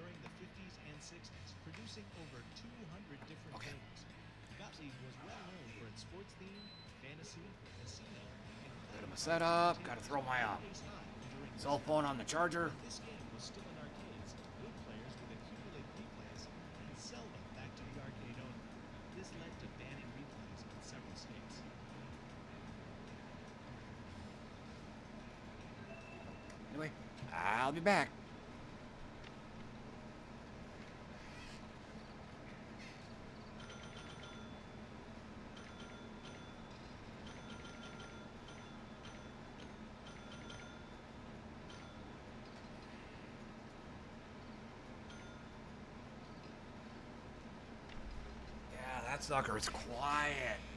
during the 50s and 60s, producing over 200 different games. Gottlieb was well known for its sports theme, fantasy, casino, and Bit of a setup. Gotta throw my uh, cell phone on the charger. This game was still in arcades. Good players would accumulate replays and sell them back to Uh, the arcade owner. This led to banning replays in several states. Anyway, I'll be back. Yeah, that sucker is quiet.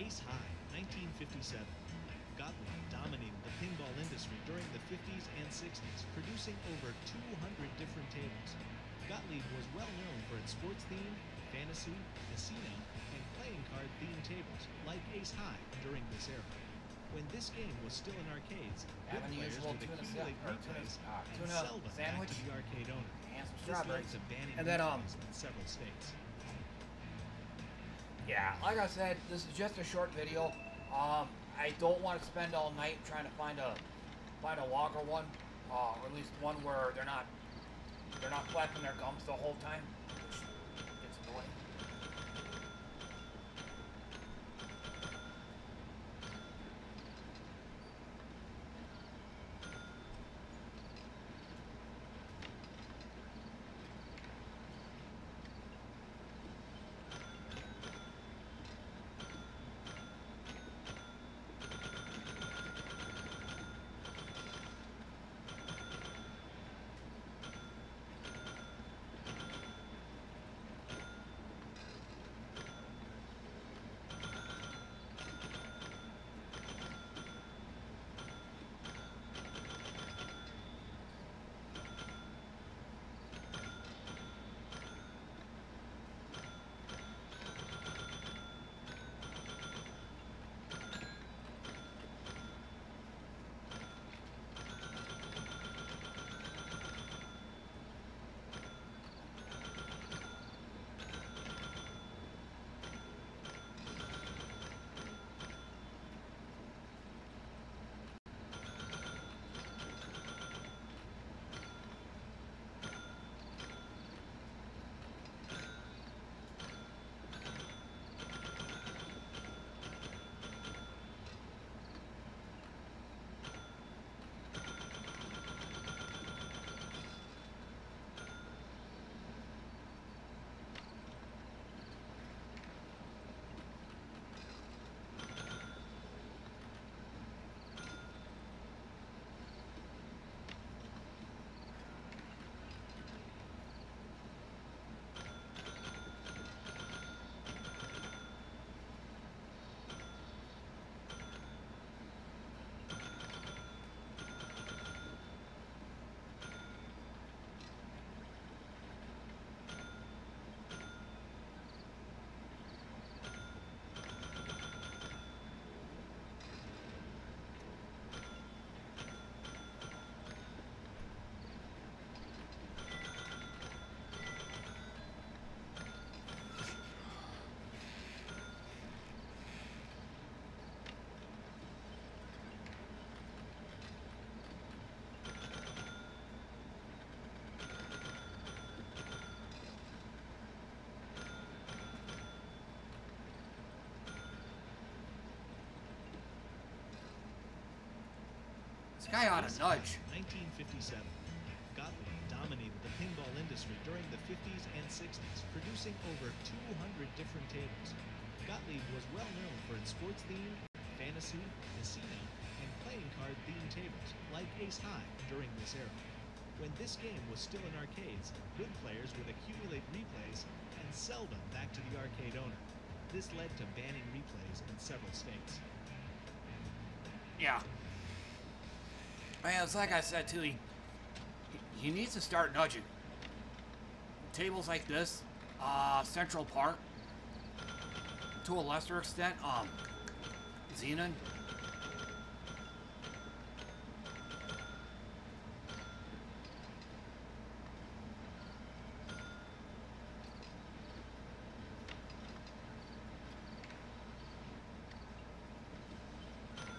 Ace High, 1957. Gottlieb dominated the pinball industry during the 50s and 60s, producing over 200 different tables. Gottlieb was well known for its sports theme, fantasy, casino, and playing card themed tables like Ace High during this era. When this game was still in arcades, good players would accumulate replays uh, and sell them sandwich back to the arcade owner. and This led to banning And then, um, in several states. Yeah, like I said, this is just a short video. Um, I don't want to spend all night trying to find a find a longer one, uh, or at least one where they're not they're not flapping their gums the whole time. This guy ought to nudge. 1957. Gottlieb dominated the pinball industry during the 50s and 60s, producing over 200 different tables. Gottlieb was well known for its sports themed, fantasy, casino, and playing card themed tables, like Ace High, during this era. When this game was still in arcades, good players would accumulate replays and sell them back to the arcade owner. This led to banning replays in several states. Yeah. Man, it's like I said too. He, he needs to start nudging. Tables like this, uh, Central Park, to a lesser extent, um, Xenon.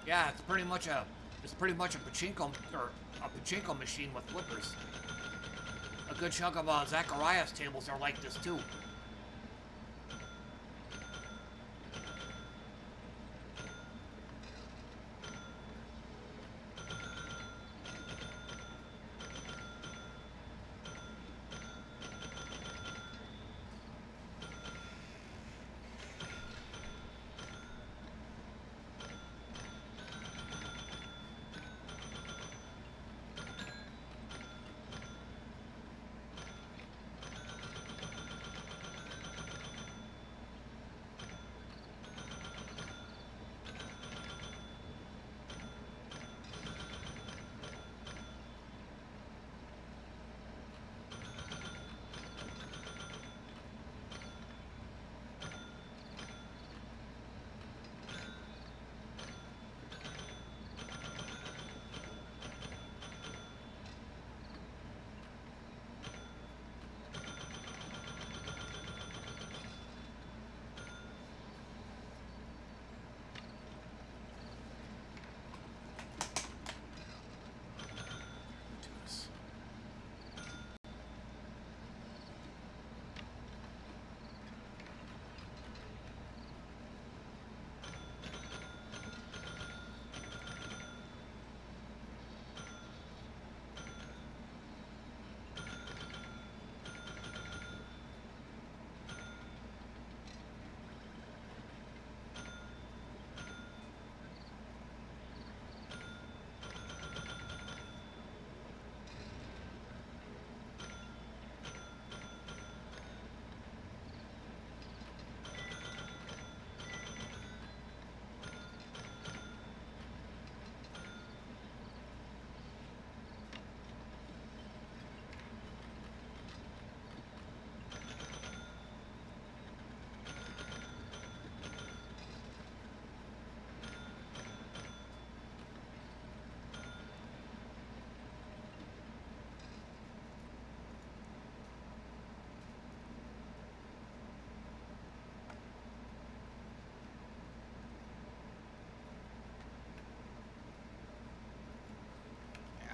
Yeah, it's pretty much a it's pretty much a pachinko or a pachinko machine with flippers. A good chunk of uh, Zaccaria's tables are like this too.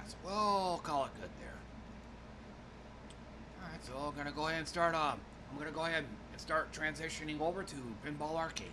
Yes, we'll call it good there. Alright, so I'm gonna go ahead and start, um, I'm gonna go ahead and start transitioning over to Pinball Arcade.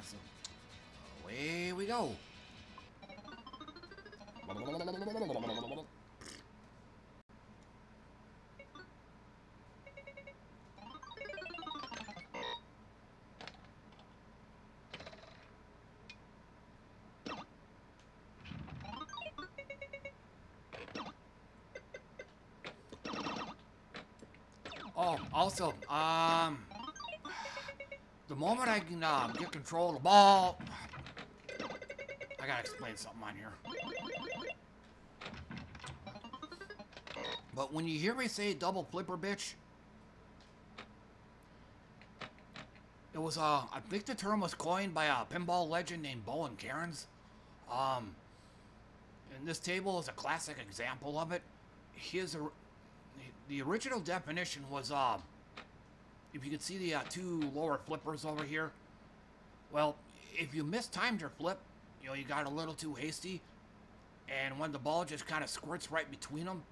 right, so away we go. Oh, also, um moment I can uh, get control of the ball, I gotta explain something on here. But when you hear me say double flipper bitch, it was, uh, I think the term was coined by a pinball legend named Bowen Kerins. Um, and this table is a classic example of it. His, the original definition was, uh, if you could see the uh, two lower flippers over here, well, if you mistimed your flip, you know, you got a little too hasty, and when the ball just kind of squirts right between them,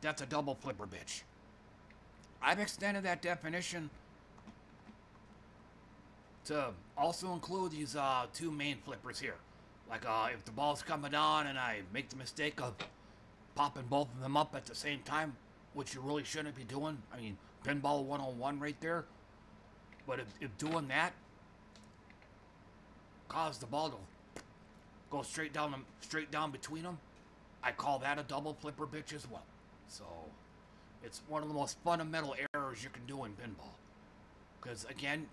that's a double flipper bitch. I've extended that definition to also include these uh, two main flippers here. Like uh, if the ball's coming on and I make the mistake of popping both of them up at the same time, which you really shouldn't be doing. I mean, pinball 101 right there. But if, if doing that caused the ball to go straight down them, straight down between them, I call that a double flipper bitch as well. So it's one of the most fundamental errors you can do in pinball. Because again,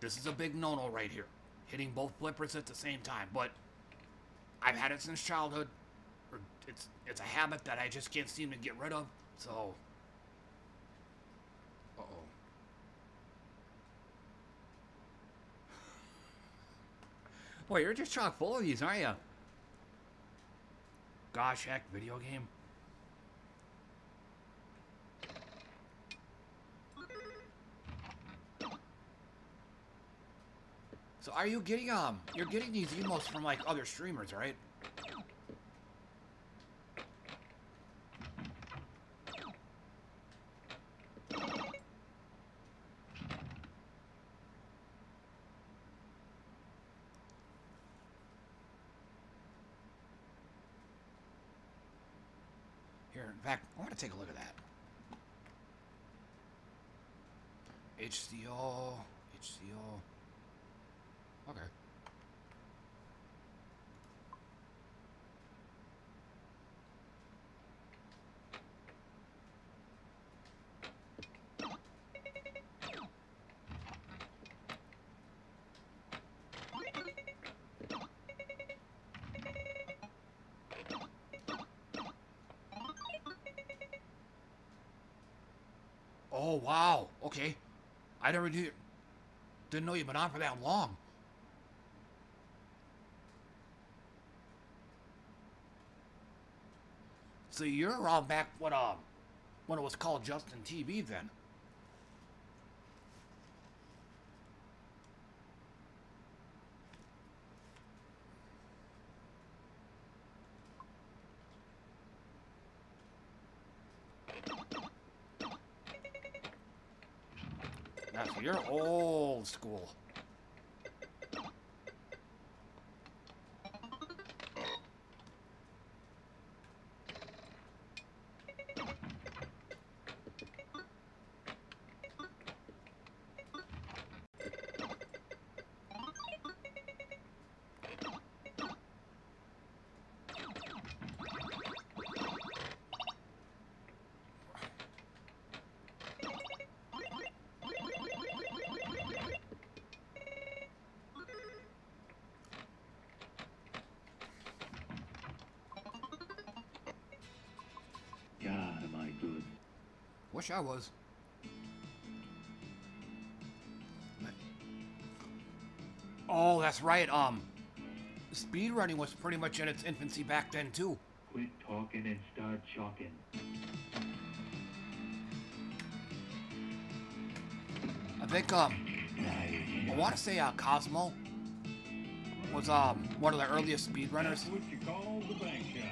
this is a big no-no right here. Hitting both flippers at the same time. But I've had it since childhood. Or it's it's a habit that I just can't seem to get rid of. So Boy, you're just chock full of these, aren't you? Gosh heck, video game. So are you getting um you're getting these emotes from like other streamers, right? Here, in fact, I want to take a look at that. HCO, HCO. Okay. Oh wow. Okay. I never knew. Didn't know you've been on for that long. So you're around back when uh when it was called Justin TV then. Now, you're old school. Wish I was. Oh, that's right. Um, speedrunning was pretty much in its infancy back then too. Quit talking and start chalking. I think um, I want to say uh, Cosmo was um one of the earliest speedrunners. what you call the bank shot.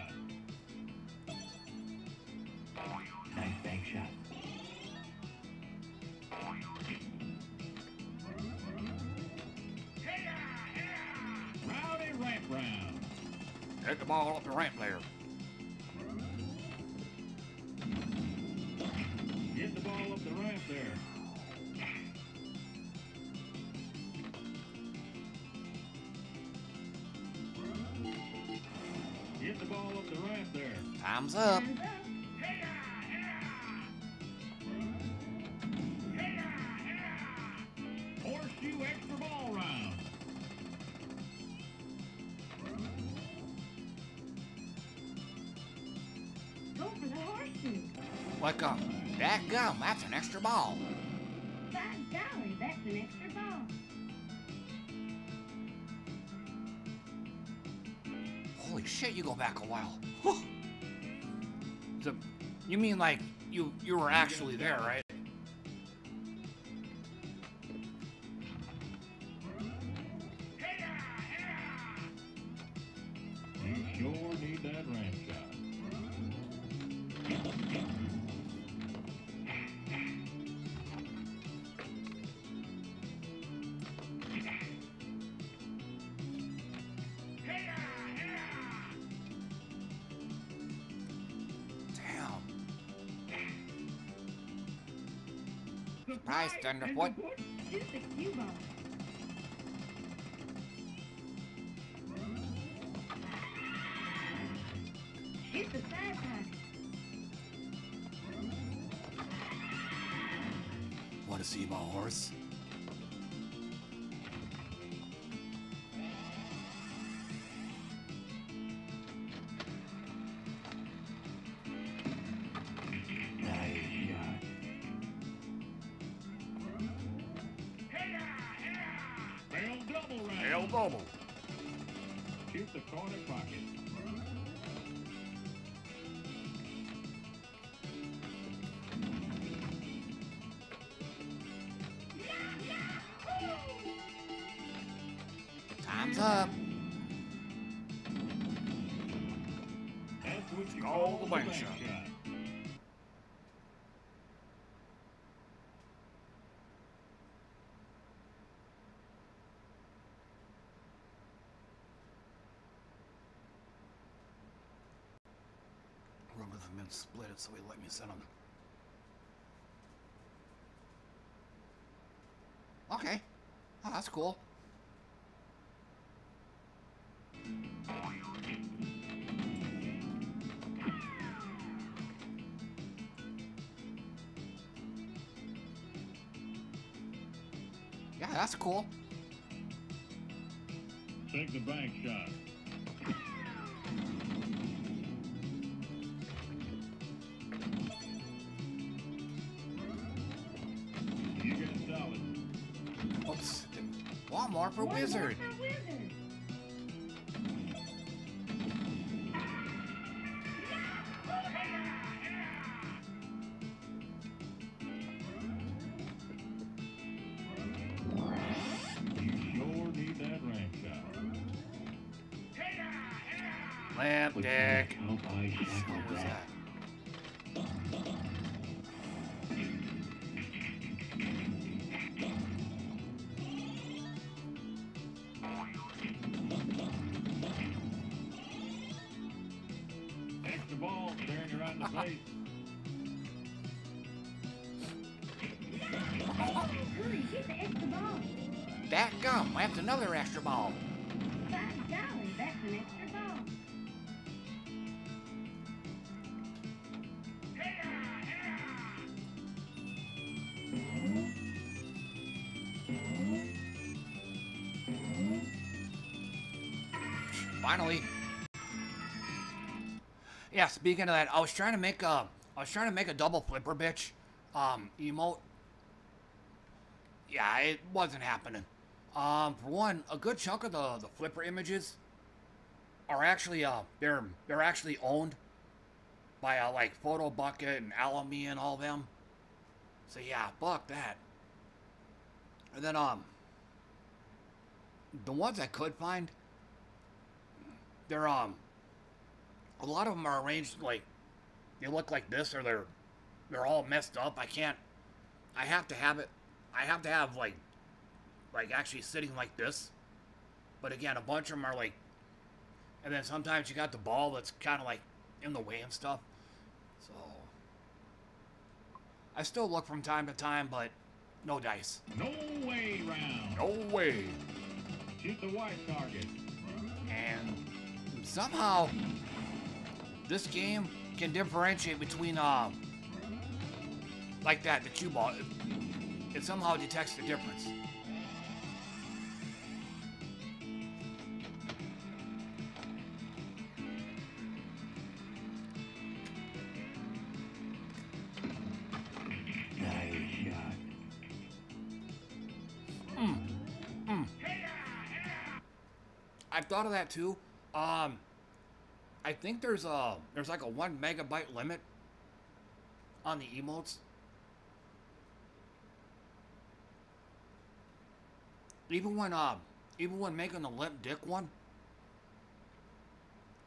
Like a, that gum, that's an extra ball. By golly, that's an extra ball. Holy shit, you go back a while. so, you mean like you you were actually there, right? Round. Hell the corner pocket. So he let me sit on. Okay. Oh, that's cool. Yeah, that's cool. Take the bank shot. Wizard. Another extra ball. By golly, that's an extra ball. Finally. Yeah, speaking of that, I was trying to make a I was trying to make a double flipper bitch um emote. Yeah, it wasn't happening. Um for one, a good chunk of the the flipper images are actually uh they're they're actually owned by uh, like Photobucket and Alamy and all them. So yeah, fuck that. And then um the ones I could find they're um a lot of them are arranged like they look like this or they're they're all messed up. I can't I have to have it I have to have like like actually sitting like this. But again, a bunch of them are like and then sometimes you got the ball that's kind of like in the way and stuff. So I still look from time to time, but no dice. No way round. No way. Shoot the white target. And somehow this game can differentiate between uh like that the cue ball it, it somehow detects the difference thought of that too. Um, I think there's a there's like a one megabyte limit on the emotes. Even when uh, even when making the limp dick one,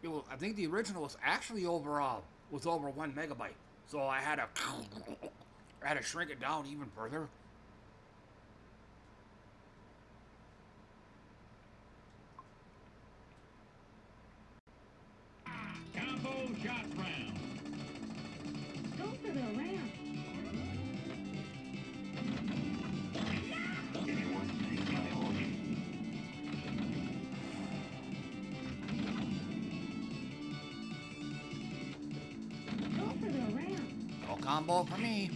it was, I think the original was actually over uh, was over one megabyte. So I had to I had to shrink it down even further. Combo shot round. Go for the round. Go for the round. No combo for me.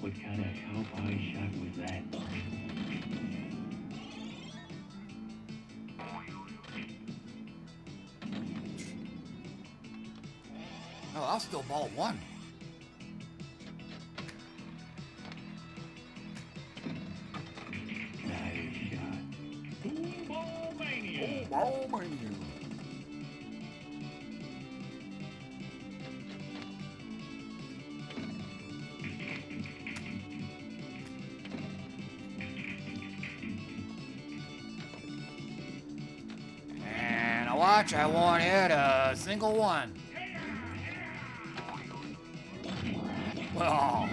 What kind of cowboy shot was that? Oh, I'll still ball one. Nice ball mania. Ball mania. And I watch, I won't hit a uh, single one. Well,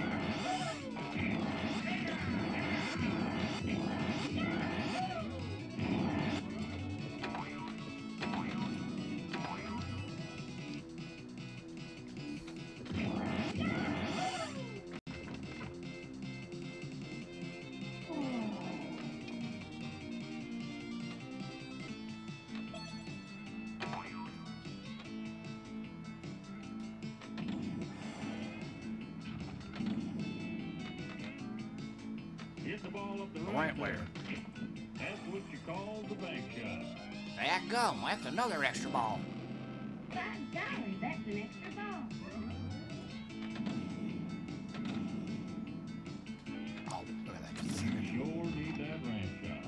way. That's what you call the bank shot. That gum, that's another extra ball. By golly, that's an extra ball. Oh, look at that. You sure need that ramp shot.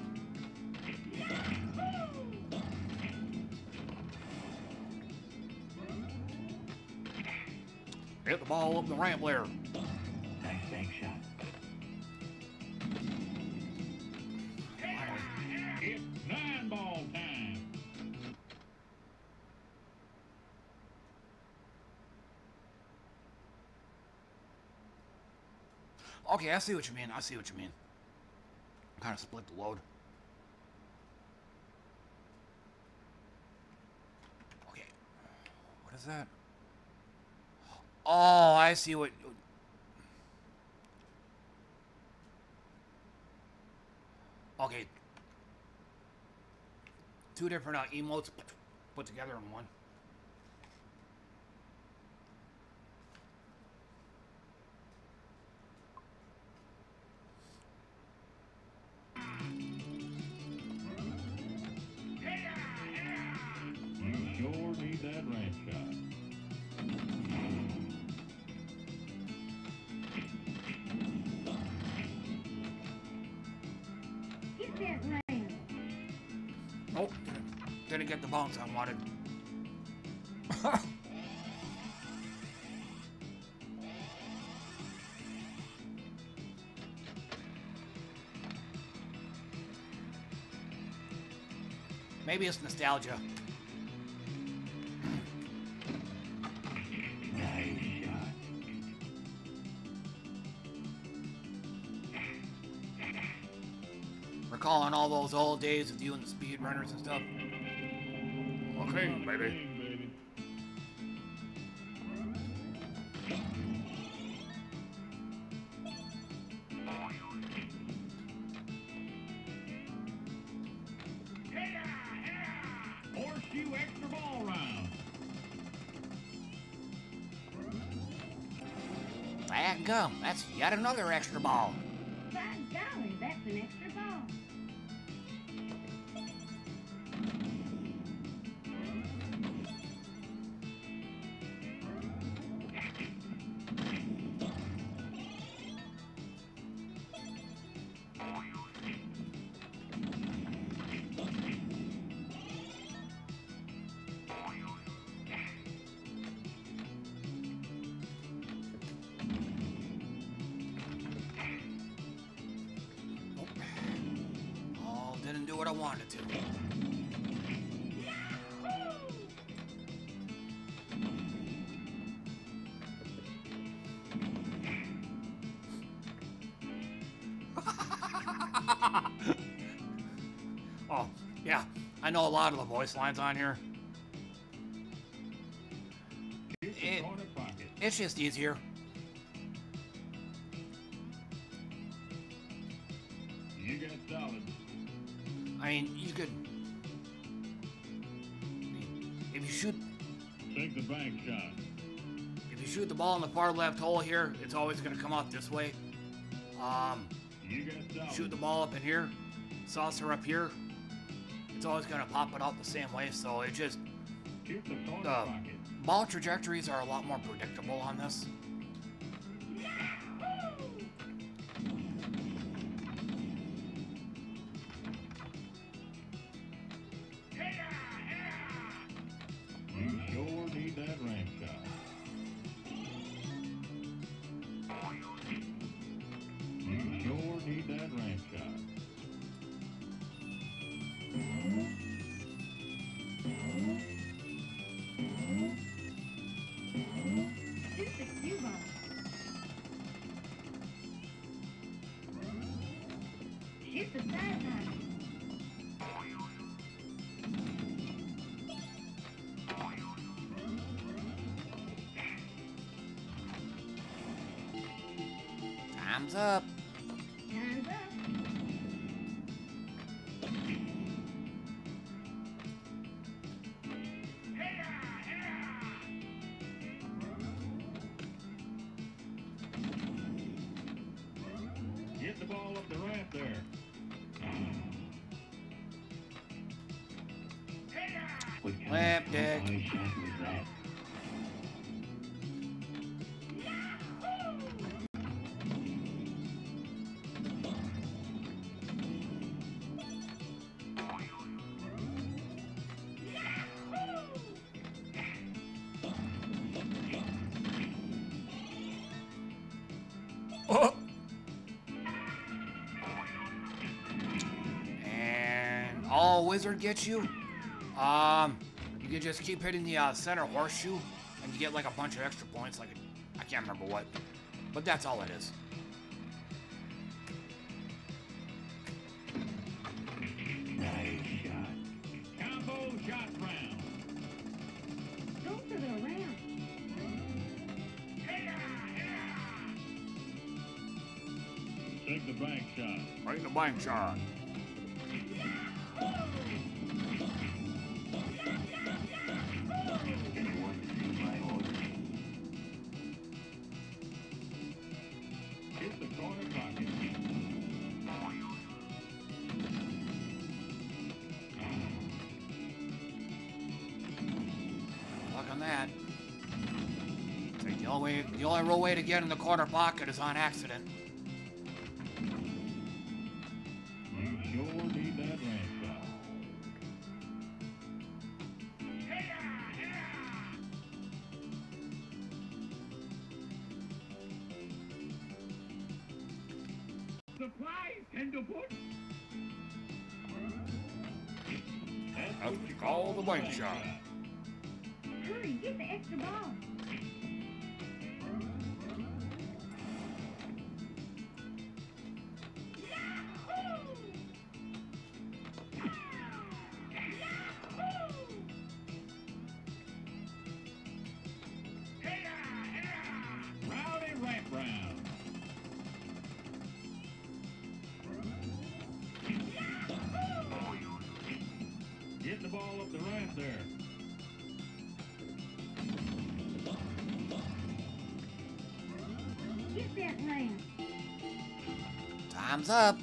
Hit the ball up the ramp there. Okay, I see what you mean. I see what you mean. Kind of split the load. Okay. What is that? Oh, I see what. Okay. Two different uh, emotes put together in one. Bounce I wanted. Maybe it's nostalgia. Recalling all those old days with you and the speedrunners and stuff. Okay, baby. baby. Horseshoe extra ball round. That gum, that's yet another extra ball. By golly, that's an extra wanted to. oh, yeah. I know a lot of the voice lines on here. It, it's just easier. Ball in the far left hole here, it's always going to come out this way. Um, You got solid. shoot the ball up in here, saucer up here, it's always going to pop it out the same way. So it just the the ball trajectories are a lot more predictable on this. Up. Wizard gets you. Um, you can just keep hitting the uh, center horseshoe, and you get like a bunch of extra points. Like I can't remember what, but that's all it is. Nice shot. Combo shot round. Go for the round. Take the bank shot. Right the bank shot. Way, to get in the corner pocket is on accident. Up.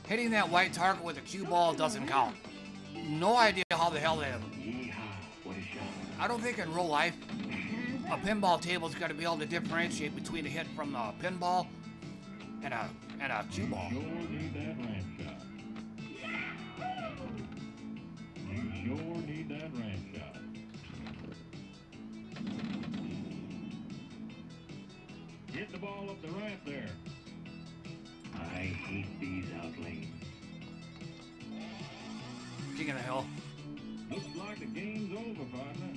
hitting that white target with a cue ball doesn't count. No idea how the hell they. I don't think in real life a pinball table's got to be able to differentiate between a hit from a pinball and a and a cue ball. Sure need that ram shot. You sure need that ram shot. The ball up the ramp there. I hate these outlanes. King of the Hill. Looks like the game's over, partner.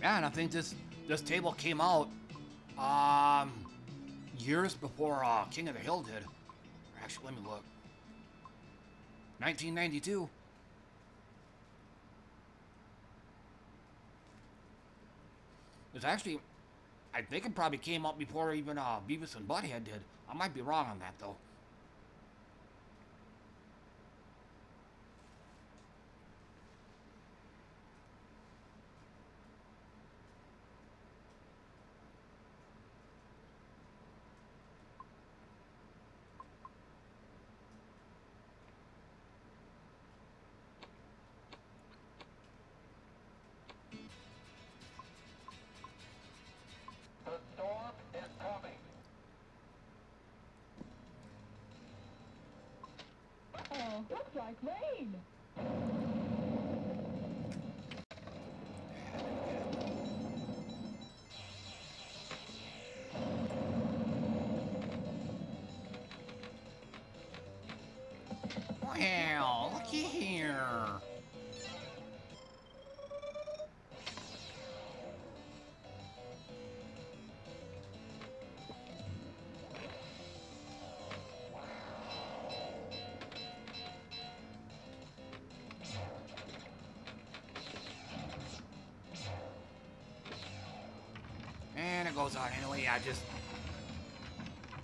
Yeah, and I think this this table came out um years before uh, King of the Hill did. Actually, let me look. 1992. It's actually, I think it probably came out before even uh, Beavis and Butthead did. I might be wrong on that though. Looks like rain. It goes on anyway. I just.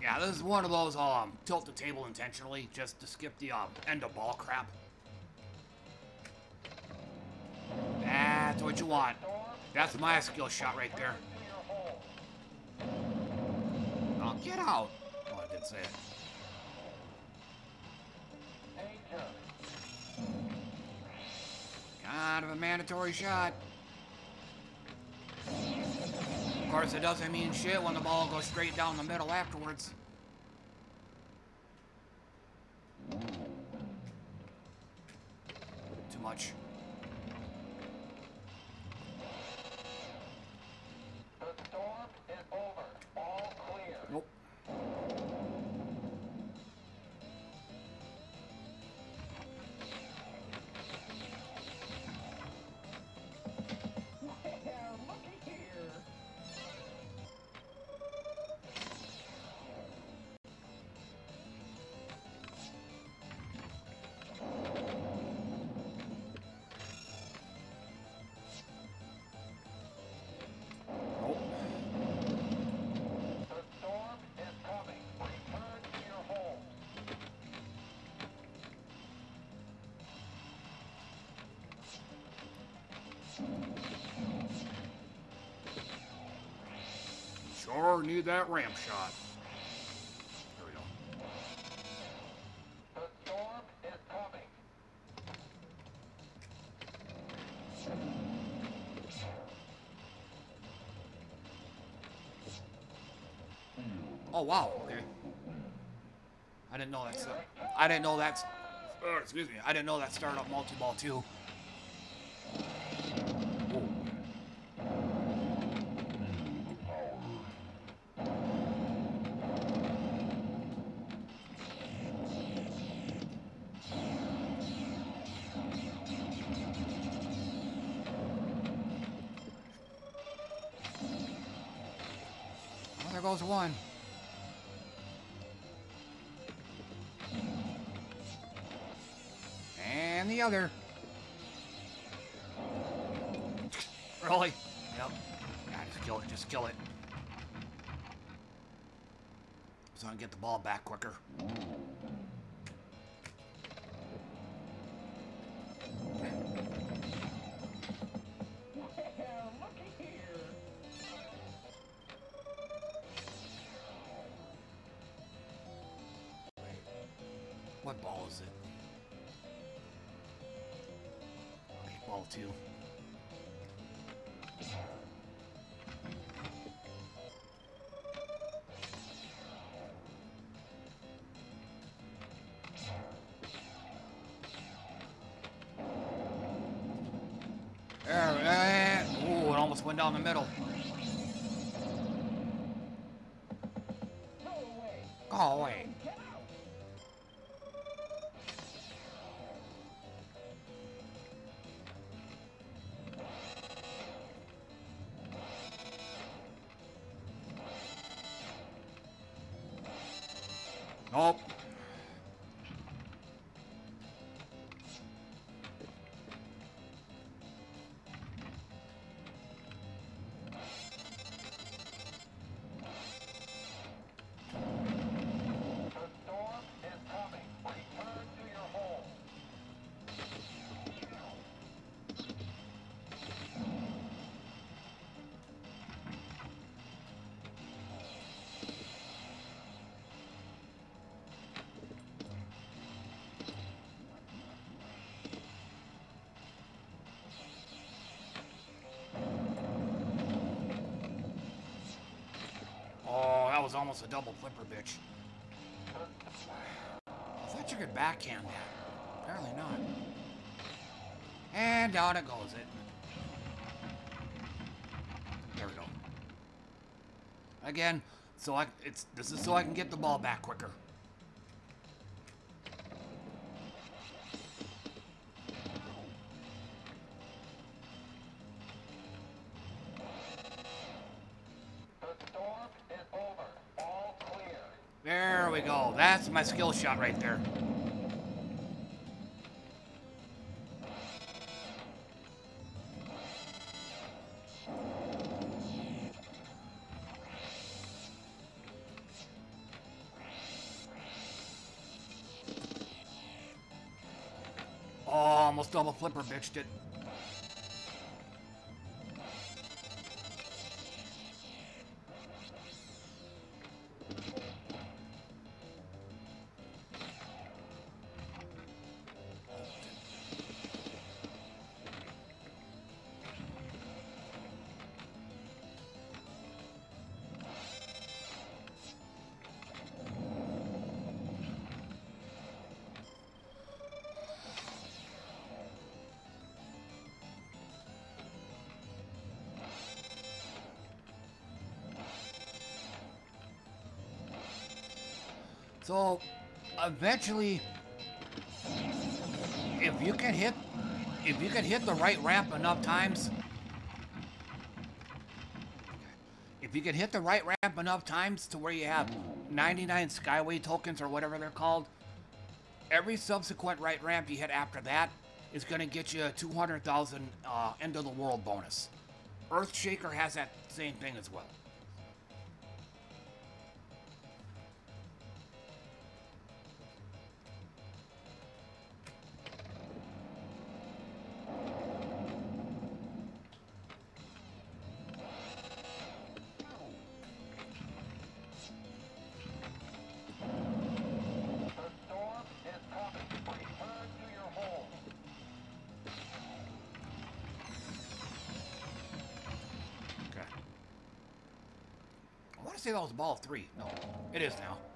Yeah, this is one of those um tilt the table intentionally just to skip the um end of ball crap. That's what you want. That's my skill shot right there. Oh, get out. Oh, I did say it. Kind of a mandatory shot. Of course, it doesn't mean shit when the ball goes straight down the middle afterwards. That ramp shot. There we go. The storm is coming. Oh wow. Okay. I didn't know that's. I didn't know that's. Oh, excuse me. I didn't know that started up multi-ball too. goes one. And the other. Really? Yep. Yeah, just kill it. Just kill it. So I can get the ball back quicker. There, ooh, it almost went down the middle. Was almost a double flipper, bitch. I thought you could backhand that. Apparently not. And down it goes it. There we go. Again, so I it's this is so I can get the ball back quicker. My skill shot right there. Oh, almost double flipper bitched it. So, eventually, if you can hit, if you can hit the right ramp enough times, if you can hit the right ramp enough times to where you have 99 Skyway tokens or whatever they're called, every subsequent right ramp you hit after that is going to get you a 200,000 uh, end of the world bonus. Earthshaker has that same thing as well. Say that was ball three. No, it is now.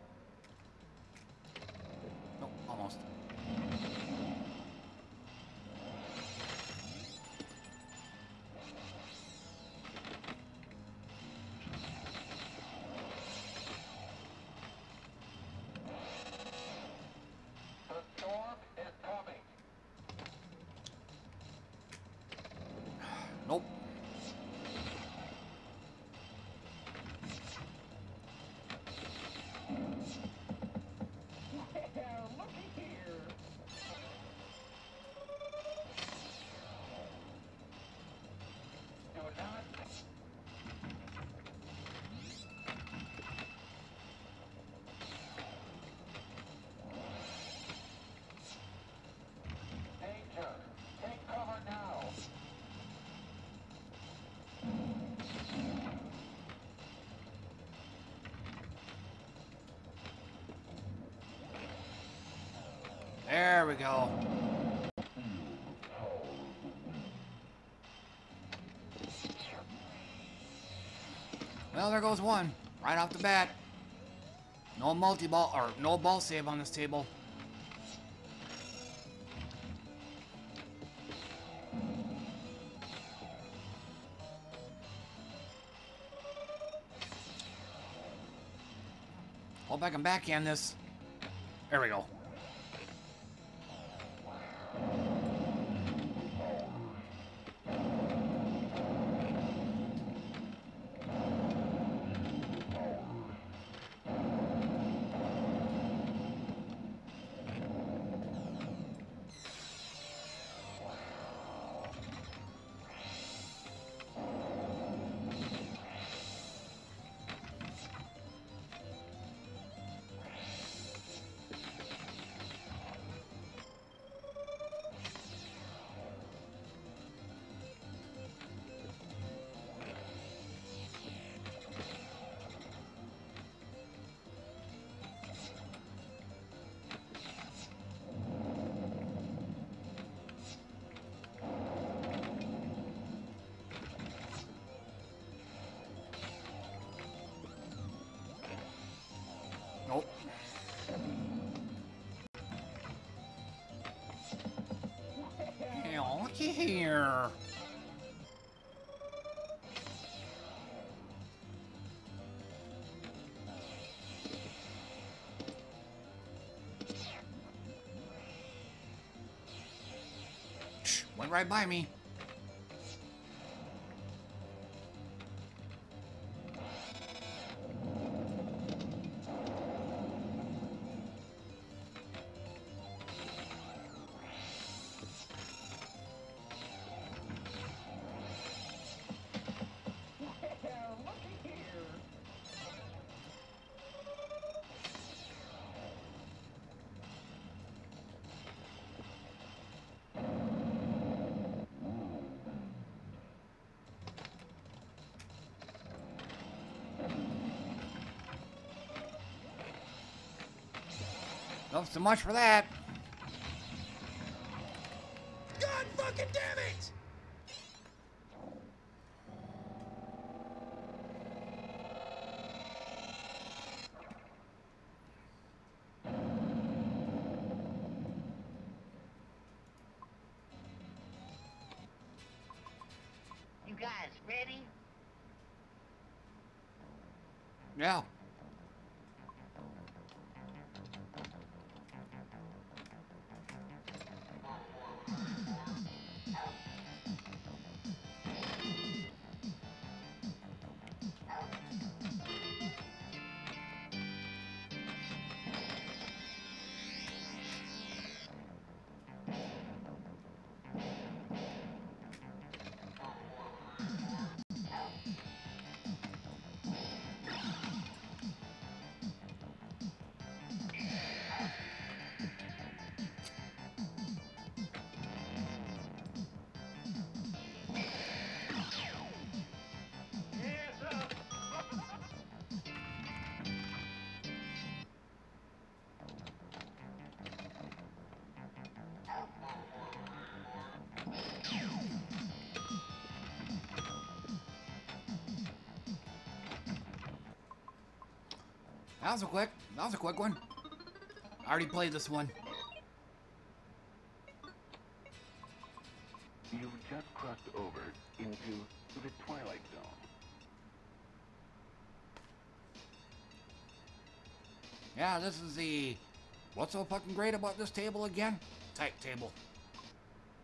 There we go. Well, there goes one. Right off the bat. No multi-ball, or no ball save on this table. Hope I can backhand this. There we go. Right by me. So much for that. That was a quick. That was a quick one. I already played this one. You've just crossed over into the Twilight Zone. Yeah, this is the. What's so fucking great about this table again? Type table.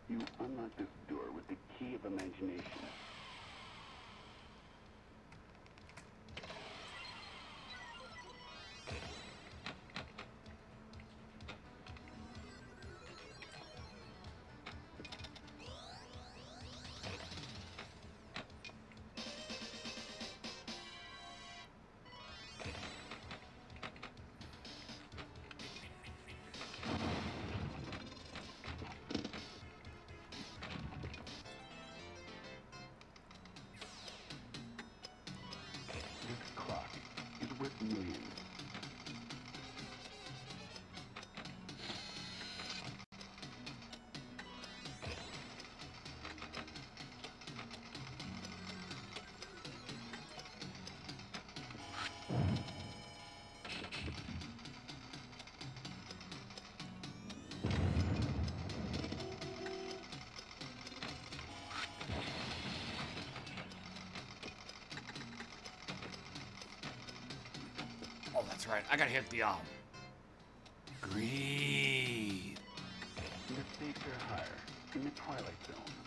You unlock this door with the key of imagination. Right. I gotta hit the um. Greed. The stakes are higher in the Twilight Zone.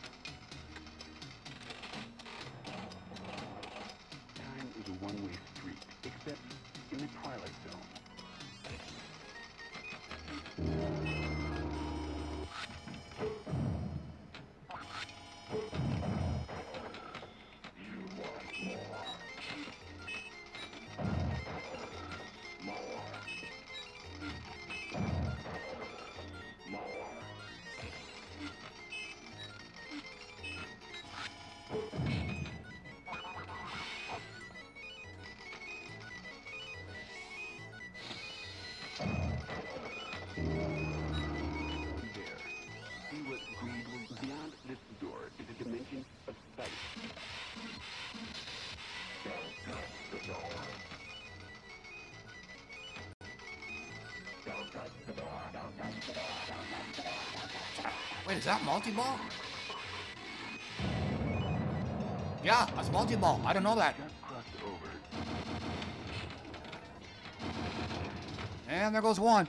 Wait, is that multi-ball? Yeah, that's multi-ball. I don't know that. And there goes one.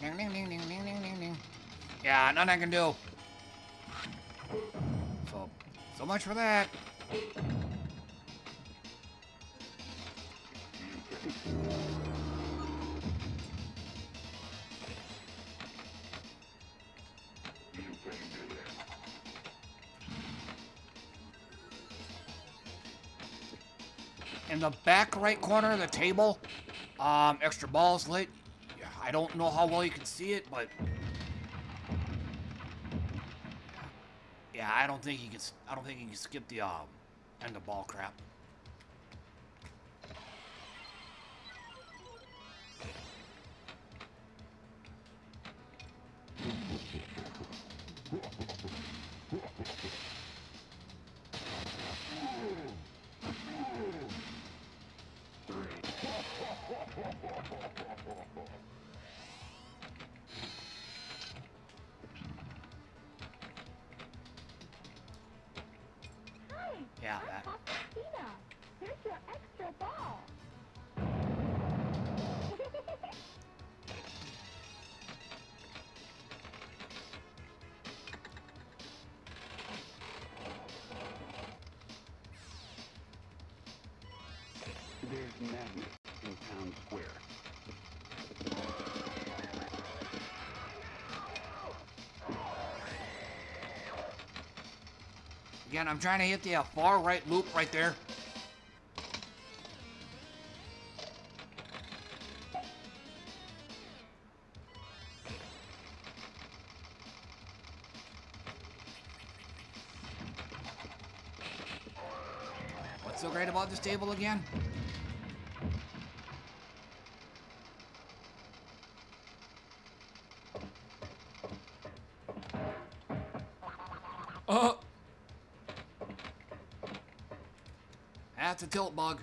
Ding, ding, ding, ding, ding, ding, ding. Yeah, nothing I can do. So, so much for that. The back right corner of the table, um, extra balls lit. I don't know how well you can see it, but yeah, I don't think you can. I don't think you can skip the um, end of ball crap. Again, I'm trying to hit the uh, far right loop right there. What's so great about this table again? That's a tilt bug.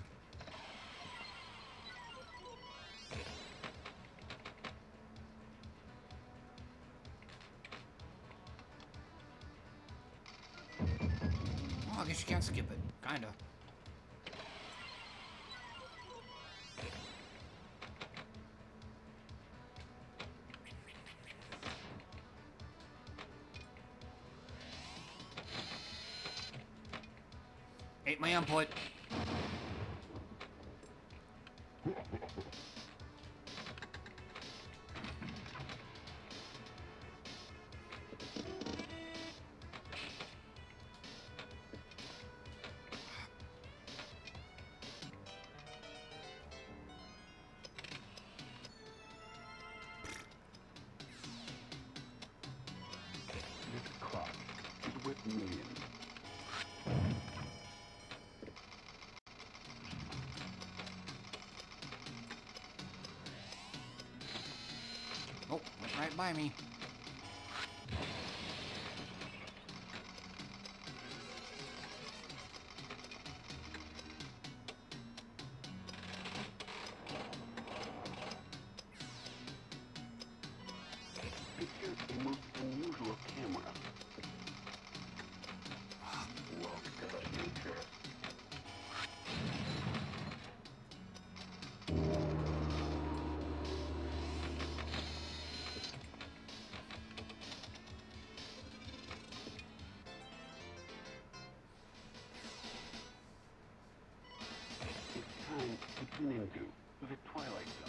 By me. Ningu, The Twilight Zone.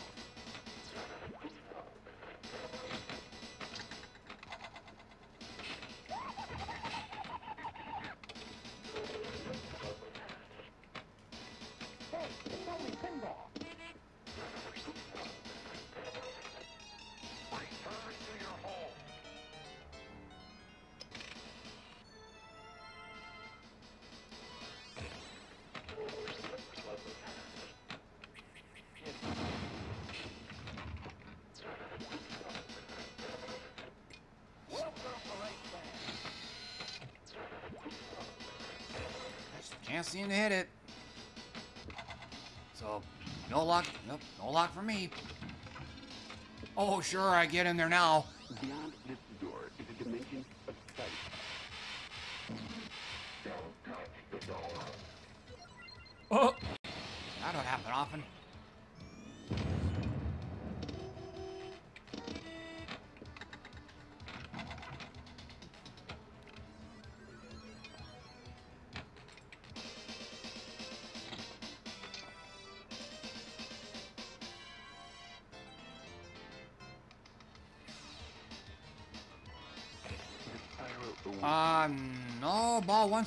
Can't seem to hit it. So, no luck. Nope, no luck for me. Oh, sure, I get in there now.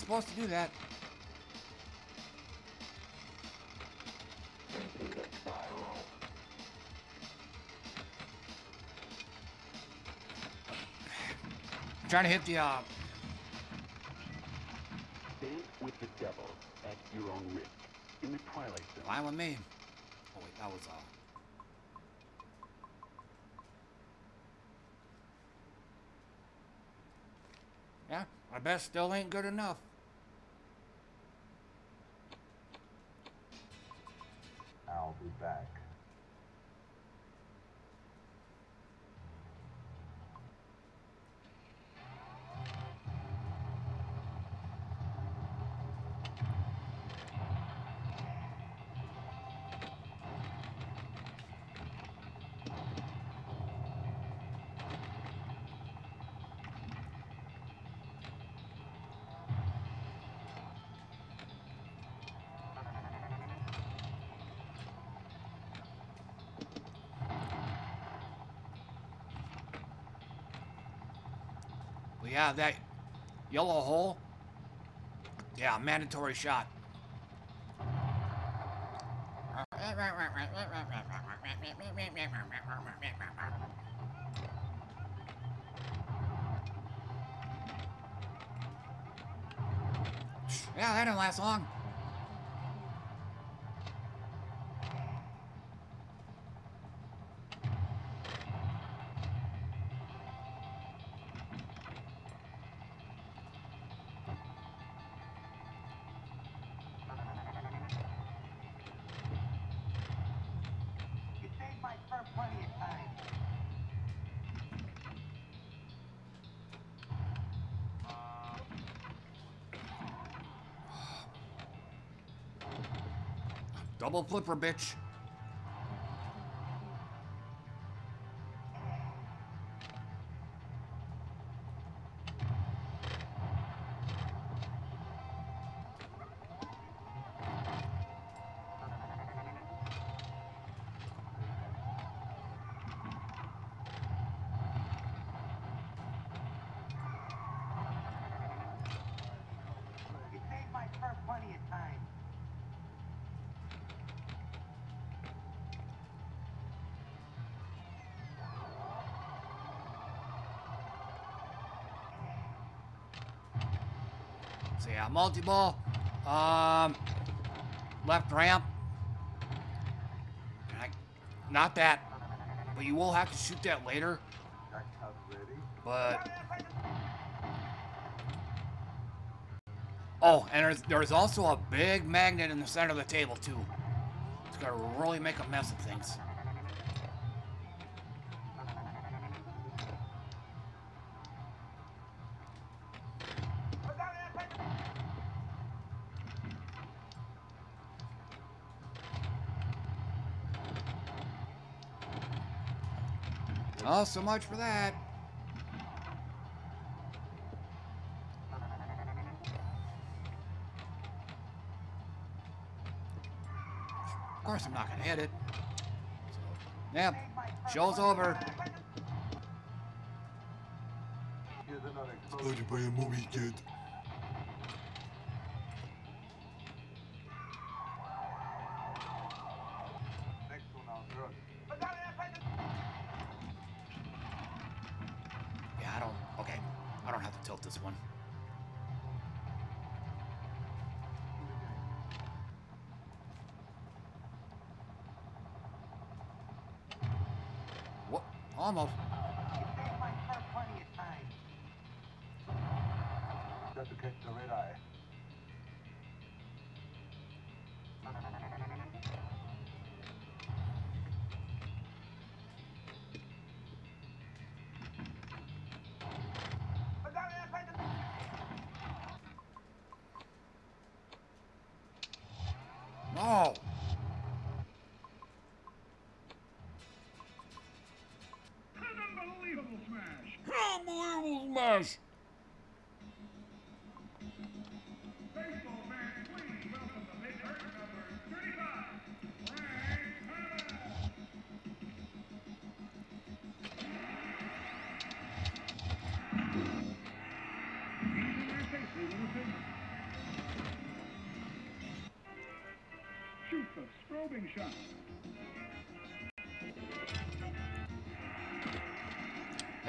No, ball wasn't supposed to do that. trying to hit the, uh, with the devil at your own risk in the Twilight Zone. fine with me. Oh, wait, that was, uh, yeah, my best still ain't good enough. Yeah, that yellow hole. Yeah, mandatory shot. Double flipper, bitch. Multi-ball. Um, left ramp. I- Not that, but you will have to shoot that later. But oh, and there's there's also a big magnet in the center of the table too. It's gonna really make a mess of things. Well, so much for that. Of course I'm not going to hit it. So, yep, yeah, show's over. It's going a movie, kid.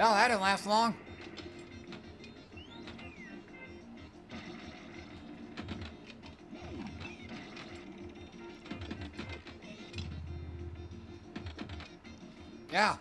Hell, that didn't last long. Yeah,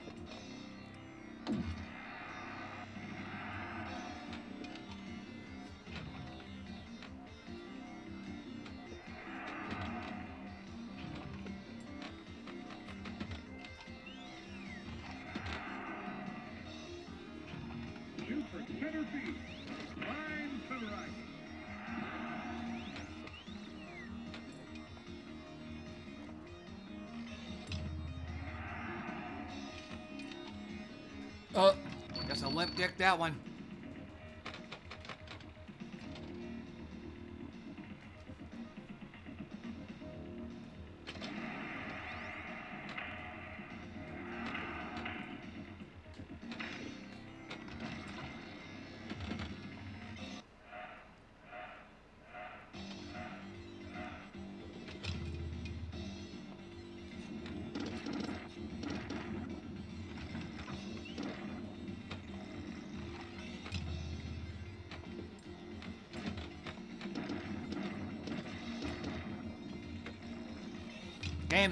predict that one.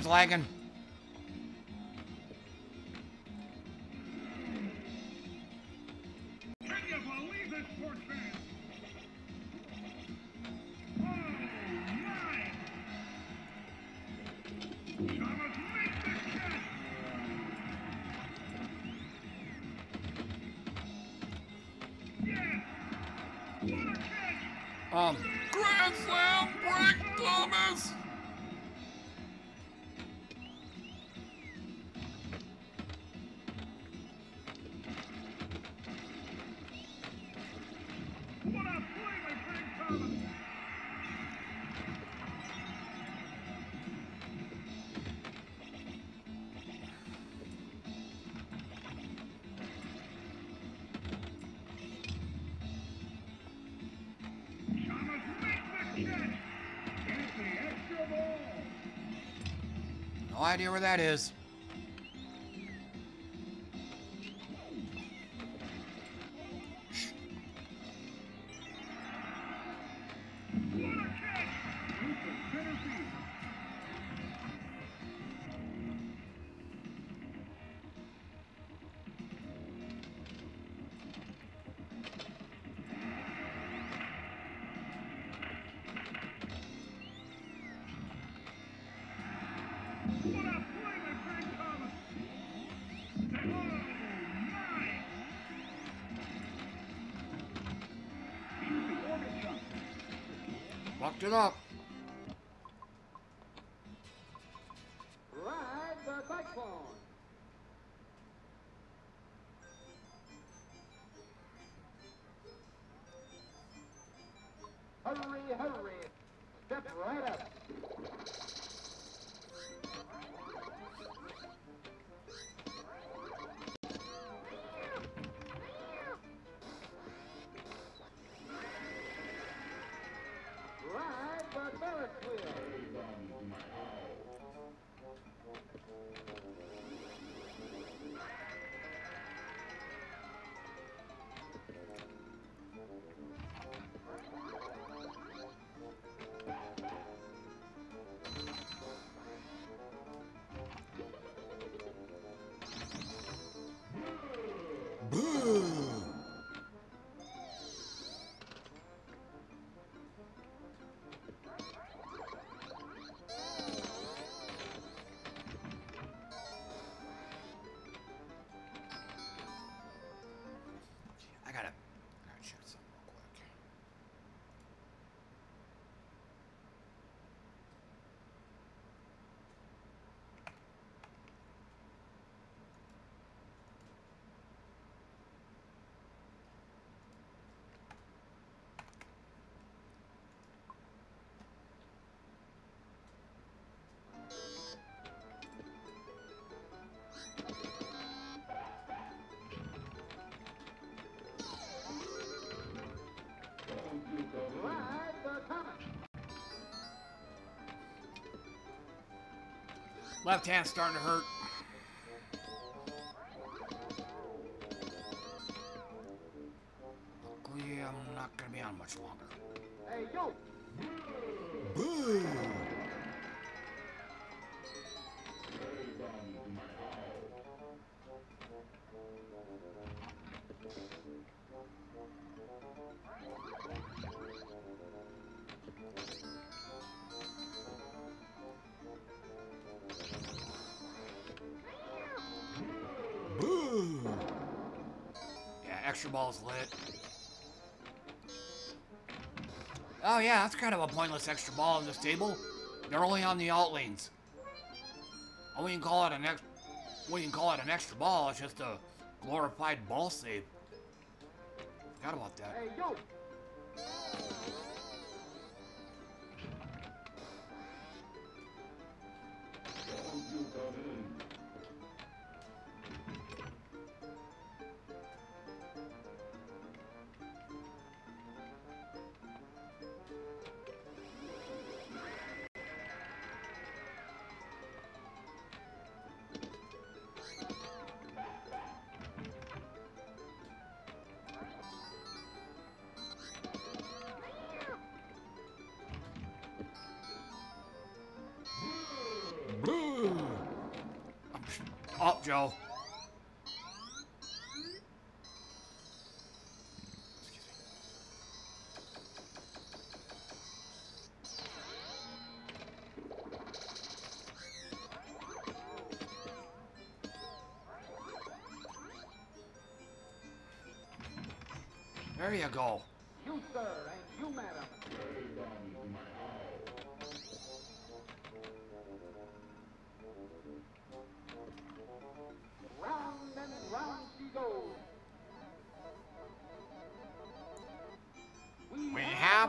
lagging. No idea where that is. fucked it up. Ride the cyclone. Hurry, hurry. Step right up. Ferris wheel. Left hand's starting to hurt. Ball's lit. Oh yeah, that's kind of a pointless extra ball in this table. They're only on the alt lanes. Oh, we can call it an ex can call it an extra ball, it's just a glorified ball save. Forgot about that. Hey, Joe. There you go. You, sir,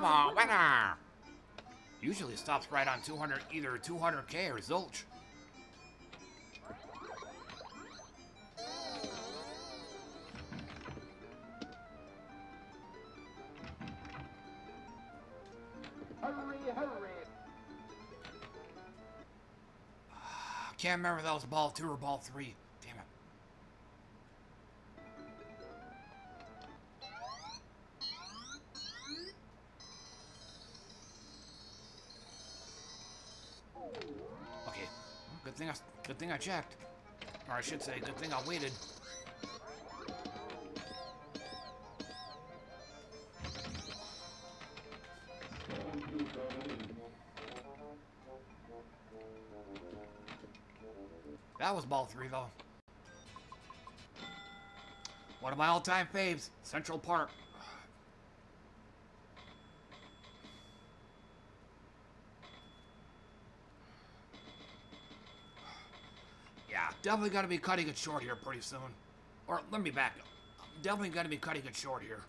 Winner! Usually stops right on 200, either 200k or Zilch. Hurry, hurry. Ah, can't remember if that was ball two or ball three. Thing I checked. Or I should say, good thing I waited. That was ball three, though. One of my all-time faves, Central Park. Yeah, definitely got to be cutting it short here pretty soon. Or let me back up. I'm Definitely got to be cutting it short here.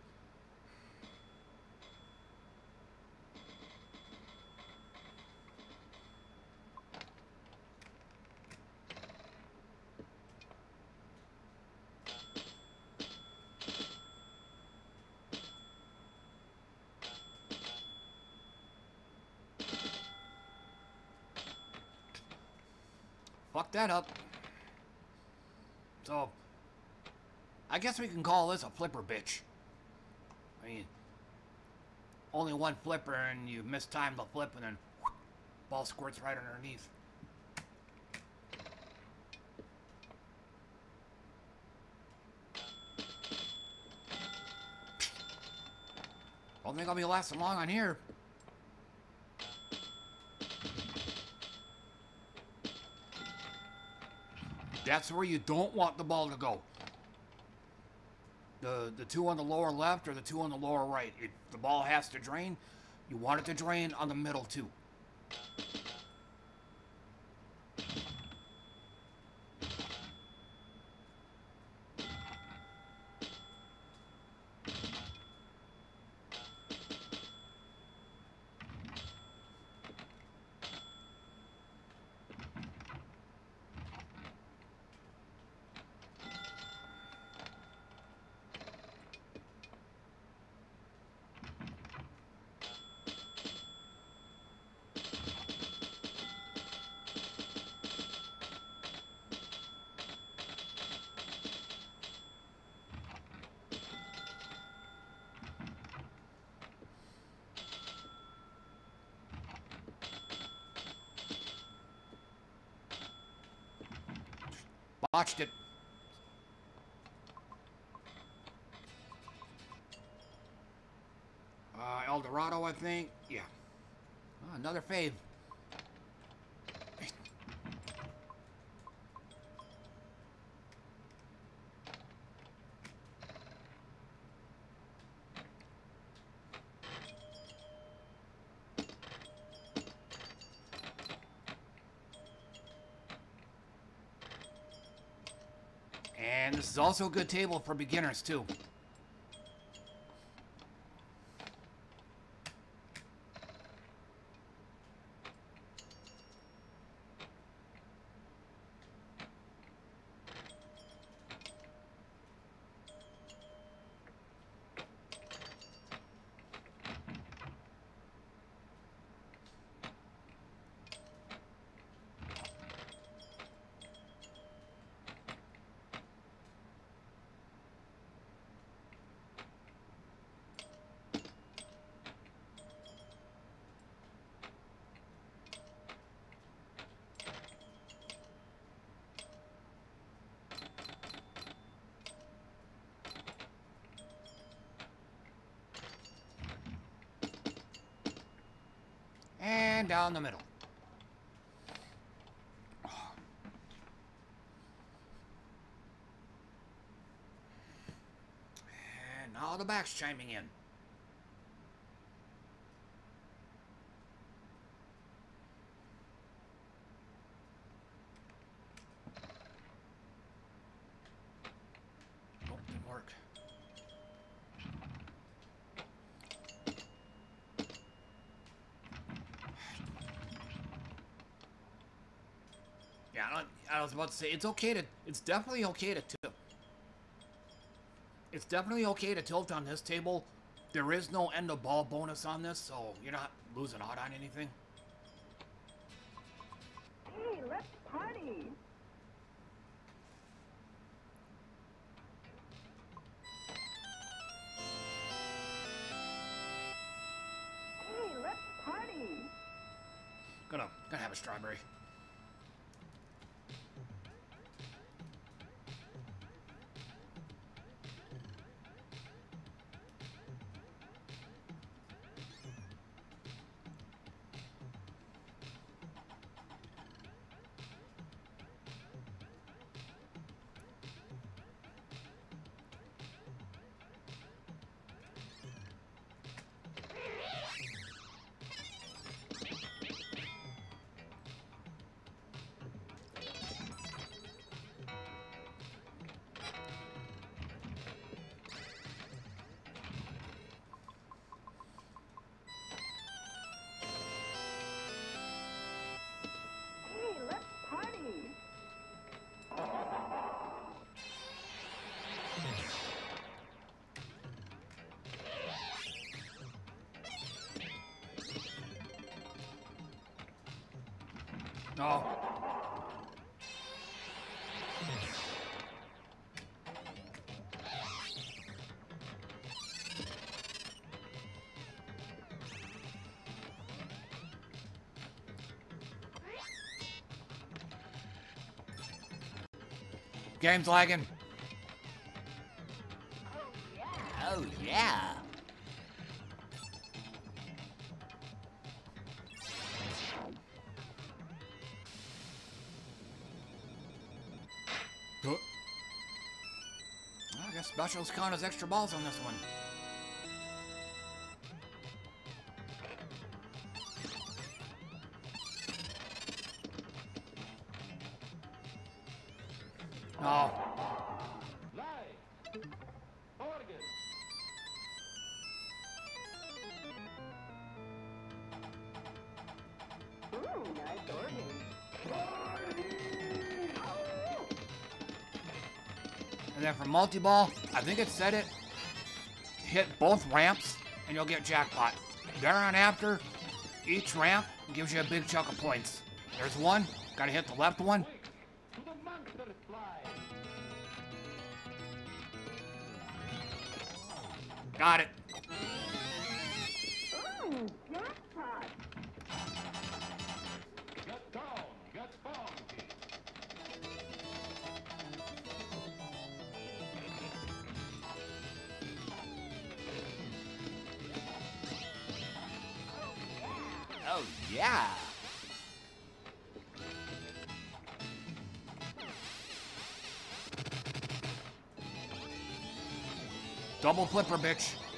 Fuck that up. So, I guess we can call this a flipper bitch. I mean, only one flipper and you mistime the flip and then ball squirts right underneath. Don't think I'll be lasting long on here. That's where you don't want the ball to go. The the two on the lower left or the two on the lower right. If the ball has to drain, you want it to drain on the middle too. Think. Yeah. Oh, another fave. And this is also a good table for beginners, too. And down the middle. And now the back's chiming in. Nope, didn't work. Yeah, I, don't, I was about to say it's okay to. It's definitely okay to tilt. It's definitely okay to tilt on this table. There is no end of ball bonus on this, so you're not losing out on anything. Game's lagging. Oh yeah. Well, I guess specials count as extra balls on this one. Multi-ball, I think it said it, hit both ramps and you'll get jackpot. There on after, each ramp gives you a big chunk of points. There's one, gotta hit the left one. Double flipper, bitch.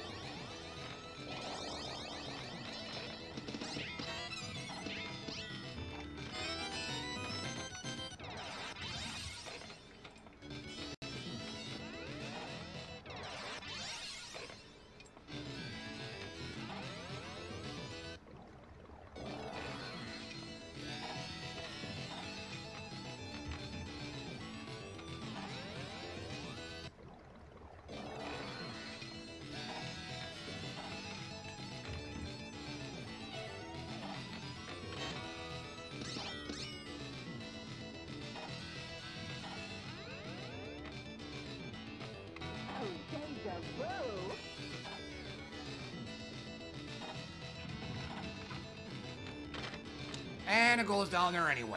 Goes down there anyway.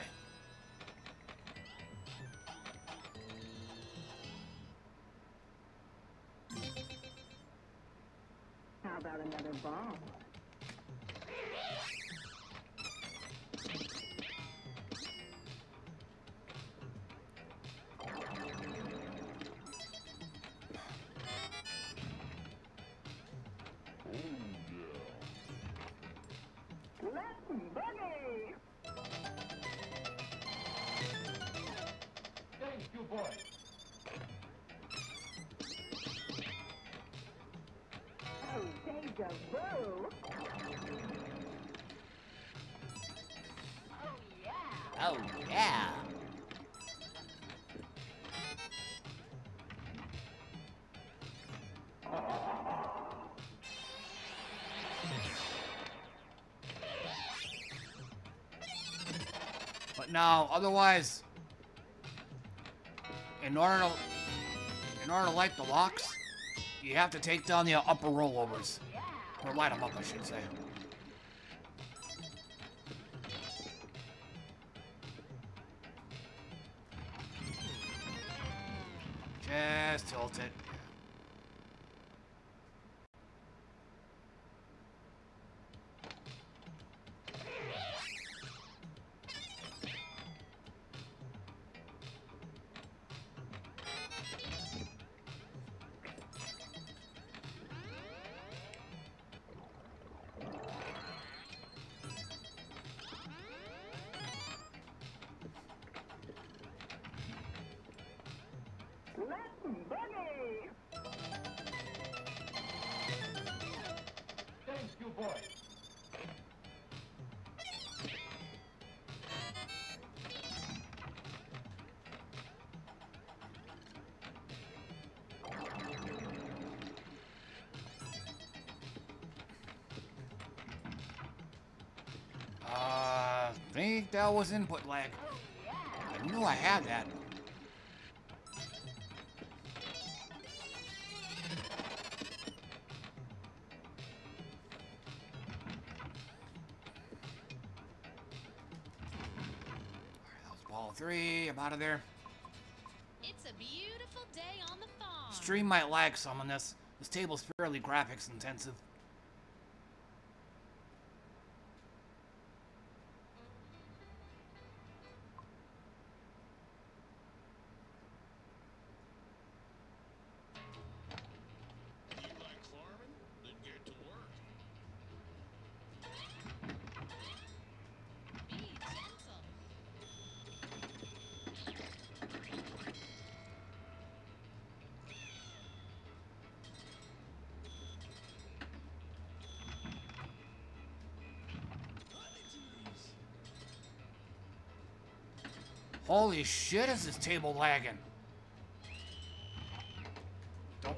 Now, otherwise, in order to, in order to light the locks, you have to take down the upper rollovers. Or light them up, I should say. Boy. Uh, think that was input lag. I knew I had. That of there. It's a beautiful day on the farm. Stream might lag some on this. This table's fairly graphics intensive. Holy shit, is this table lagging? Don't.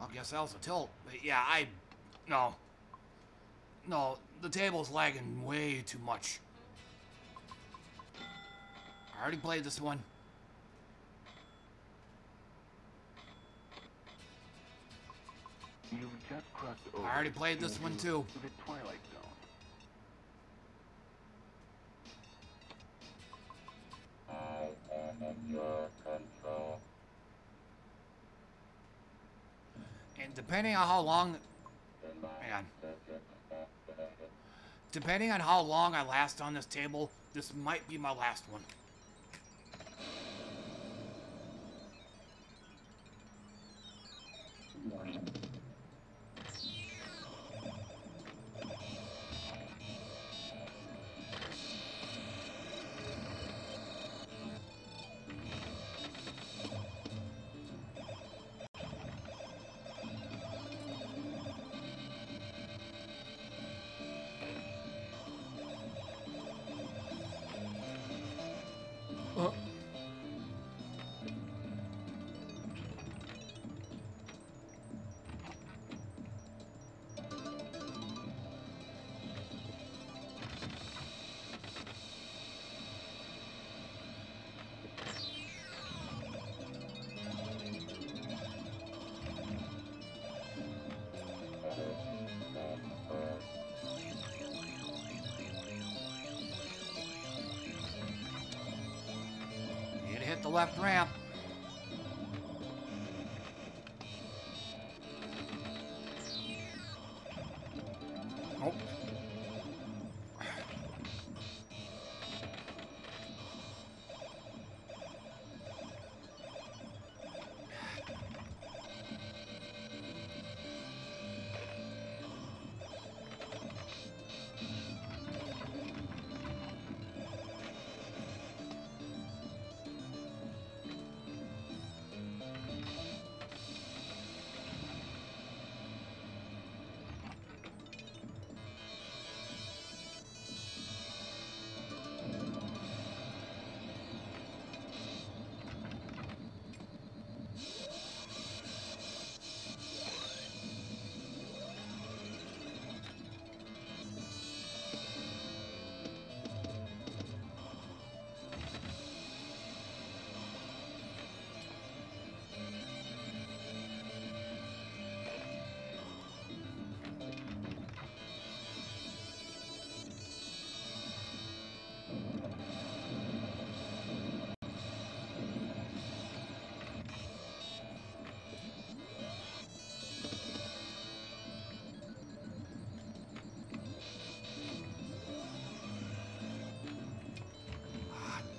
I guess that was a tilt. But yeah, I. No. No, the table's lagging way too much. I already played this one. You just crossed over. I already played this one too. The Twilight Zone. I am in your control. And depending on how long, man, depending on how long I last on this table, this might be my last one.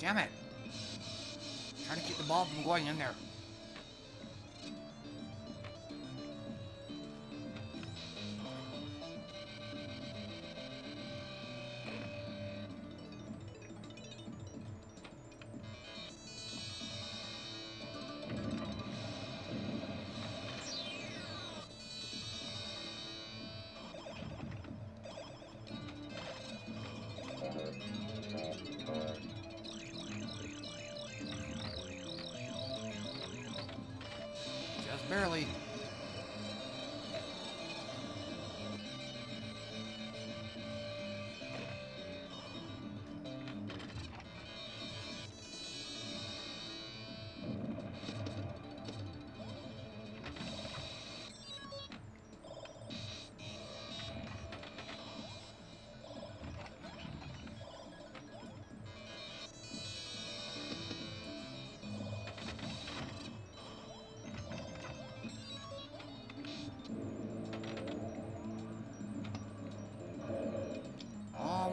Damn it. Trying to keep the ball from going in there.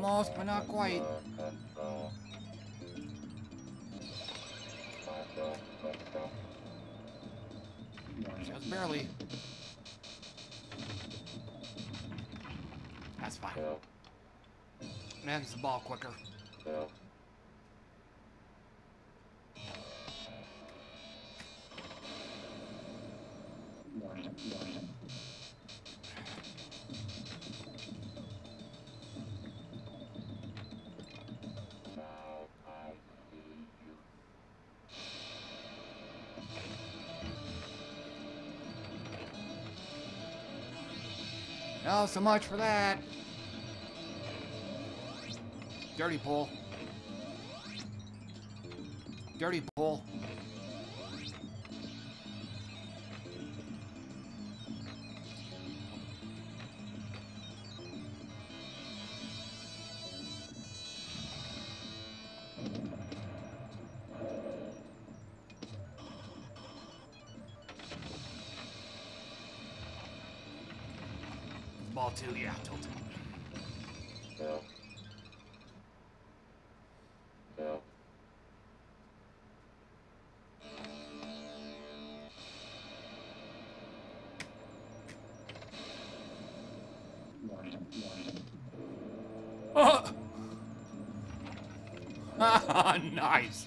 Almost, but not quite. Just barely. That's fine. Ends the ball quicker. So much for that. Dirty pull. Dirty pull. Ball too. Yeah, tilted. Oh! nice.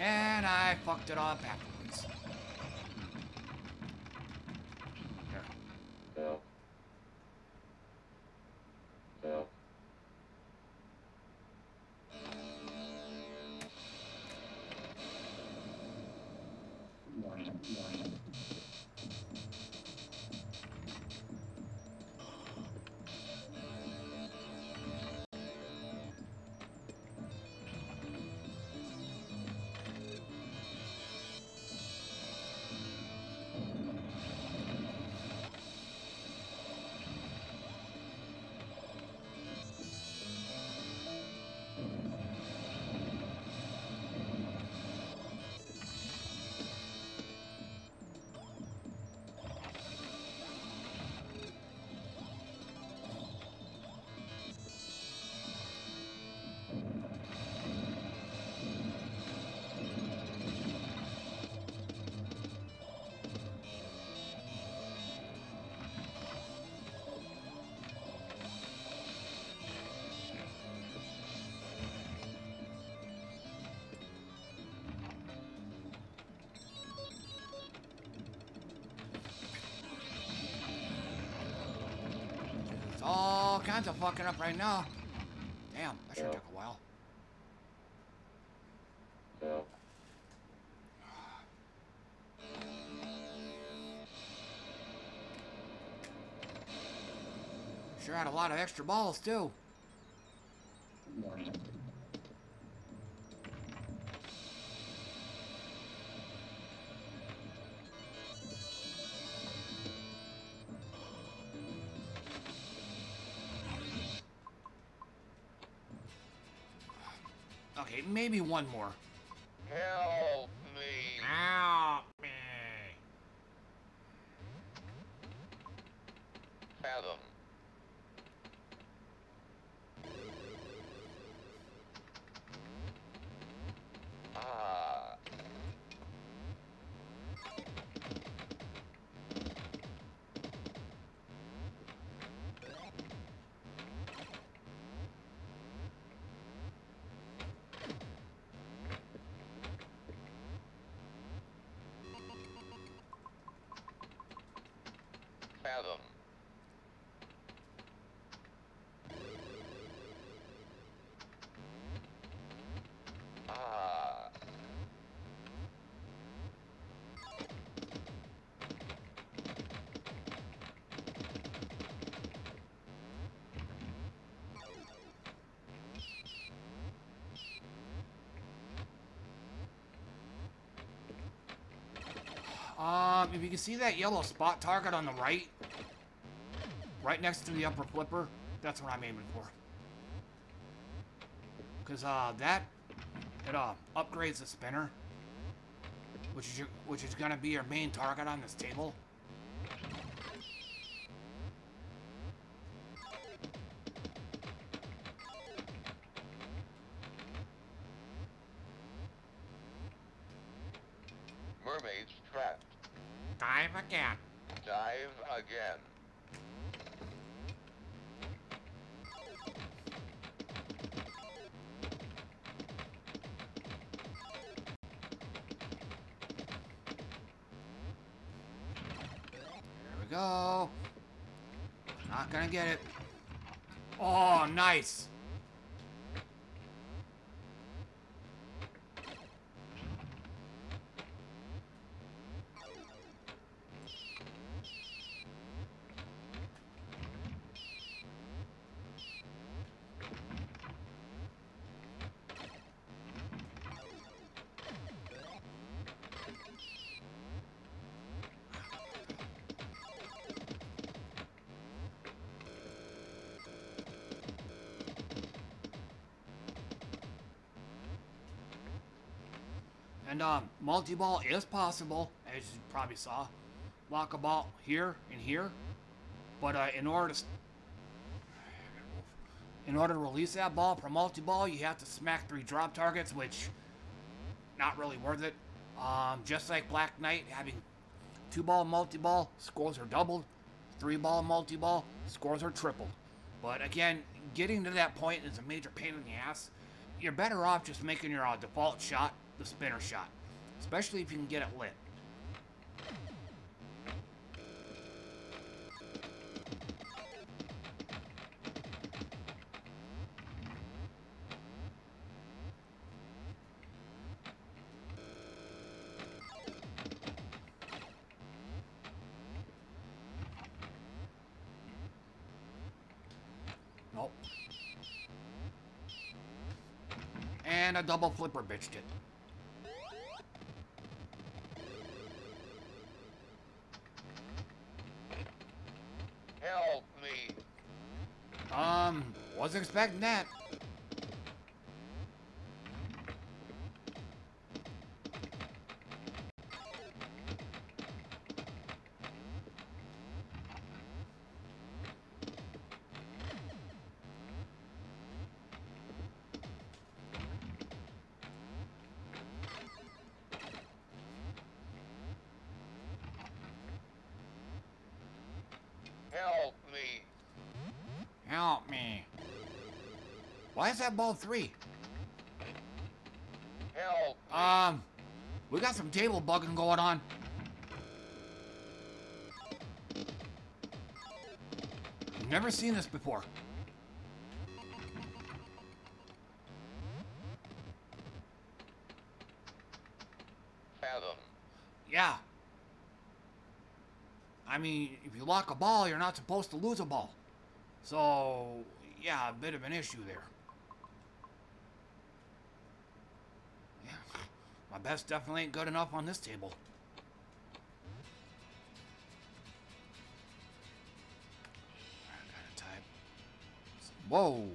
And I fucked it all up. All kinds of fucking up right now. Damn, that sure took a while. Sure had a lot of extra balls too. Maybe one more. If you can see that yellow spot target on the right, right next to the upper flipper, that's what I'm aiming for. Because, uh, that, it, uh, upgrades the spinner, which is your, which is gonna be your main target on this table. Nice. And um, multi-ball is possible, as you probably saw. Lock a ball here and here, but uh, in order to in order to release that ball for multi-ball, you have to smack three drop targets, which not really worth it. Um, just like Black Knight, having two-ball multi-ball, scores are doubled. Three-ball multi-ball, scores are tripled. But again, getting to that point is a major pain in the ass. You're better off just making your uh, default shot the spinner shot, especially if you can get it lit. Nope. And a double flipper bitched it. Help me. Um, wasn't that. That ball three? Help. Um, we got some table bugging going on. Never seen this before. Fathom. Yeah. I mean, if you lock a ball, you're not supposed to lose a ball. So, yeah, a bit of an issue there. Yeah, best definitely ain't good enough on this table. I gotta type. Whoa.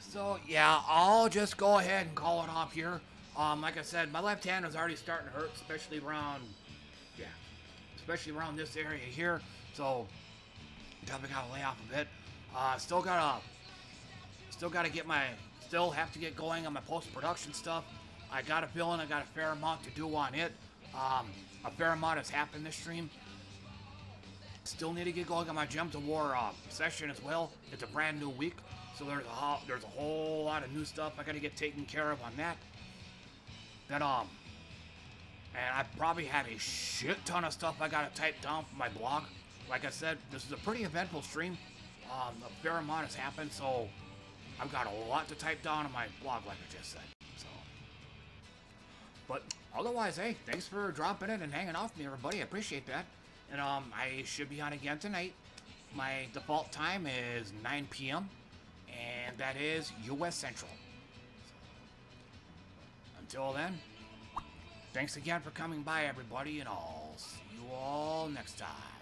So yeah, I'll just go ahead and call it off here. Um, like I said, my left hand is already starting to hurt, especially around, especially around this area here. So definitely gotta lay off a bit. Uh, still gotta, still gotta get my, still have to get going on my post-production stuff. I got a feeling I got a fair amount to do on it. Um, a fair amount has happened this stream. Still need to get going on my Gems of War uh, session as well. It's a brand new week, so there's a there's a whole lot of new stuff I gotta get taken care of on that. Then um, and I probably have a shit ton of stuff I gotta type down for my blog. Like I said, this is a pretty eventful stream. Um, a fair amount has happened, so I've got a lot to type down on my blog, like I just said. So, but otherwise, hey, thanks for dropping in and hanging off with me, everybody. I appreciate that. And um, I should be on again tonight. My default time is 9 p.m. and that is U.S. Central. Until then, thanks again for coming by, everybody, and I'll see you all next time.